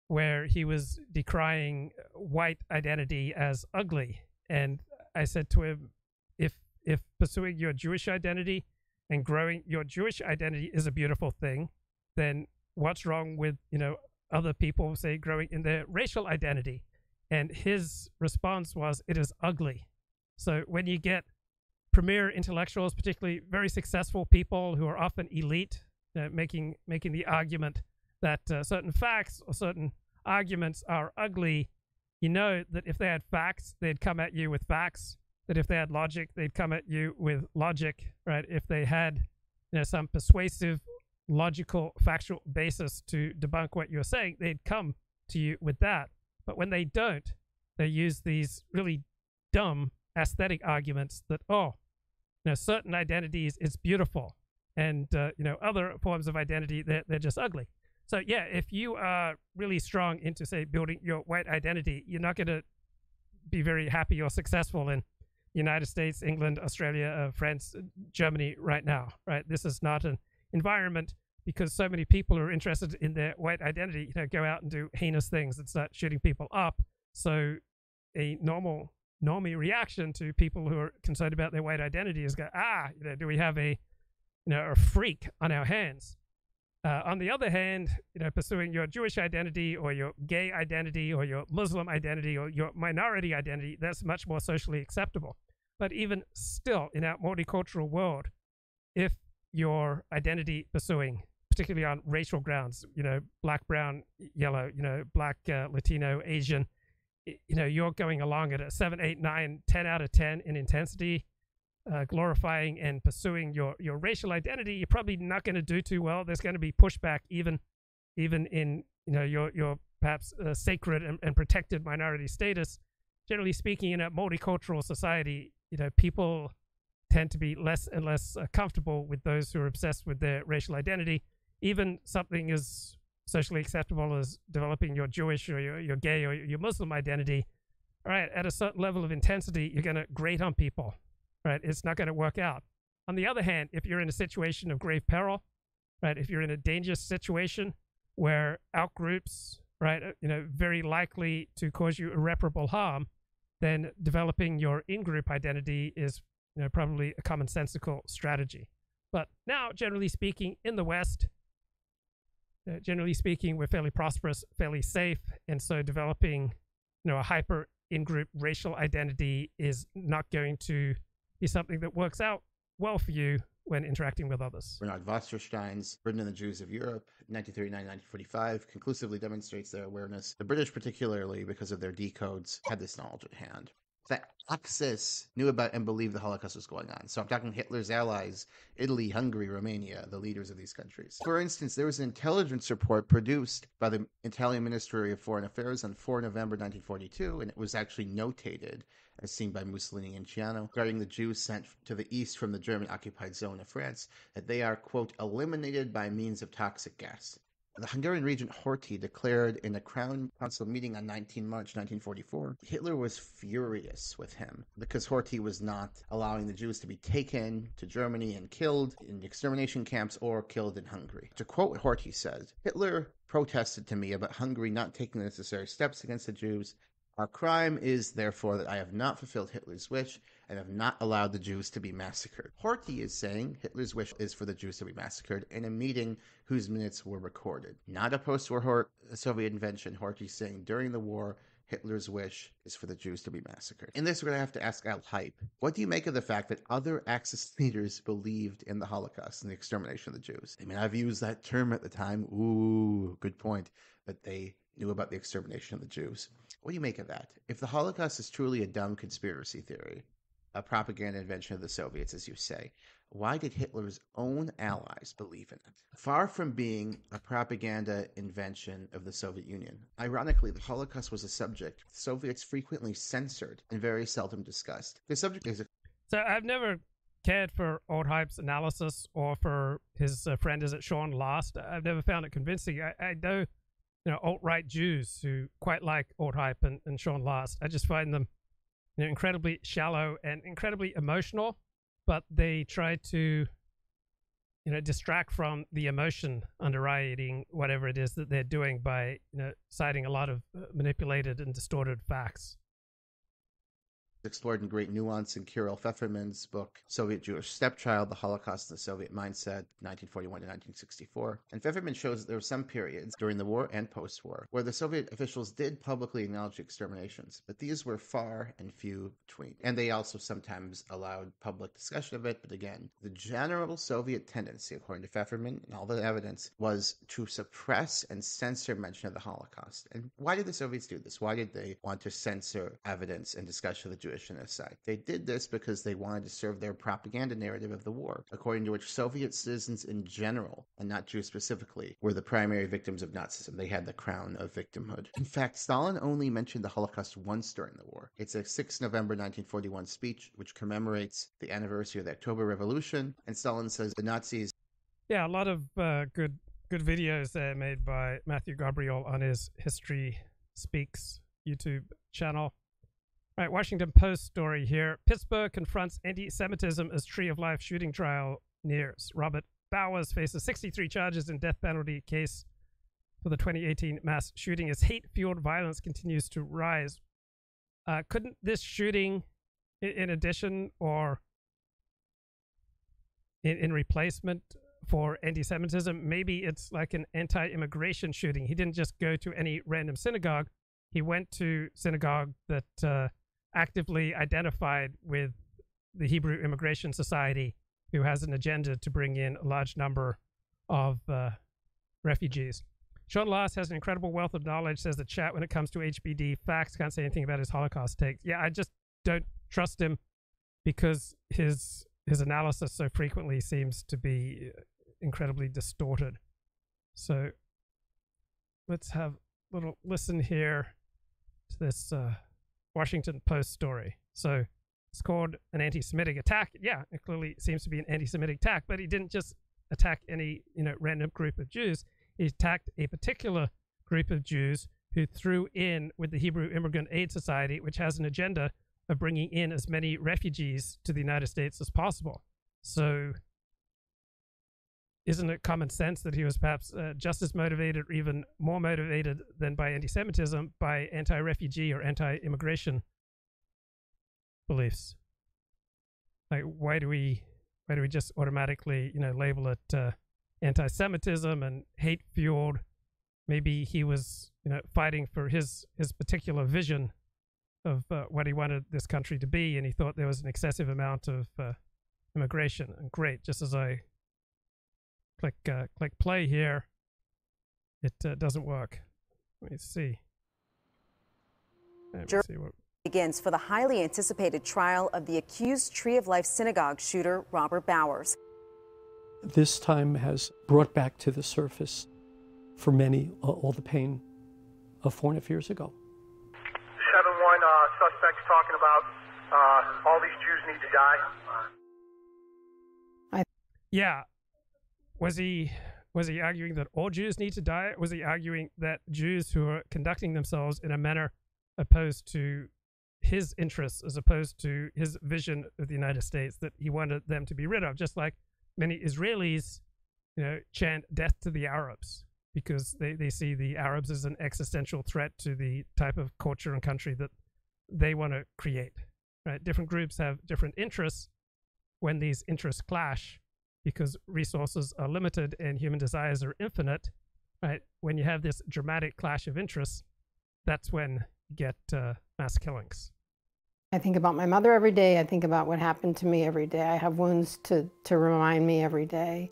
where he was decrying white identity as ugly. And I said to him, if if pursuing your Jewish identity and growing your Jewish identity is a beautiful thing, then what's wrong with you know other people say growing in their racial identity? And his response was, "It is ugly." So when you get premier intellectuals, particularly very successful people who are often elite, uh, making making the argument that uh, certain facts or certain arguments are ugly, you know that if they had facts, they'd come at you with facts. That if they had logic, they'd come at you with logic, right? If they had, you know, some persuasive, logical, factual basis to debunk what you're saying, they'd come to you with that. But when they don't, they use these really dumb aesthetic arguments that, oh, you know, certain identities is beautiful, and uh, you know, other forms of identity they're, they're just ugly. So yeah, if you are really strong into say building your white identity, you're not going to be very happy or successful in United States, England, Australia, uh, France, uh, Germany right now. Right, this is not an environment because so many people are interested in their white identity. You know, go out and do heinous things and start shooting people up. So a normal normie reaction to people who are concerned about their white identity is go, ah, you know, do we have a you know a freak on our hands? Uh, on the other hand, you know, pursuing your Jewish identity or your gay identity or your Muslim identity or your minority identity, that's much more socially acceptable. But even still, in our multicultural world, if your identity pursuing, particularly on racial grounds, you know, black, brown, yellow, you know, black, uh, Latino, Asian, you know, you're going along at a 7, 8, 9, 10 out of 10 in intensity, uh, glorifying and pursuing your your racial identity, you're probably not going to do too well. There's going to be pushback, even even in you know your your perhaps uh, sacred and, and protected minority status. Generally speaking, in a multicultural society, you know people tend to be less and less uh, comfortable with those who are obsessed with their racial identity. Even something as socially acceptable as developing your Jewish or your, your gay or your Muslim identity, all right, at a certain level of intensity, you're going to grate on people right? It's not going to work out. On the other hand, if you're in a situation of grave peril, right? If you're in a dangerous situation where outgroups, right, uh, you know, very likely to cause you irreparable harm, then developing your in-group identity is, you know, probably a commonsensical strategy. But now, generally speaking, in the West, uh, generally speaking, we're fairly prosperous, fairly safe, and so developing, you know, a hyper in-group racial identity is not going to be something that works out well for you when interacting with others.
Bernard Wasserstein's Britain and the Jews of Europe, 1939-1945, conclusively demonstrates their awareness. The British, particularly because of their decodes, had this knowledge at hand. That Axis knew about and believed the Holocaust was going on. So I'm talking Hitler's allies, Italy, Hungary, Romania, the leaders of these countries. For instance, there was an intelligence report produced by the Italian Ministry of Foreign Affairs on 4 November 1942, and it was actually notated as seen by Mussolini and Ciano, regarding the Jews sent to the east from the German occupied zone of France, that they are, quote, eliminated by means of toxic gas. The Hungarian regent Horthy declared in a Crown Council meeting on 19 March 1944 Hitler was furious with him because Horthy was not allowing the Jews to be taken to Germany and killed in extermination camps or killed in Hungary. To quote what Horthy said, Hitler protested to me about Hungary not taking the necessary steps against the Jews our crime is, therefore, that I have not fulfilled Hitler's wish and have not allowed the Jews to be massacred. Horthy is saying Hitler's wish is for the Jews to be massacred in a meeting whose minutes were recorded. Not a post war Soviet invention. Horthy saying during the war, Hitler's wish is for the Jews to be massacred. In this, we're going to have to ask Alt Hype, what do you make of the fact that other Axis leaders believed in the Holocaust and the extermination of the Jews? May not have used that term at the time. Ooh, good point. But they knew about the extermination of the Jews. What do you make of that? If the Holocaust is truly a dumb conspiracy theory, a propaganda invention of the Soviets, as you say, why did Hitler's own allies believe in it? Far from being a propaganda invention of the Soviet Union, ironically, the Holocaust was a subject the Soviets frequently censored and very seldom discussed. The subject is. A-
so I've never cared for Old Hype's analysis or for his uh, friend, is it Sean Last? I've never found it convincing. I, I know you know, alt right Jews who quite like Hype and, and Sean Last. I just find them incredibly shallow and incredibly emotional, but they try to you know distract from the emotion underwriting whatever it is that they're doing by you know citing a lot of uh, manipulated and distorted facts
explored in great nuance in Kiril Feferman's book, Soviet Jewish Stepchild, The Holocaust and the Soviet Mindset, 1941 to 1964. And Feferman shows that there were some periods during the war and post war where the Soviet officials did publicly acknowledge exterminations, but these were far and few between. And they also sometimes allowed public discussion of it. But again, the general Soviet tendency, according to Pfefferman and all the evidence, was to suppress and censor mention of the Holocaust. And why did the Soviets do this? Why did they want to censor evidence and discussion of the Jewish Genocide. They did this because they wanted to serve their propaganda narrative of the war, according to which Soviet citizens in general, and not Jews specifically, were the primary victims of Nazism. They had the crown of victimhood. In fact, Stalin only mentioned the Holocaust once during the war. It's a 6 November 1941 speech which commemorates the anniversary of the October Revolution, and Stalin says the Nazis.
Yeah, a lot of uh, good good videos there made by Matthew Gabriel on his History Speaks YouTube channel. Right, Washington Post story here. Pittsburgh confronts anti Semitism as Tree of Life shooting trial nears. Robert Bowers faces 63 charges in death penalty case for the 2018 mass shooting as hate fueled violence continues to rise. Uh, couldn't this shooting, in, addition or in, in replacement for anti Semitism, maybe it's like an anti immigration shooting? He didn't just go to any random synagogue, he went to synagogue that. Uh, actively identified with the Hebrew Immigration Society, who has an agenda to bring in a large number of uh, refugees. Sean Last has an incredible wealth of knowledge, says the chat, when it comes to HBD. Facts can't say anything about his Holocaust takes. Yeah, I just don't trust him because his his analysis so frequently seems to be incredibly distorted. So let's have a little listen here to this uh, Washington Post story. So it's called an anti-Semitic attack. Yeah, it clearly seems to be an anti-Semitic attack, but he didn't just attack any you know random group of Jews. He attacked a particular group of Jews who threw in with the Hebrew Immigrant Aid Society, which has an agenda of bringing in as many refugees to the United States as possible. So isn't it common sense that he was perhaps uh, just as motivated or even more motivated than by anti Semitism by anti refugee or anti immigration beliefs? Like, why do we why do we just automatically, you know, label it uh, anti Semitism and hate fueled? Maybe he was, you know, fighting for his his particular vision of uh, what he wanted this country to be, and he thought there was an excessive amount of uh, immigration. And great, just as I click uh, click play here, it uh, doesn't work. Let me see. Let me see what
begins for the highly anticipated trial of the accused Tree of Life synagogue shooter Robert Bowers.
This time has brought back to the surface for many uh, all the pain of four and a half years ago.
7 1 uh, suspects talking about uh, all these Jews need to die.
I- Yeah, was he Was he arguing that all Jews need to die? Was he arguing that Jews who are conducting themselves in a manner opposed to his interests as opposed to his vision of the United States that he wanted them to be rid of, just like many Israelis, you know, chant death to the Arabs because they, they see the Arabs as an existential threat to the type of culture and country that they want to create. Right? Different groups have different interests. When these interests clash, because resources are limited and human desires are infinite, right? When you have this dramatic clash of interests, that's when you get uh, mass killings.
I think about my mother every day. I think about what happened to me every day. I have wounds to, to remind me every day.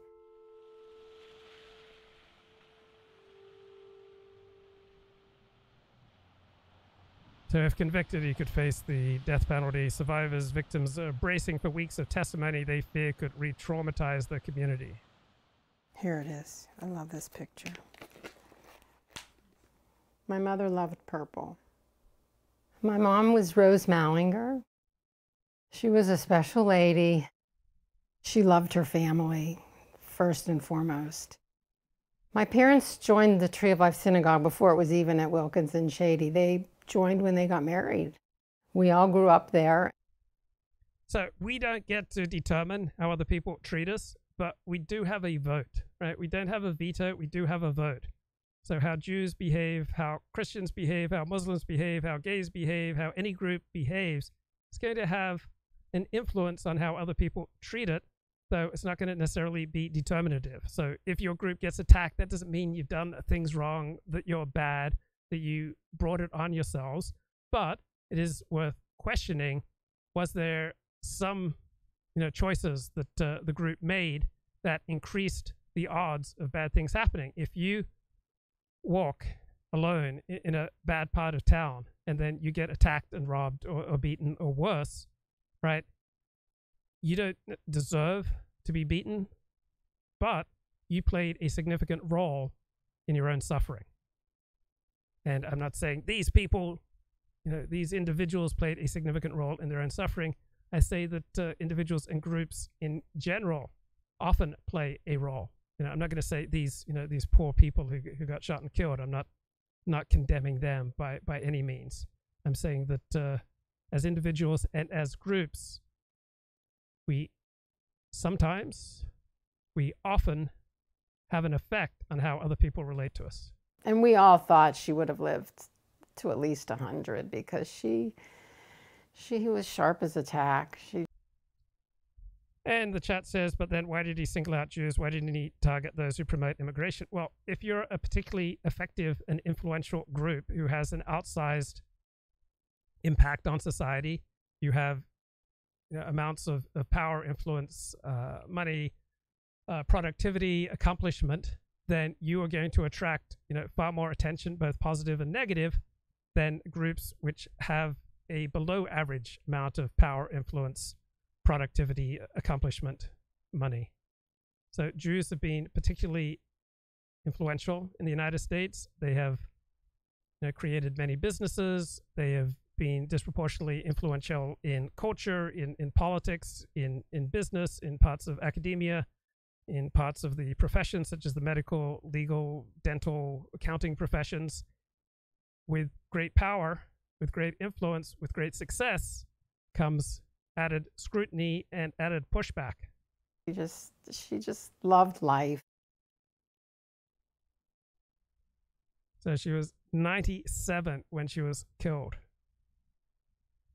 So, if convicted, he could face the death penalty. Survivors, victims are bracing for weeks of testimony they fear could re traumatize the community.
Here it is. I love this picture. My mother loved purple. My mom was Rose Mallinger. She was a special lady. She loved her family, first and foremost. My parents joined the Tree of Life Synagogue before it was even at Wilkins and Shady. They joined when they got married. We all grew up there.
So we don't get to determine how other people treat us, but we do have a vote, right? We don't have a veto, we do have a vote. So, how Jews behave, how Christians behave, how Muslims behave, how gays behave, how any group behaves, it's going to have an influence on how other people treat it, though it's not going to necessarily be determinative. So, if your group gets attacked, that doesn't mean you've done things wrong, that you're bad, that you brought it on yourselves. But it is worth questioning was there some you know, choices that uh, the group made that increased the odds of bad things happening? If you walk alone in a bad part of town and then you get attacked and robbed or, or beaten or worse, right? You don't deserve to be beaten, but you played a significant role in your own suffering. And I'm not saying these people, you know, these individuals played a significant role in their own suffering. I say that uh, individuals and groups in general often play a role you know, I'm not going to say these, you know, these poor people who, who got shot and killed. I'm not not condemning them by by any means. I'm saying that uh, as individuals and as groups, we sometimes, we often have an effect on how other people relate to us.
And we all thought she would have lived to at least 100 because she she was sharp as a tack. She
and the chat says, but then why did he single out Jews? Why didn't he target those who promote immigration? Well, if you're a particularly effective and influential group who has an outsized impact on society, you have you know, amounts of, of power, influence, uh, money, uh, productivity, accomplishment, then you are going to attract you know far more attention, both positive and negative, than groups which have a below average amount of power, influence, productivity, accomplishment, money. So Jews have been particularly influential in the United States. They have you know, created many businesses. They have been disproportionately influential in culture, in, in politics, in, in business, in parts of academia, in parts of the profession, such as the medical, legal, dental, accounting professions. With great power, with great influence, with great success comes added scrutiny and added pushback.
She just she just loved life.
So she was 97 when she was killed.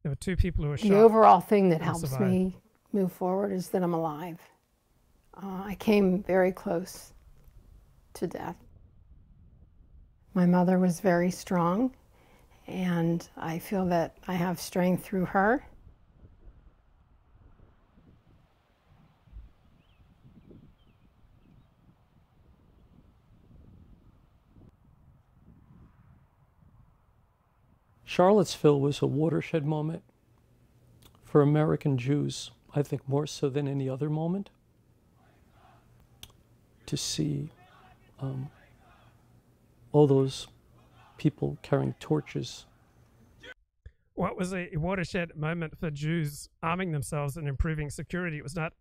There were two people who were shot.
The overall thing that helps survived. me move forward is that I'm alive. Uh, I came very close to death. My mother was very strong, and I feel that I have strength through her.
Charlottesville was a watershed moment for American Jews, I think more so than any other moment, to see um, all those people carrying torches.
What was a watershed moment for Jews arming themselves and improving security? It was not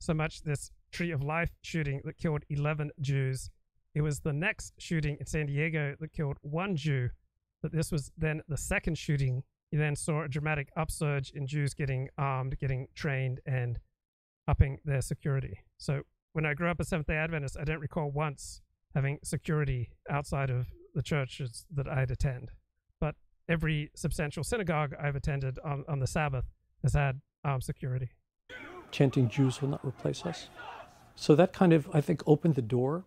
so much this Tree of Life shooting that killed 11 Jews. It was the next shooting in San Diego that killed one Jew, but this was then the second shooting. You then saw a dramatic upsurge in Jews getting armed, getting trained, and upping their security. So when I grew up a Seventh day Adventist, I don't recall once having security outside of the churches that I'd attend. But every substantial synagogue I've attended on, on the Sabbath has had armed security.
Chanting Jews will not replace us. So that kind of, I think, opened the door.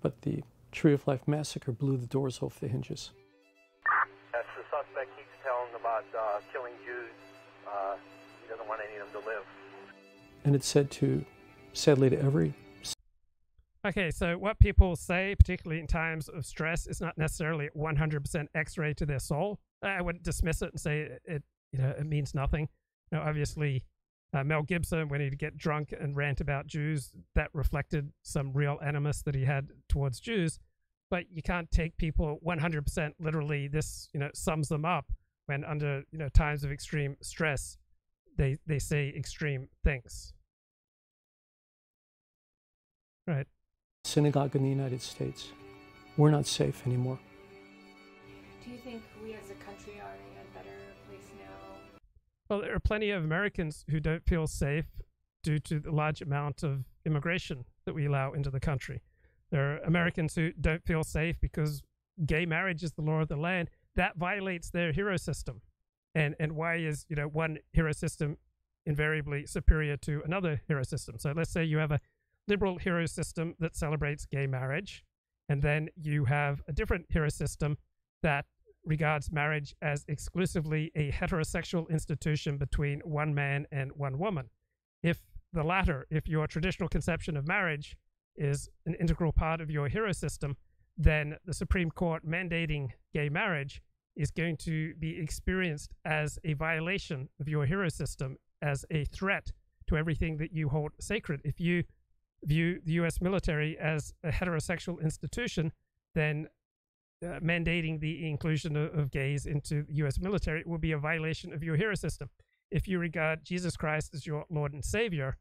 But the Tree of Life massacre blew the doors off the hinges.
As the suspect keeps telling about uh, killing Jews, uh, he doesn't want any of them to live.
And it said to, sadly, to every
Okay, so what people say, particularly in times of stress, is not necessarily 100% X-ray to their soul. I wouldn't dismiss it and say it, it you know, it means nothing. Know, obviously, uh, Mel Gibson, when he'd get drunk and rant about Jews, that reflected some real animus that he had towards Jews. But you can't take people 100% literally. This, you know, sums them up when under, you know, times of extreme stress, they they say extreme things. Right
synagogue in the United States. We're not safe anymore.
Do you think we as a country are in a better place now?
Well, there are plenty of Americans who don't feel safe due to the large amount of immigration that we allow into the country. There are Americans who don't feel safe because gay marriage is the law of the land. That violates their hero system. And and why is, you know, one hero system invariably superior to another hero system? So let's say you have a liberal hero system that celebrates gay marriage. And then you have a different hero system that regards marriage as exclusively a heterosexual institution between one man and one woman. If the latter, if your traditional conception of marriage is an integral part of your hero system, then the Supreme Court mandating gay marriage is going to be experienced as a violation of your hero system, as a threat to everything that you hold sacred. If you view the U.S. military as a heterosexual institution, then uh, mandating the inclusion of, of, gays into the U.S. military will be a violation of your hero system. If you regard Jesus Christ as your Lord and Savior,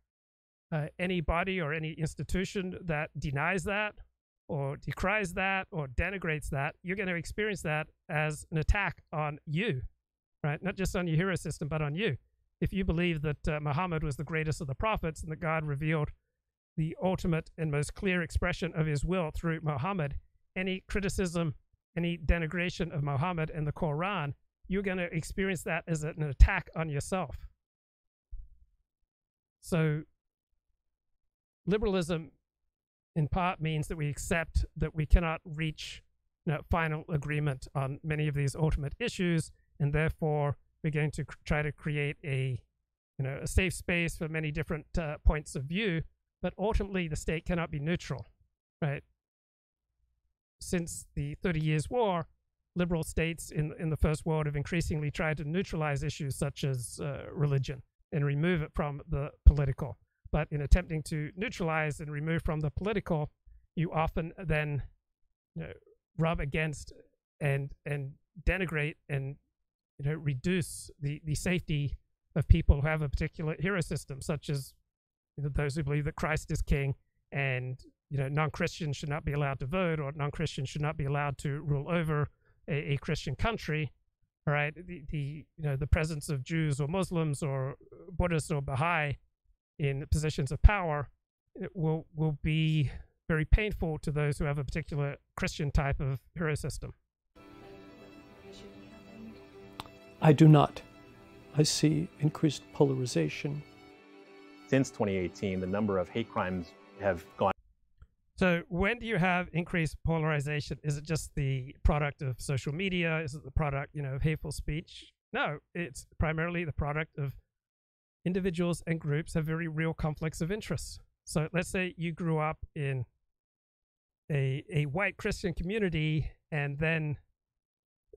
uh, any body or any institution that denies that or decries that or denigrates that, you're going to experience that as an attack on you, right? Not just on your hero system, but on you. If you believe that uh, Muhammad was the greatest of the prophets and that God revealed the ultimate and most clear expression of his will through Muhammad, any criticism, any denigration of Muhammad and the Quran, you're going to experience that as an attack on yourself. So, liberalism in part means that we accept that we cannot reach you know, final agreement on many of these ultimate issues, and therefore we're going to try to create a you know a safe space for many different uh, points of view but ultimately, the state cannot be neutral, right? Since the Thirty Years' War, liberal states in in the First World have increasingly tried to neutralize issues such as uh, religion and remove it from the political. But in attempting to neutralize and remove from the political, you often then you know, rub against and and denigrate and you know reduce the the safety of people who have a particular hero system, such as those who believe that Christ is king and you know non-Christians should not be allowed to vote or non-Christians should not be allowed to rule over a, a Christian country. All right, the, the you know the presence of Jews or Muslims or Buddhists or Baha'i in positions of power will will be very painful to those who have a particular Christian type of hero system.
I do not. I see increased polarization
since 2018, the number of hate crimes have gone.
So, when do you have increased polarization? Is it just the product of social media? Is it the product, you know, of hateful speech? No, it's primarily the product of individuals and groups have very real conflicts of interest. So, let's say you grew up in a a white Christian community, and then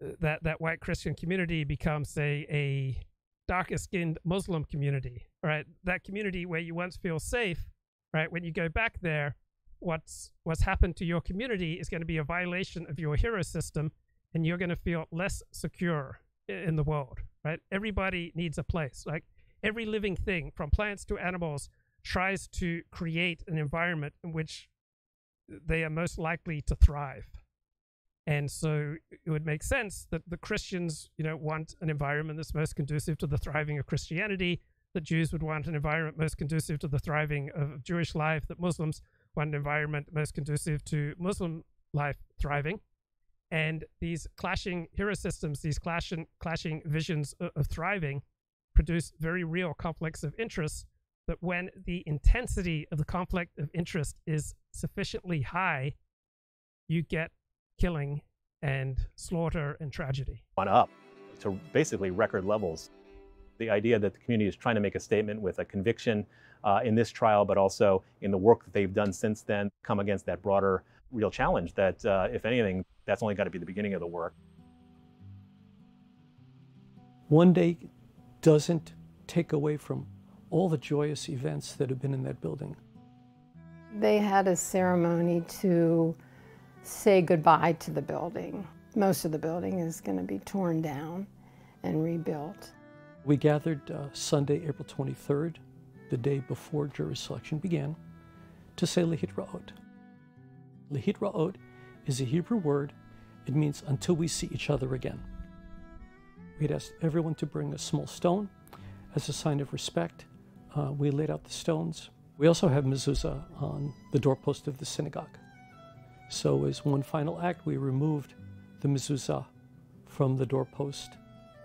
uh, that that white Christian community becomes, say, a darker skinned Muslim community, right? That community where you once feel safe, right? When you go back there, what's what's happened to your community is going to be a violation of your hero system, and you're going to feel less secure in the world, right? Everybody needs a place. Like every living thing, from plants to animals, tries to create an environment in which they are most likely to thrive. And so it would make sense that the Christians, you know, want an environment that's most conducive to the thriving of Christianity, that Jews would want an environment most conducive to the thriving of Jewish life, that Muslims want an environment most conducive to Muslim life thriving. And these clashing hero systems, these clashing, clashing visions of, of thriving, produce very real conflicts of interest. But when the intensity of the conflict of interest is sufficiently high, you get killing and slaughter and tragedy.
On up to basically record levels. The idea that the community is trying to make a statement with a conviction uh, in this trial, but also in the work that they've done since then, come against that broader real challenge that, uh, if anything, that's only got to be the beginning of the work.
One day doesn't take away from all the joyous events that have been in that building.
They had a ceremony to say goodbye to the building. Most of the building is going to be torn down and rebuilt.
We gathered uh, Sunday, April 23rd, the day before jury selection began, to say Lehit Ra'ot. Lehit Ra'ot is a Hebrew word. It means until we see each other again. We had asked everyone to bring a small stone as a sign of respect. Uh, we laid out the stones. We also have mezuzah on the doorpost of the synagogue. So, as one final act, we removed the mezuzah from the doorpost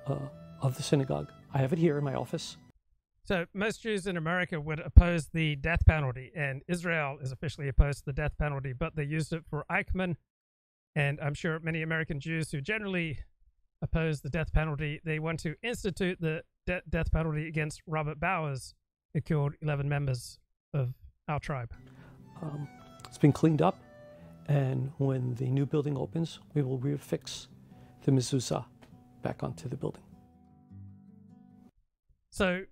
uh, of the synagogue. I have it here in my office.
So, most Jews in America would oppose the death penalty, and Israel is officially opposed to the death penalty, but they used it for Eichmann. And I'm sure many American Jews who generally oppose the death penalty, they want to institute the de- death penalty against Robert Bowers, who killed 11 members of our tribe.
Um, it's been cleaned up, and when the new building opens, we will refix the mezuzah back onto the building.
So,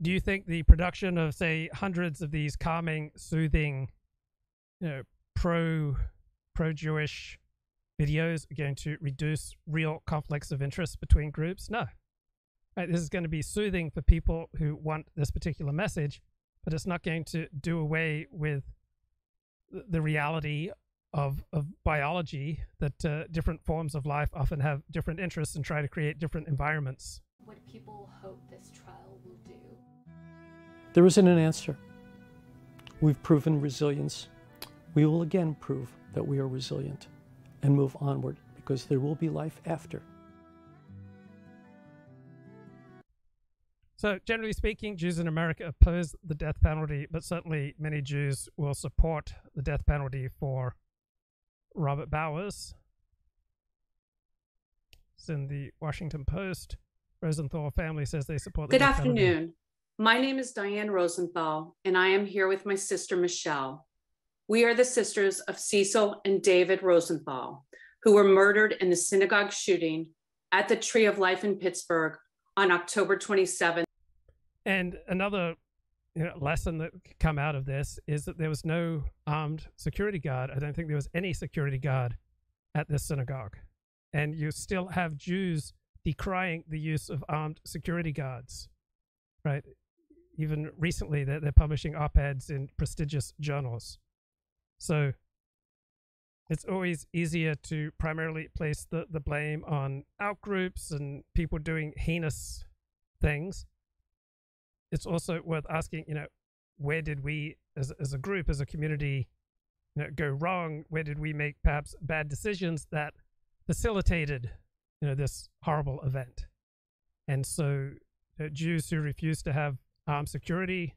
do you think the production of, say, hundreds of these calming, soothing, you know, pro pro Jewish videos are going to reduce real conflicts of interest between groups? No. Right, this is going to be soothing for people who want this particular message, but it's not going to do away with the reality of, of biology that uh, different forms of life often have different interests and try to create different environments.
What people hope this trial will do?
There isn't an answer. We've proven resilience. We will again prove that we are resilient and move onward because there will be life after.
So, generally speaking, Jews in America oppose the death penalty, but certainly many Jews will support the death penalty for Robert Bowers. It's in the Washington Post. Rosenthal family says they support the
Good afternoon. My name is Diane Rosenthal, and I am here with my sister Michelle. We are the sisters of Cecil and David Rosenthal, who were murdered in the synagogue shooting at the Tree of Life in Pittsburgh on October 27th.
And another you know, lesson that come out of this is that there was no armed security guard. I don't think there was any security guard at this synagogue. And you still have Jews decrying the use of armed security guards, right? Even recently, they're, they're publishing op eds in prestigious journals. So it's always easier to primarily place the, the blame on outgroups and people doing heinous things it's also worth asking, you know, where did we as, as a group, as a community, you know, go wrong? Where did we make perhaps bad decisions that facilitated, you know, this horrible event? And so uh, Jews who refuse to have armed security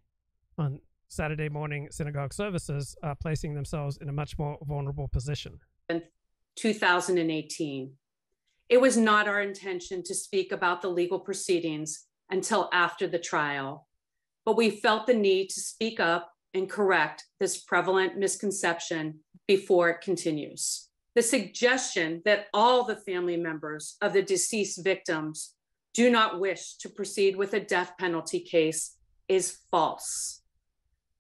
on Saturday morning synagogue services are placing themselves in a much more vulnerable position.
In 2018. It was not our intention to speak about the legal proceedings until after the trial, but we felt the need to speak up and correct this prevalent misconception before it continues. The suggestion that all the family members of the deceased victims do not wish to proceed with a death penalty case is false.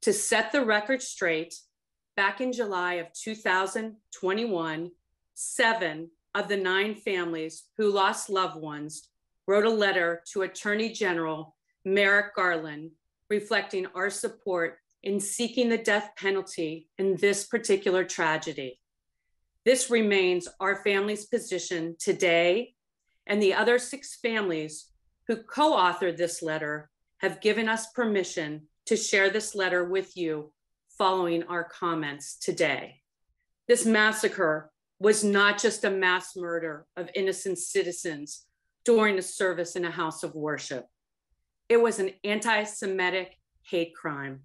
To set the record straight, back in July of 2021, seven of the nine families who lost loved ones wrote a letter to Attorney General Merrick Garland reflecting our support in seeking the death penalty in this particular tragedy. This remains our family's position today, and the other six families who co authored this letter have given us permission to share this letter with you following our comments today. This massacre was not just a mass murder of innocent citizens during a service in a house of worship. It was an anti Semitic hate crime.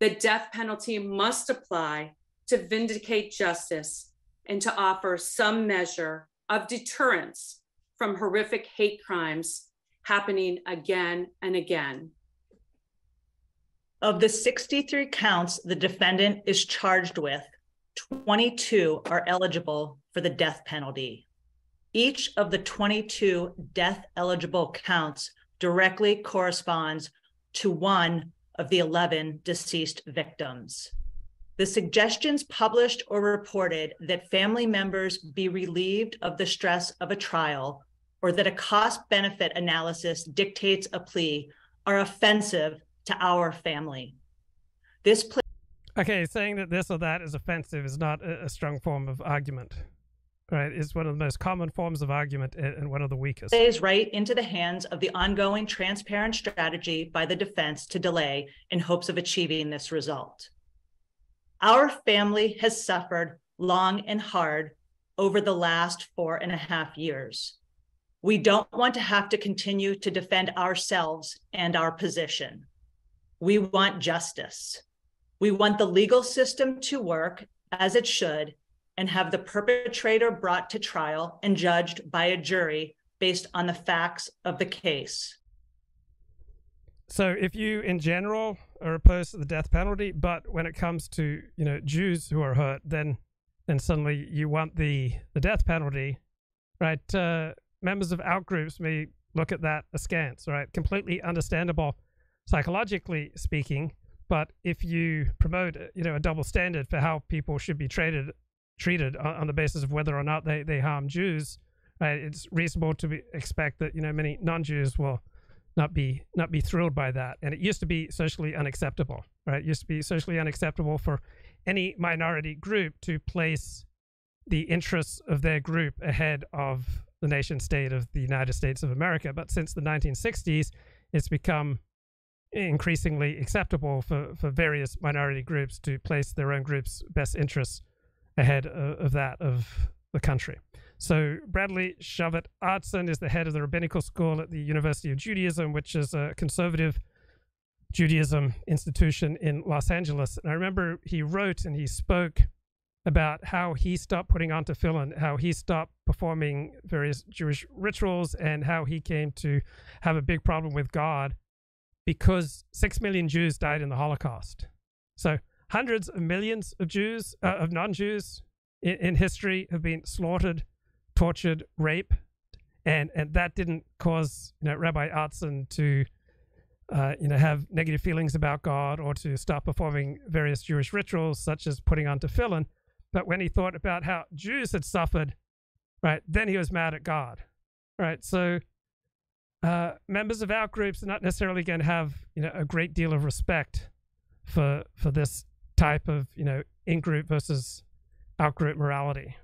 The death penalty must apply to vindicate justice and to offer some measure of deterrence from horrific hate crimes happening again and again.
Of the 63 counts the defendant is charged with, 22 are eligible for the death penalty. Each of the 22 death eligible counts directly corresponds to one of the 11 deceased victims. The suggestions published or reported that family members be relieved of the stress of a trial or that a cost benefit analysis dictates a plea are offensive to our family. This.
Okay, saying that this or that is offensive is not a strong form of argument. Right, it's one of the most common forms of argument and one of the weakest.
Plays right into the hands of the ongoing transparent strategy by the defense to delay in hopes of achieving this result. Our family has suffered long and hard over the last four and a half years. We don't want to have to continue to defend ourselves and our position. We want justice. We want the legal system to work as it should and have the perpetrator brought to trial and judged by a jury based on the facts of the case.
So, if you, in general, are opposed to the death penalty, but when it comes to you know Jews who are hurt, then then suddenly you want the the death penalty, right? Uh, members of out groups may look at that askance, right? Completely understandable, psychologically speaking. But if you promote, you know, a double standard for how people should be treated treated on, on the basis of whether or not they, they harm Jews, right? It's reasonable to be, expect that you know many non-Jews will not be not be thrilled by that. And it used to be socially unacceptable, right? It used to be socially unacceptable for any minority group to place the interests of their group ahead of the nation state of the United States of America. But since the 1960s, it's become increasingly acceptable for, for various minority groups to place their own group's best interests ahead of, that of the country. So Bradley Shavit Artson is the head of the rabbinical school at the University of Judaism, which is a conservative Judaism institution in Los Angeles. And I remember he wrote and he spoke about how he stopped putting on tefillin, how he stopped performing various Jewish rituals, and how he came to have a big problem with God because six million Jews died in the Holocaust. So hundreds of millions of Jews, uh, of non-Jews in, in history have been slaughtered, tortured, raped, and and that didn't cause you know Rabbi Artson to uh, you know have negative feelings about God or to stop performing various Jewish rituals such as putting on tefillin. But when he thought about how Jews had suffered, right, then he was mad at God, right? So uh, members of our groups are not necessarily going to have you know a great deal of respect for for this type of you know in-group versus out-group morality.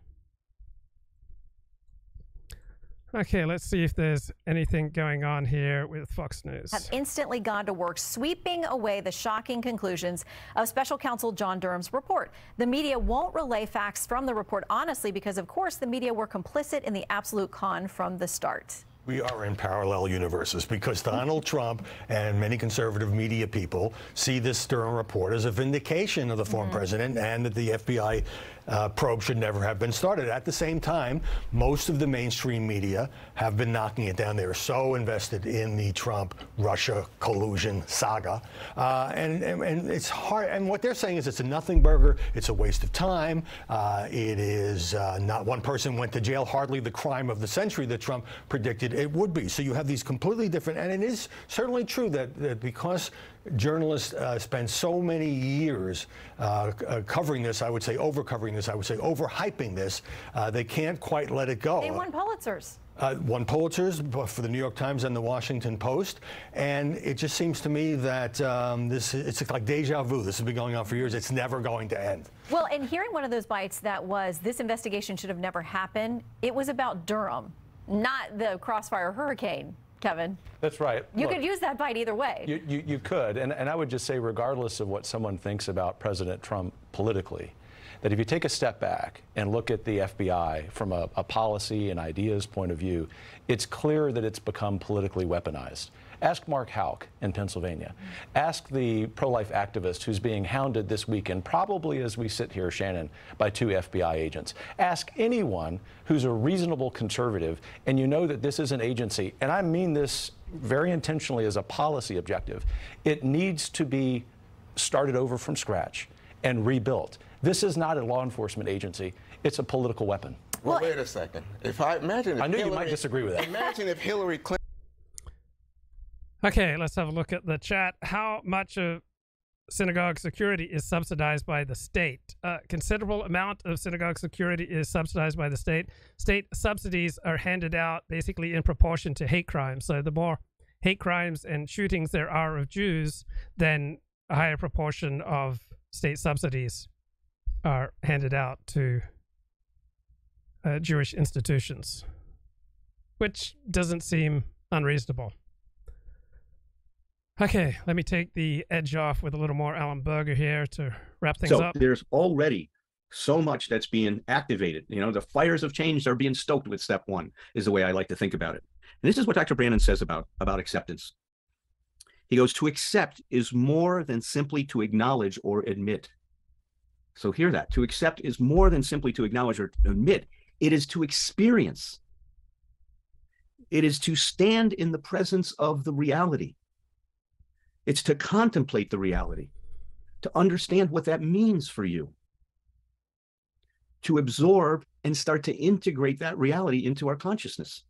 Okay, let's see if there's anything going on here with Fox News.
Have instantly gone to work sweeping away the shocking conclusions of special counsel John Durham's report. The media won't relay facts from the report honestly because, of course, the media were complicit in the absolute con from the start.
We are in parallel universes because Donald Trump and many conservative media people see this Stern report as a vindication of the former mm -hmm. president and that the FBI uh, probe should never have been started. At the same time, most of the mainstream media have been knocking it down. They are so invested in the Trump Russia collusion saga. Uh, and, and, and, it's hard. And what they're saying is it's a nothing burger. It's a waste of time. Uh, it is uh, not one person went to jail, hardly the crime of the century that Trump predicted it would be. So you have these completely different. And it is certainly true that, that because journalists uh, spend so many years uh, uh, covering this, I would say over covering this, I would say overhyping this. Uh, they can't quite let it go.
They won Pulitzers.
uh, won Pulitzers for the New York Times and the Washington Post, and it just seems to me that um, this it's like deja vu. This has been going on for years. It's never going to end.
Well, and hearing one of those bites that was this investigation should have never happened. It was about Durham, not the Crossfire Hurricane. Kevin,
that's right.
you
Look,
could use that bite either way.
You, you, you could, and, and I would just say, regardless of what someone thinks about President Trump politically, that if you take a step back and look at the FBI from a, a policy and ideas point of view, it's clear that it's become politically weaponized. Ask Mark Houck in Pennsylvania. Ask the pro life activist who's being hounded this weekend, probably as we sit here, Shannon, by two FBI agents. Ask anyone who's a reasonable conservative, and you know that this is an agency, and I mean this very intentionally as a policy objective. It needs to be started over from scratch and rebuilt. This is not a law enforcement agency, it's a political weapon.
Well, wait a second. If I imagine, if
I knew
Hillary,
you might disagree with that.
Imagine if Hillary Clinton.
Okay, let's have a look at the chat. How much of synagogue security is subsidized by the state? A considerable amount of synagogue security is subsidized by the state. State subsidies are handed out basically in proportion to hate crimes. So the more hate crimes and shootings there are of Jews, then a higher proportion of state subsidies are handed out to uh, Jewish institutions, which doesn't seem unreasonable. Okay, let me take the edge off with a little more Allen Berger here to wrap things
so
up.
So there's already so much that's being activated. You know, the fires of change are being stoked with step one, is the way I like to think about it. And this is what Dr. Branden says about, about acceptance. He goes, to accept is more than simply to acknowledge or admit. So hear that. To accept is more than simply to acknowledge or admit. It is to experience. It is to stand in the presence of the reality. It's to contemplate the reality, to understand what that means for you, to absorb and start to integrate that reality into our consciousness.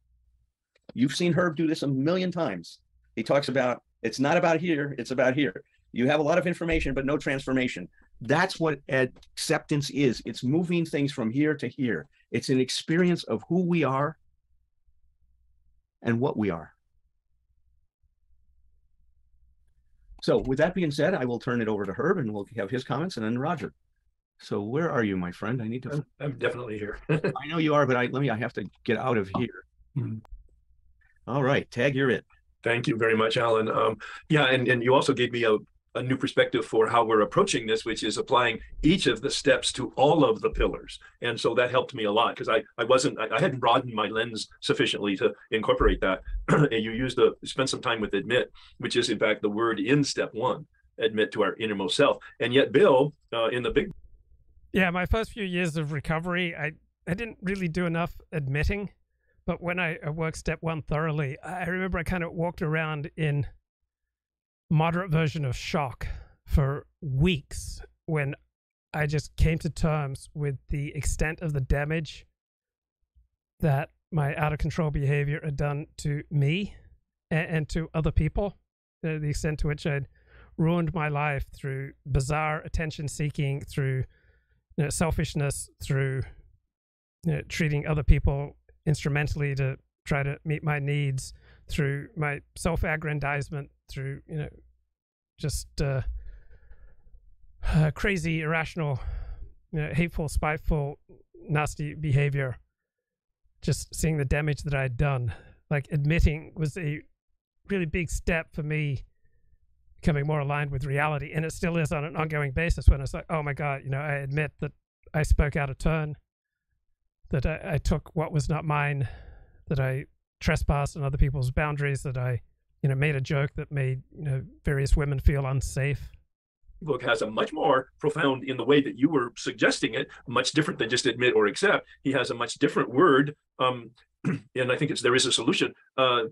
You've seen Herb do this a million times. He talks about it's not about here, it's about here. You have a lot of information, but no transformation. That's what acceptance is. It's moving things from here to here. It's an experience of who we are and what we are. So, with that being said, I will turn it over to Herb and we'll have his comments and then Roger. So, where are you, my friend? I need to.
I'm, I'm definitely here.
I know you are, but I let me. I have to get out of here.
Mhm.
All right, tag, you're it.
Thank you very much, Allen. Um, yeah, and, and you also gave me a, a new perspective for how we're approaching this, which is applying each of the steps to all of the pillars. And so that helped me a lot because I, I wasn't, I, I hadn't broadened my lens sufficiently to incorporate that. and you used the, spend some time with admit, which is in fact the word in step one, admit to our innermost self. And yet, Bill, uh, in the big
Yeah, my first few years of recovery, I, I didn't really do enough admitting. But when I, I worked step one thoroughly, I remember I kind of walked around in moderate version of shock for weeks when I just came to terms with the extent of the damage that my out of control behavior had done to me and, and to other people. Uh, the extent to which I'd ruined my life through bizarre attention seeking, through you know, selfishness, through you know, treating other people instrumentally to try to meet my needs, through my self-aggrandizement, through you know, just uh, uh, crazy, irrational, you know, hateful, spiteful, nasty behavior. Just seeing the damage that I'd done, like admitting, was a really big step for me becoming more aligned with reality. And it still is on an ongoing basis when it's like, oh my God, you know, I admit that I spoke out of turn, that I, I took what was not mine, that I trespassed on other people's boundaries, that I, you know, made a joke that made, you know, various women feel unsafe.
book has a much more profound in the way that you were suggesting it much different than just admit or accept he has a much different word um, and i think it's there is a solution uh,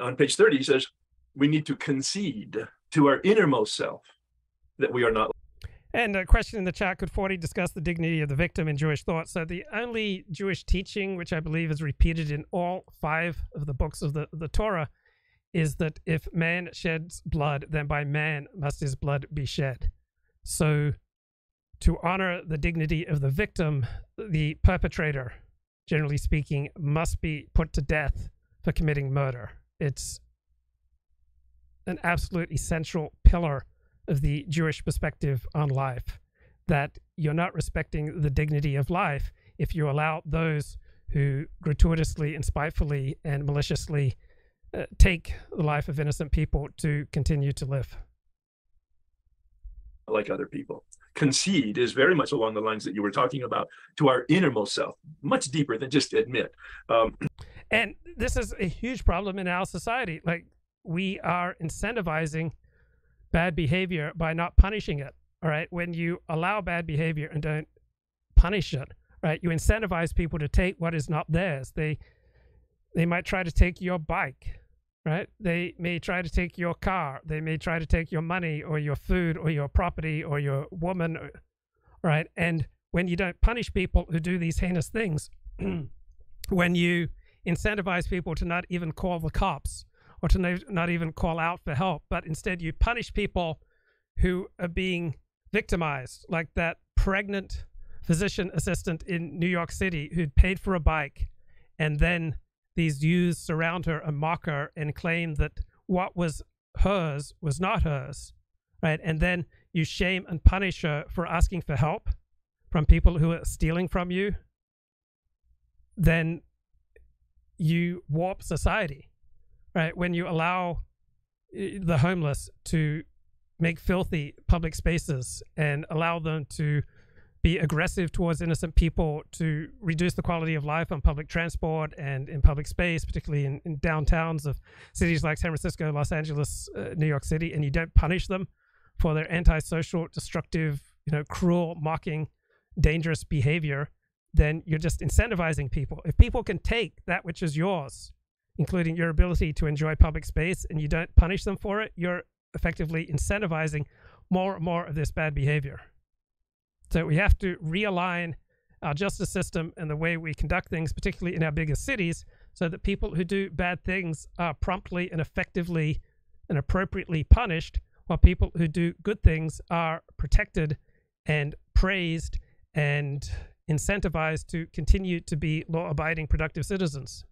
on page 30 he says we need to concede to our innermost self that we are not
And a question in the chat could 40 discuss the dignity of the victim in Jewish thought? So, the only Jewish teaching, which I believe is repeated in all five of the books of the, the Torah, is that if man sheds blood, then by man must his blood be shed. So, to honor the dignity of the victim, the perpetrator generally speaking, must be put to death for committing murder. It's an absolute essential pillar of the Jewish perspective on life that you're not respecting the dignity of life if you allow those who gratuitously and spitefully and maliciously uh, take the life of innocent people to continue to live.
Like other people. Concede is very much along the lines that you were talking about to our innermost self, much deeper than just admit. Um,
and this is a huge problem in our society. Like, we are incentivizing bad behavior by not punishing it. All right. When you allow bad behavior and don't punish it, right, you incentivize people to take what is not theirs. They they might try to take your bike, right? They may try to take your car. They may try to take your money or your food or your property or your woman, right? And when you don't punish people who do these heinous things, when you incentivize people to not even call the cops or to not even call out for help, but instead you punish people who are being victimized, like that pregnant physician assistant in New York City who'd paid for a bike and then these youths surround her and mock her and claim that what was hers was not hers, right? And then you shame and punish her for asking for help from people who are stealing from you. Then you warp society right? When you allow eh, the homeless to make filthy public spaces and allow them to be aggressive towards innocent people to reduce the quality of life on public transport and in public space, particularly in, in downtowns of cities like San Francisco, Los Angeles, uh, New York City, and you don't punish them for their antisocial, destructive, you know, cruel, mocking, dangerous behavior, then you're just incentivizing people. If people can take that which is yours including your ability to enjoy public space, and you don't punish them for it, you're effectively incentivizing more and more of this bad behavior. So we have to realign our justice system and the way we conduct things, particularly in our biggest cities, so that people who do bad things are promptly and effectively and appropriately punished, while people who do good things are protected and praised and incentivized to continue to be law abiding, productive citizens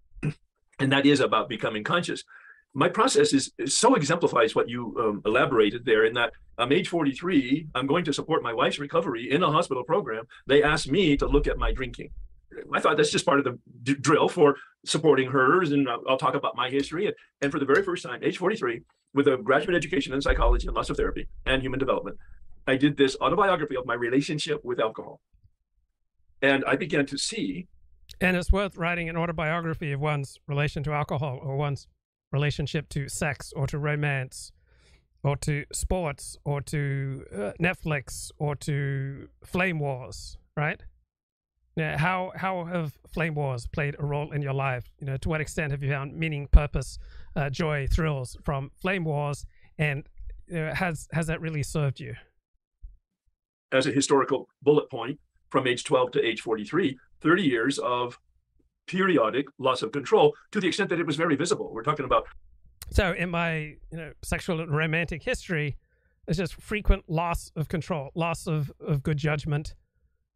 and that is about becoming conscious. My process is, is so exemplifies what you um, elaborated there in that I'm age 43. I'm going to support my wife's recovery in a hospital program. They asked me to look at my drinking. I thought that's just part of the d- drill for supporting hers, and I'll, I'll talk about my history. And, and for the very first time, age 43, with a graduate education in psychology and lots of therapy and human development, I did this autobiography of my relationship with alcohol. And I began to see
and it's worth writing an autobiography of one's relation to alcohol or one's relationship to sex or to romance or to sports or to uh, Netflix or to flame wars, right? Yeah, how how have flame wars played a role in your life? You know, to what extent have you found meaning, purpose, uh, joy, thrills from flame wars, and has has that really served you?
As a historical bullet point, from age 12 to age 43, 30 years of periodic loss of control to the extent that it was very visible. We're talking about.
So, in my you know sexual and romantic history, there's just frequent loss of control, loss of, of good judgment,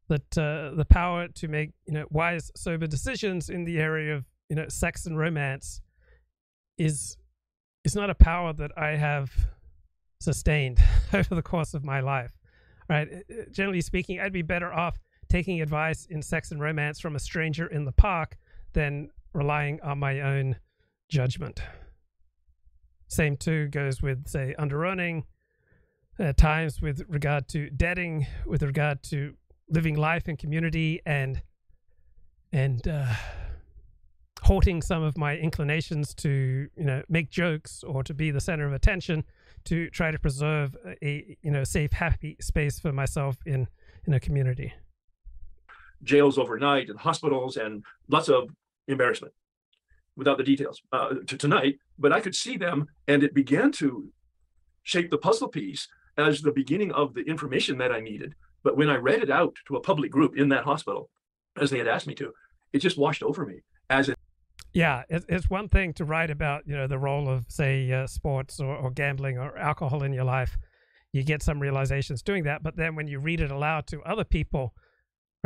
that uh, the power to make you know wise, sober decisions in the area of you know sex and romance is is not a power that I have sustained over the course of my life. Right? Generally speaking, I'd be better off taking advice in sex and romance from a stranger in the park than relying on my own judgment. Same too goes with, say, underearning, uh, times with regard to debting, with regard to living life in community, and and uh, halting some of my inclinations to you know make jokes or to be the center of attention to try to preserve a you know safe, happy space for myself in in a community
jails overnight and hospitals and lots of embarrassment without the details uh, to tonight. But I could see them, and it began to shape the puzzle piece as the beginning of the information that I needed. But when I read it out to a public group in that hospital, as they had asked me to, it just washed over me as it.
Yeah, it's one thing to write about, you know, the role of, say, uh, sports or, or gambling or alcohol in your life. You get some realizations doing that, but then when you read it aloud to other people,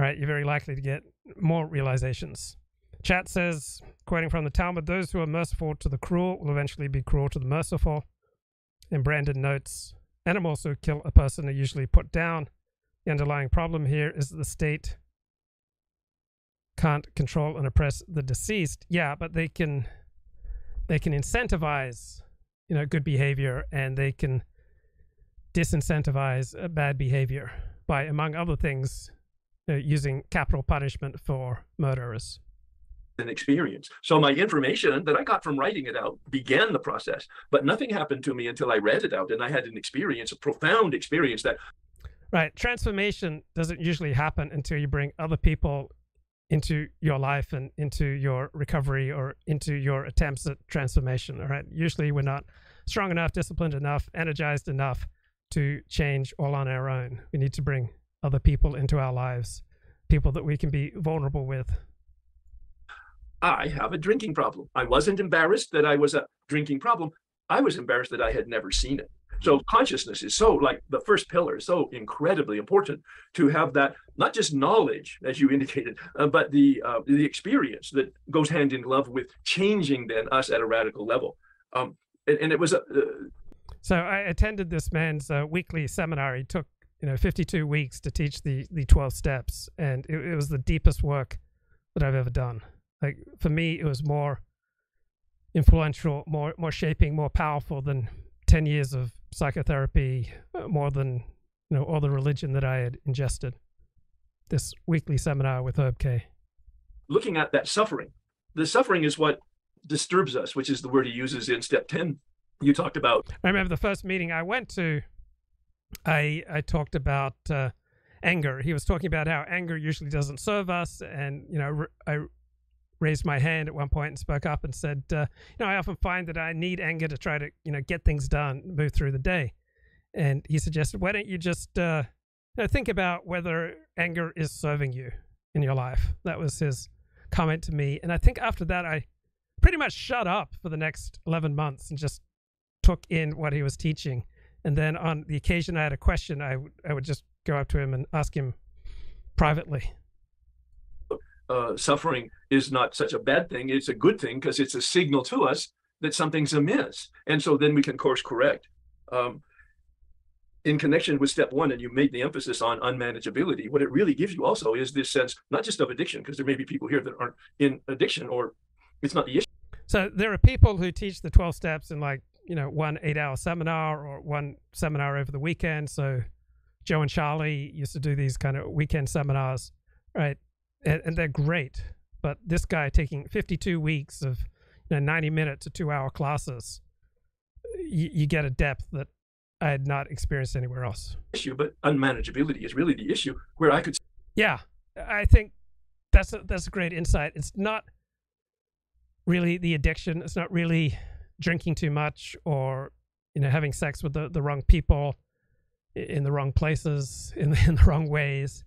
right, you're very likely to get more realizations. Chat says, quoting from the Talmud, those who are merciful to the cruel will eventually be cruel to the merciful. And Brandon notes, animals who kill a person are usually put down. The underlying problem here is that the state can't control and oppress the deceased. Yeah, but they can they can incentivize, you know, good behavior and they can disincentivize uh, bad behavior by, among other things, uh, using capital punishment for murderers
an experience. So my information that I got from writing it out began the process, but nothing happened to me until I read it out and I had an experience, a profound experience that
Right. Transformation doesn't usually happen until you bring other people into your life and into your recovery or into your attempts at transformation. All right. Usually we're not strong enough, disciplined enough, energized enough to change all on our own. We need to bring other people into our lives, people that we can be vulnerable with.
I have a drinking problem. I wasn't embarrassed that I was a drinking problem. I was embarrassed that I had never seen it. So consciousness is so like the first pillar is so incredibly important to have that not just knowledge as you indicated, uh, but the uh, the experience that goes hand in glove with changing then us at a radical level. Um, and, and, it was a. Uh,
so I attended this man's uh, weekly seminar. He took you know 52 weeks to teach the the 12 steps, and it, it was the deepest work that I've ever done. Like for me, it was more influential, more more shaping, more powerful than ten years of psychotherapy, uh, more than you know all the religion that I had ingested. This weekly seminar with Herb K.
Looking at that suffering, the suffering is what disturbs us, which is the word he uses in step ten. You talked about.
I remember the first meeting I went to. I I talked about uh, anger. He was talking about how anger usually doesn't serve us, and you know I raised my hand at one point and spoke up and said, uh, you know, I often find that I need anger to try to, you know, get things done, move through the day. And he suggested, why don't you just uh, you know, think about whether anger is serving you in your life? That was his comment to me. And I think after that, I pretty much shut up for the next 11 months and just took in what he was teaching. And then on the occasion I had a question, I, w- I would just go up to him and ask him privately
uh, suffering is not such a bad thing. It's a good thing because it's a signal to us that something's amiss. And so then we can course correct. Um, in connection with step one, and you made the emphasis on unmanageability, what it really gives you also is this sense, not just of addiction, because there may be people here that aren't in addiction or it's not the issue.
So there are people who teach the 12 steps and like, you know, one eight hour seminar or one seminar over the weekend. So Joe and Charlie used to do these kind of weekend seminars, right? and, and they're great. But this guy taking 52 weeks of you know, 90 minute to two hour classes, you, you get a depth that I had not experienced anywhere else.
Issue, but unmanageability is really the issue where I could.
Yeah, I think that's a, that's a great insight. It's not really the addiction. It's not really drinking too much or you know having sex with the, the wrong people in the wrong places in, in the wrong ways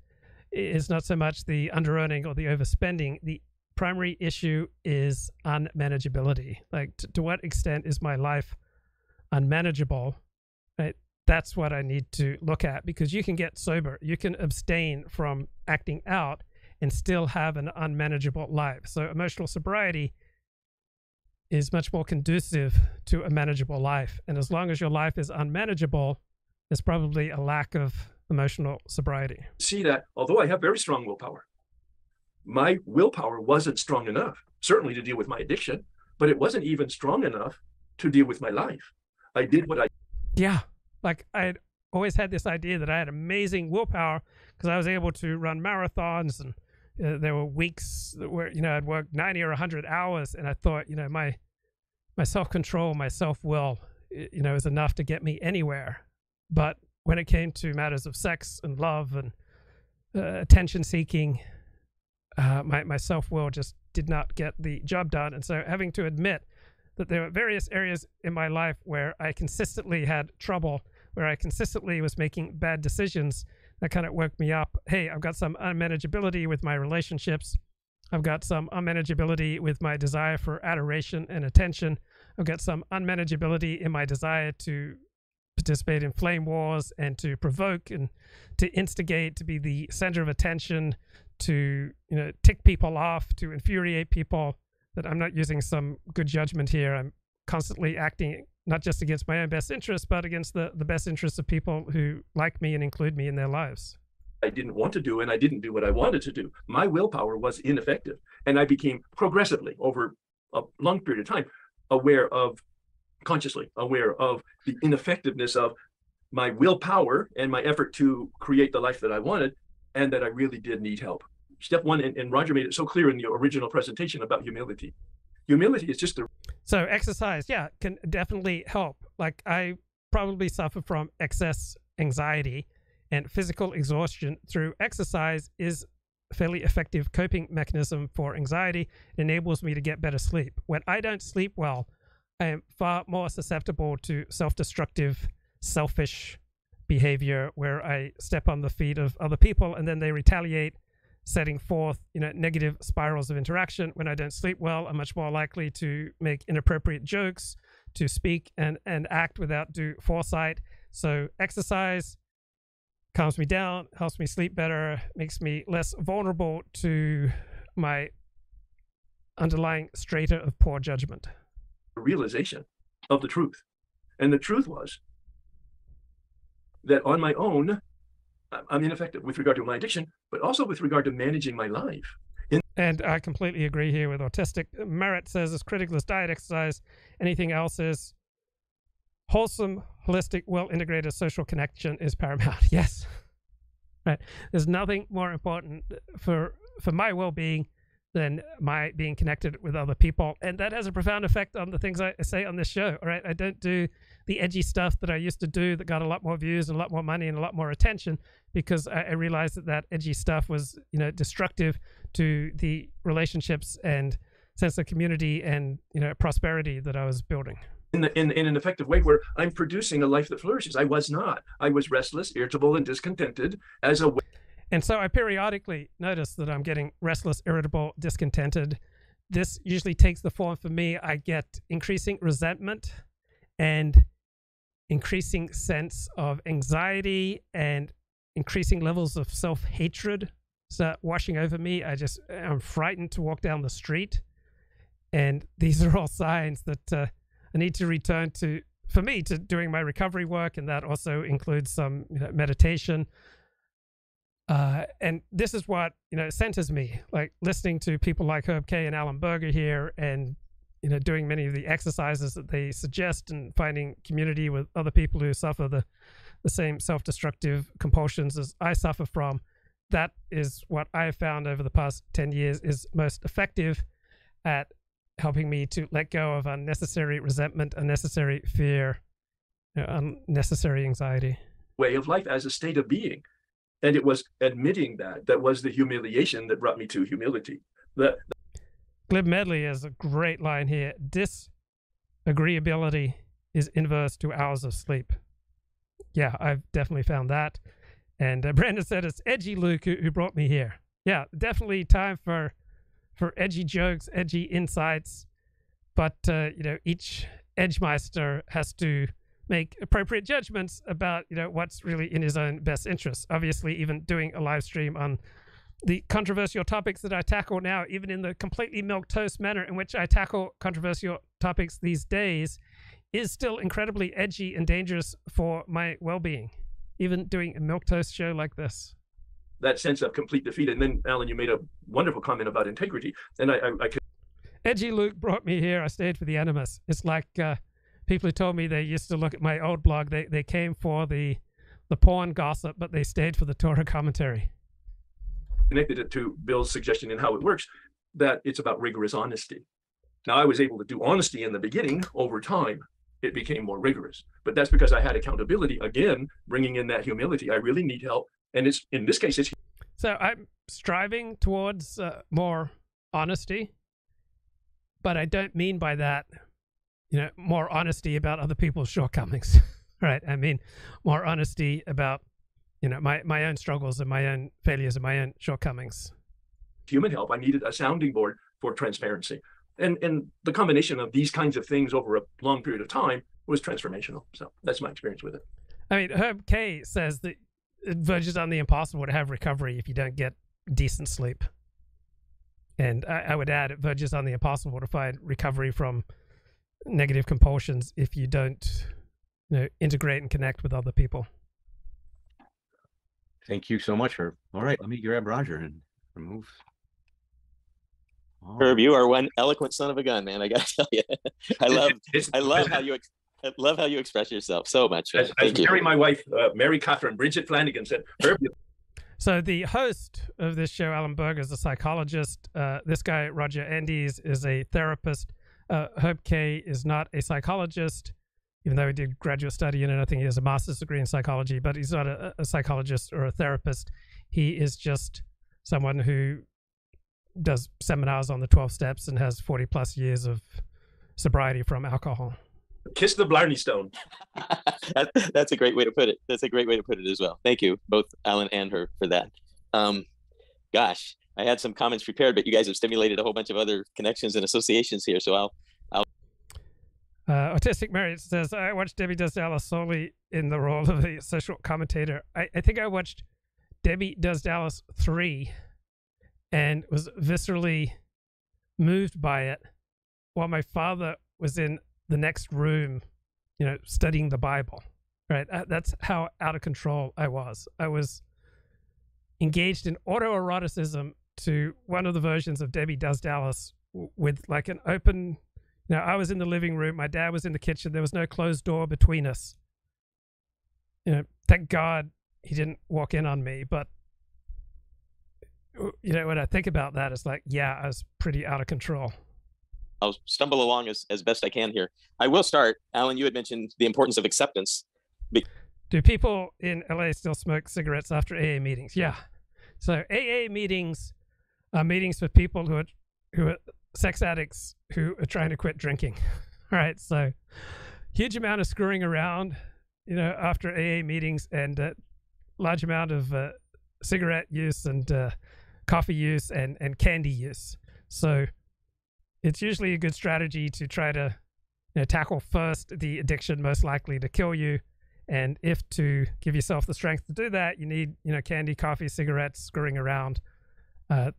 is not so much the under earning or the overspending. The primary issue is unmanageability. Like, to, to what extent is my life unmanageable? Right. That's what I need to look at because you can get sober, you can abstain from acting out and still have an unmanageable life. So, emotional sobriety is much more conducive to a manageable life. And as long as your life is unmanageable, there's probably a lack of emotional sobriety.
See that although I have very strong willpower, my willpower wasn't strong enough, certainly to deal with my addiction, but it wasn't even strong enough to deal with my life. I did what I.
Yeah. Like I always had this idea that I had amazing willpower because I was able to run marathons and uh, there were weeks where, you know, I'd work 90 or 100 hours and I thought, you know, my, my self control, my self will, you know, is enough to get me anywhere. But when it came to matters of sex and love and uh, attention seeking, uh, my, my self will just did not get the job done. And so, having to admit that there were various areas in my life where I consistently had trouble, where I consistently was making bad decisions, that kind of woke me up. Hey, I've got some unmanageability with my relationships. I've got some unmanageability with my desire for adoration and attention. I've got some unmanageability in my desire to participate in flame wars and to provoke and to instigate, to be the center of attention, to you know tick people off, to infuriate people. That I'm not using some good judgment here. I'm constantly acting not just against my own best interests, but against the, the best interests of people who like me and include me in their lives.
I didn't want to do, and I didn't do what I wanted to do. My willpower was ineffective. And I became progressively, over a long period of time, aware of, consciously aware of the ineffectiveness of my willpower and my effort to create the life that I wanted, and that I really did need help. Step one, and, and Roger made it so clear in the original presentation about humility. Humility is just the
So exercise, yeah, can definitely help. Like I probably suffer from excess anxiety and physical exhaustion through exercise is a fairly effective coping mechanism for anxiety. It enables me to get better sleep. When I don't sleep well, I am far more susceptible to self-destructive, selfish behavior where I step on the feet of other people and then they retaliate setting forth you know negative spirals of interaction. When i don't sleep well i'm much more likely to make inappropriate jokes to speak and and act without due foresight. So exercise calms me down helps me sleep better makes me less vulnerable to my underlying strata of poor judgment.
Realization of the truth. And the truth was that on my own I'm ineffective with regard to my addiction, but also with regard to managing my life. In-
and I completely agree here with autistic. Merritt says it's critical as diet, exercise, anything else is wholesome, holistic, well integrated social connection is paramount. yes. Right. There's nothing more important for for my well-being than my being connected with other people. And that has a profound effect on the things I say on this show. All right. I don't do the edgy stuff that I used to do that got a lot more views and a lot more money and a lot more attention because I, I realized that that edgy stuff was, you know, destructive to the relationships and sense of community and, you know, prosperity that I was building.
In, the, in, in an effective way where I'm producing a life that flourishes. I was not. I was restless, irritable, and discontented as a
and so I periodically notice that I'm getting restless, irritable, discontented. This usually takes the form for me, I get increasing resentment and increasing sense of anxiety and increasing levels of self hatred start washing over me. I just, I'm frightened to walk down the street. And these are all signs that uh, I need to return to, for me, to doing my recovery work. And that also includes some you know, meditation, uh, and this is what you know centers me, like listening to people like Herb k and Allen Berger here, and you know doing many of the exercises that they suggest, and finding community with other people who suffer the the same self-destructive compulsions as I suffer from. That is what I have found over the past ten years is most effective at helping me to let go of unnecessary resentment, unnecessary fear, you know, unnecessary anxiety.
Way of life as a state of being and it was admitting that that was the humiliation that brought me to humility. The,
Glib Medley has a great line here. Disagreeability is inverse to hours of sleep. Yeah, I've definitely found that. And uh, Brandon said it's edgy Luke who, who brought me here. Yeah, definitely time for for edgy jokes, edgy insights. But uh, you know, each edgemeister has to make appropriate judgments about you know what's really in his own best interest. Obviously, even doing a live stream on the controversial topics that I tackle now, even in the completely milk toast manner in which I tackle controversial topics these days, is still incredibly edgy and dangerous for my well-being. Even doing a milk toast show like this.
That sense of complete defeat, and then Allen, you made a wonderful comment about integrity, and I, I, I could.
Edgy Luke brought me here. I stayed for the Animus. It's like. Uh, people who told me they used to look at my old blog. They they came for the the porn gossip, but they stayed for the Torah commentary.
Connected it to Bill's suggestion in how it works, that it's about rigorous honesty. Now I was able to do honesty in the beginning. Over time, it became more rigorous. But that's because I had accountability. Again, bringing in that humility. I really need help, and it's in this case, it's.
So I'm striving towards uh, more honesty, but I don't mean by that you know, more honesty about other people's shortcomings, right? I mean, more honesty about, you know, my, my own struggles and my own failures and my own shortcomings.
Human help. I needed a sounding board for transparency. And, and the combination of these kinds of things over a long period of time was transformational. So that's my experience with it.
I mean, Herb K says that it verges on the impossible to have recovery if you don't get decent sleep. And I, I would add, it verges on the impossible to find recovery from negative compulsions if you don't, you know, integrate and connect with other people.
Thank you so much, Herb. All right, let me grab Roger and remove.
Herb, you are one eloquent son of a gun, man. I gotta tell you, I love, I love how you, ex- I love how you express yourself so much. man.
As, as
Thank you.
Mary, my wife, uh, Mary Catherine Bridget Flanagan said, Herb, you-
So the host of this show, Allen Berg, is a psychologist. Uh, this guy, Roger Andes, is a therapist. Uh, Herb K is not a psychologist, even though he did graduate study in it. I think he has a master's degree in psychology, but he's not a, a psychologist or a therapist. He is just someone who does seminars on the 12 steps and has 40 plus years of sobriety from alcohol.
kiss the Blarney Stone.
that, that's a great way to put it. That's a great way to put it as well. Thank you, both Alan and her, for that. Um, gosh, I had some comments prepared, but you guys have stimulated a whole bunch of other connections and associations here. So I'll, I'll.
Uh, Autistic Marriott says, I watched Debbie Does Dallas solely in the role of the social commentator. I, I think I watched Debbie Does Dallas 3 and was viscerally moved by it while my father was in the next room, you know, studying the Bible. Right? Uh, That's how out of control I was. I was engaged in autoeroticism to one of the versions of Debbie Does Dallas with like an open you know, I was in the living room, my dad was in the kitchen, there was no closed door between us. You know, thank God he didn't walk in on me, but you know, when I think about that, it's like, yeah, I was pretty out of control.
I'll stumble along as, as best I can here. I will start. Allen, you had mentioned the importance of acceptance. Be-
Do people in LA still smoke cigarettes after AA meetings? Yeah. So AA meetings are meetings with people who are who are sex addicts who are trying to quit drinking. Right. So huge amount of screwing around, you know, after AA meetings and uh, large amount of uh, cigarette use and uh, coffee use and, and candy use. So it's usually a good strategy to try to you know, tackle first the addiction most likely to kill you. And if to give yourself the strength to do that, you need, you know, candy, coffee, cigarettes, screwing around. Uh,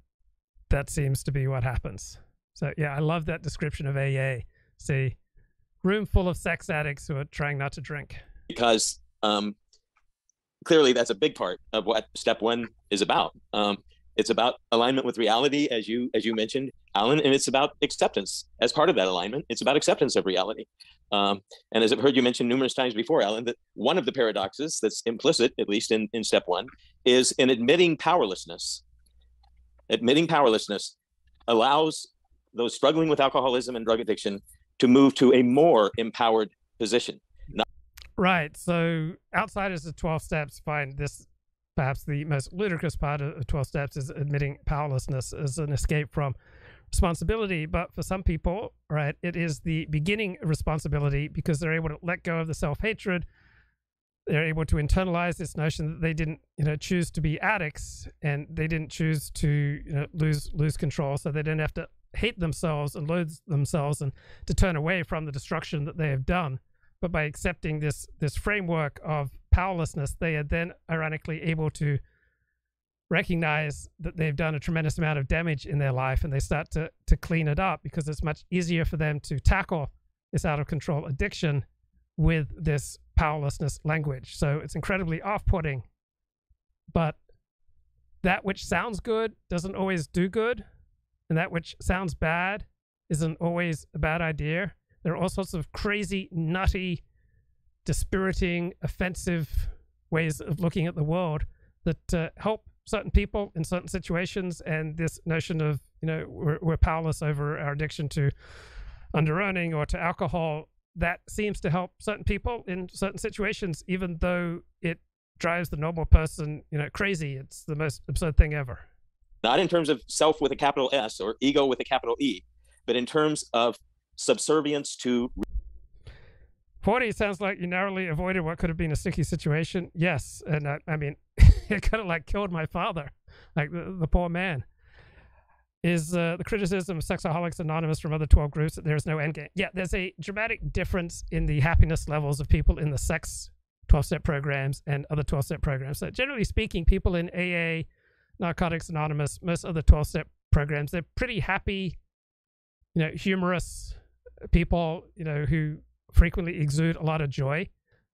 that seems to be what happens. So yeah, I love that description of AA. See, room full of sex addicts who are trying not to drink.
because um, clearly that's a big part of what step one is about. Um, it's about alignment with reality, as you as you mentioned, Allen, and it's about acceptance as part of that alignment. It's about acceptance of reality. Um, and as I've heard you mention numerous times before, Allen, that one of the paradoxes that's implicit, at least in, in step one, is in admitting powerlessness. Admitting powerlessness allows those struggling with alcoholism and drug addiction to move to a more empowered position. Not
Right. So outsiders of 12 steps find this perhaps the most ludicrous part of 12 steps is admitting powerlessness as an escape from responsibility. But for some people, right, it is the beginning responsibility because they're able to let go of the self hatred. They're able to internalize this notion that they didn't, you know, choose to be addicts and they didn't choose to, you know, lose lose control. So they didn't have to hate themselves and loathe themselves and to turn away from the destruction that they have done but by accepting this this framework of powerlessness, they are then ironically able to recognize that they've done a tremendous amount of damage in their life and they start to to clean it up because it's much easier for them to tackle this out of control addiction with this powerlessness language. So it's incredibly off-putting. But that which sounds good doesn't always do good, and that which sounds bad isn't always a bad idea. There are all sorts of crazy, nutty, dispiriting, offensive ways of looking at the world that uh, help certain people in certain situations. And this notion of, you know, we're, we're powerless over our addiction to under earning or to alcohol, that seems to help certain people in certain situations, even though it drives the normal person, you know, crazy. It's the most absurd thing ever.
Not in terms of self with a capital S or ego with a capital E, but in terms of subservience to
40 sounds like you narrowly avoided what could have been a sticky situation. Yes. And I, I mean, it kind of like killed my father, like the, the poor man. is uh, the criticism of Sexaholics Anonymous from other 12 groups that there is no end game. Yeah, there's a dramatic difference in the happiness levels of people in the sex 12 step programs and other 12 step programs. So, generally speaking, people in AA, Narcotics Anonymous, most other 12 step programs, they're pretty happy, you know, humorous people, you know, who frequently exude a lot of joy.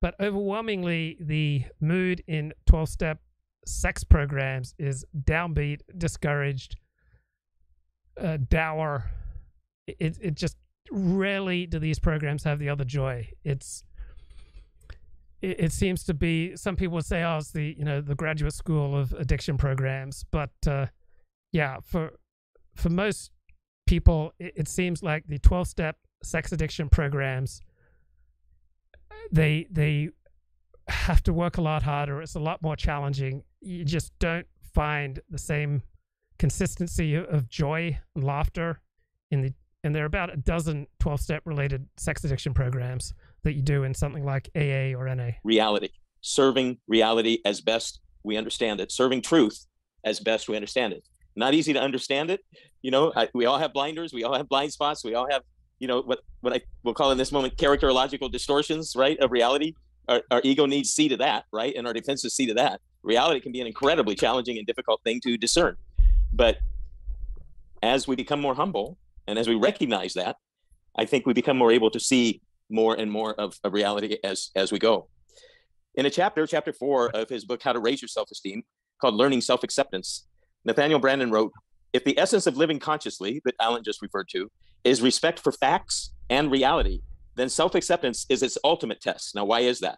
But overwhelmingly, the mood in 12 step sex programs is downbeat, discouraged, uh, dour. It, it just rarely do these programs have the other joy. It's it, it seems to be some people say, oh, it's the you know the graduate school of addiction programs, but uh, yeah, for for most people, it, it seems like the twelve step sex addiction programs they they have to work a lot harder. It's a lot more challenging. You just don't find the same consistency of joy and laughter in the and there are about a dozen 12 step related sex addiction programs that you do in something like AA or NA.
Reality, serving reality as best we understand it, serving truth as best we understand it. Not easy to understand it. You know, I, we all have blinders, we all have blind spots, we all have, you know, what, what I will call in this moment characterological distortions, right, of reality. Our, our ego needs see to that, right? And our defenses see to that. Reality can be an incredibly challenging and difficult thing to discern. But as we become more humble and as we recognize that, I think we become more able to see more and more of, a reality as as we go. In a chapter, chapter four of his book, How to Raise Your Self-Esteem, called Learning Self-Acceptance, Nathaniel Branden wrote, if the essence of living consciously that Allen just referred to is respect for facts and reality, then self-acceptance is its ultimate test. Now, why is that?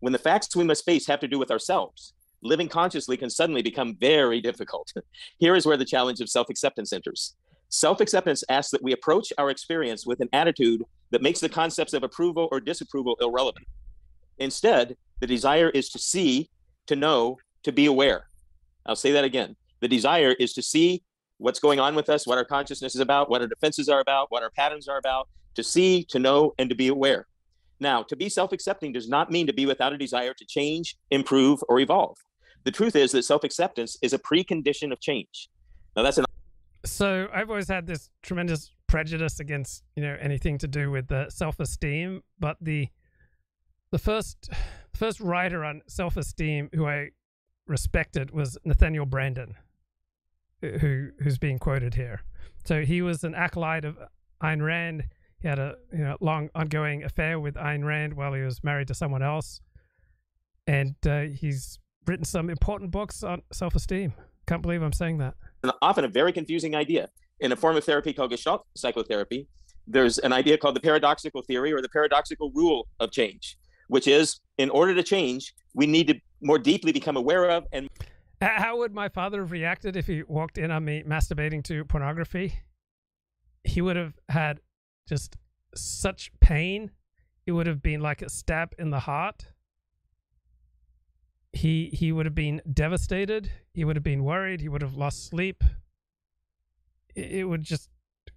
When the facts we must face have to do with ourselves, living consciously can suddenly become very difficult. Here is where the challenge of self acceptance enters. Self acceptance asks that we approach our experience with an attitude that makes the concepts of approval or disapproval irrelevant. Instead, the desire is to see, to know, to be aware. I'll say that again. The desire is to see what's going on with us, what our consciousness is about, what our defenses are about, what our patterns are about, to see, to know, and to be aware. Now, to be self accepting does not mean to be without a desire to change, improve, or evolve. The truth is that self acceptance is a precondition of change. Now, that's an.
So, I've always had this tremendous prejudice against, you know, anything to do with the self esteem, but the the first first writer on self esteem who I respected was Nathaniel Branden, who who's being quoted here. So he was an acolyte of Ayn Rand. He had a you know long ongoing affair with Ayn Rand while he was married to someone else, and uh, he's written some important books on self-esteem. Can't believe I'm saying that.
And Often a very confusing idea. In a form of therapy called Gestalt psychotherapy, there's an idea called the paradoxical theory or the paradoxical rule of change, which is in order to change, we need to more deeply become aware of and.
How would my father have reacted if he walked in on me masturbating to pornography? He would have had just such pain. It would have been like a stab in the heart he he would have been devastated. He would have been worried. He would have lost sleep. It, would just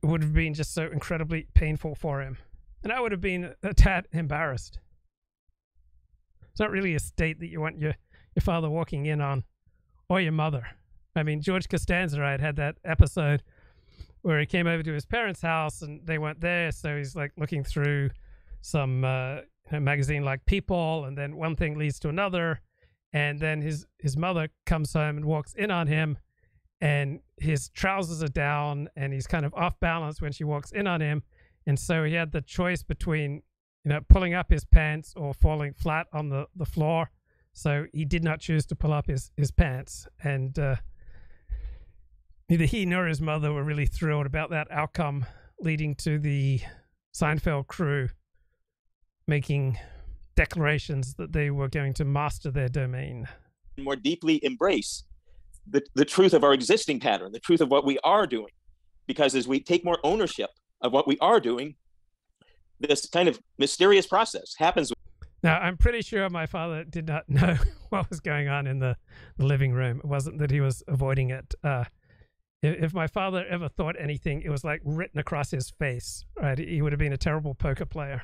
it would have been just so incredibly painful for him, and I would have been a tad embarrassed. It's not really a state that you want your your father walking in on, or your mother. I mean, George Costanza right had that episode where he came over to his parents' house and they weren't there, so he's like looking through some uh, magazine like People, and then one thing leads to another and then his his mother comes home and walks in on him and his trousers are down and he's kind of off balance when she walks in on him. And so he had the choice between you know pulling up his pants or falling flat on the the floor. So he did not choose to pull up his his pants. And uh, neither he nor his mother were really thrilled about that outcome leading to the Seinfeld crew making declarations that they were going to master their domain.
More deeply embrace the, the truth of our existing pattern, the truth of what we are doing. Because as we take more ownership of what we are doing, this kind of mysterious process happens.
Now, I'm pretty sure my father did not know what was going on in the, the living room. It wasn't that he was avoiding it. Uh, if my father ever thought anything, it was like written across his face. Right, he would have been a terrible poker player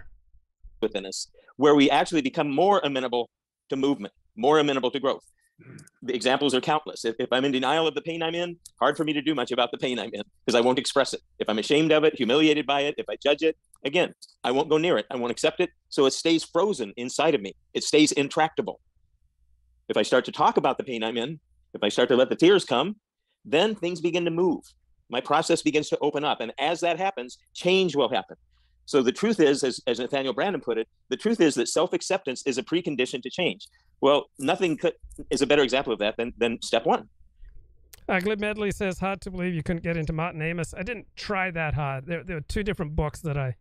within us where we actually become more amenable to movement, more amenable to growth. The examples are countless. If, if, I'm in denial of the pain I'm in, hard for me to do much about the pain I'm in because I won't express it. If I'm ashamed of it, humiliated by it, if I judge it, again, I won't go near it. I won't accept it. So it stays frozen inside of me. It stays intractable. If I start to talk about the pain I'm in, if I start to let the tears come, then things begin to move. My process begins to open up. And as that happens, change will happen. So the truth is, as, as Nathaniel Branden put it, the truth is that self-acceptance is a precondition to change. Well, nothing could, is a better example of that than, than step one.
Uh, Glib Medley says, hard to believe you couldn't get into Martin Amis. I didn't try that hard. There, there were two different books that I,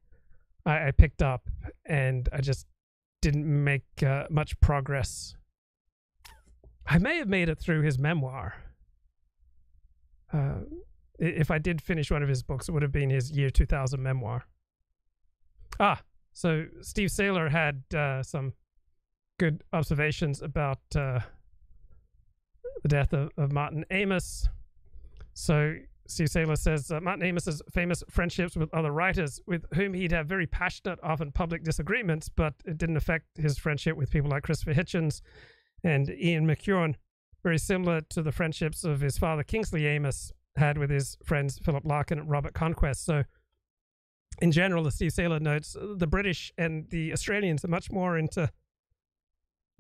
I, I picked up, and I just didn't make uh, much progress. I may have made it through his memoir. Uh, if I did finish one of his books, it would have been his year 2000 memoir. Ah, so Steve Sailer had uh, some good observations about uh, the death of, of, Martin Amis. So Steve Sailer says uh, Martin Amis's famous friendships with other writers with whom he'd have very passionate, often public disagreements, but it didn't affect his friendship with people like Christopher Hitchens and Ian McEwan, very similar to the friendships of his father Kingsley Amis had with his friends Philip Larkin and Robert Conquest. So in general, as Steve Sailer notes, the British and the Australians are much more into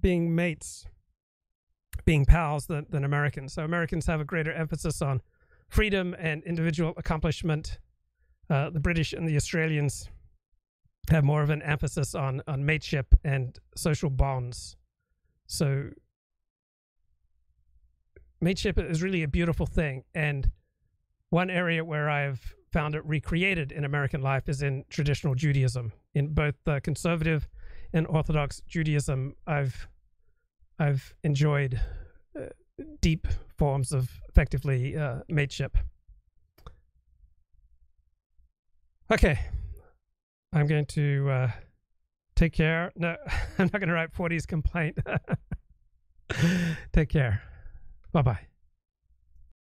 being mates, being pals than, than Americans. So Americans have a greater emphasis on freedom and individual accomplishment. Uh, the British and the Australians have more of an emphasis on on mateship and social bonds. So mateship is really a beautiful thing, and one area where I've found it recreated in American life is in traditional Judaism. In both the conservative and Orthodox Judaism, I've I've enjoyed uh, deep forms of effectively uh, mateship. Okay, I'm going to uh, take care. No, I'm not going to write Portnoy's complaint. take care. Bye bye.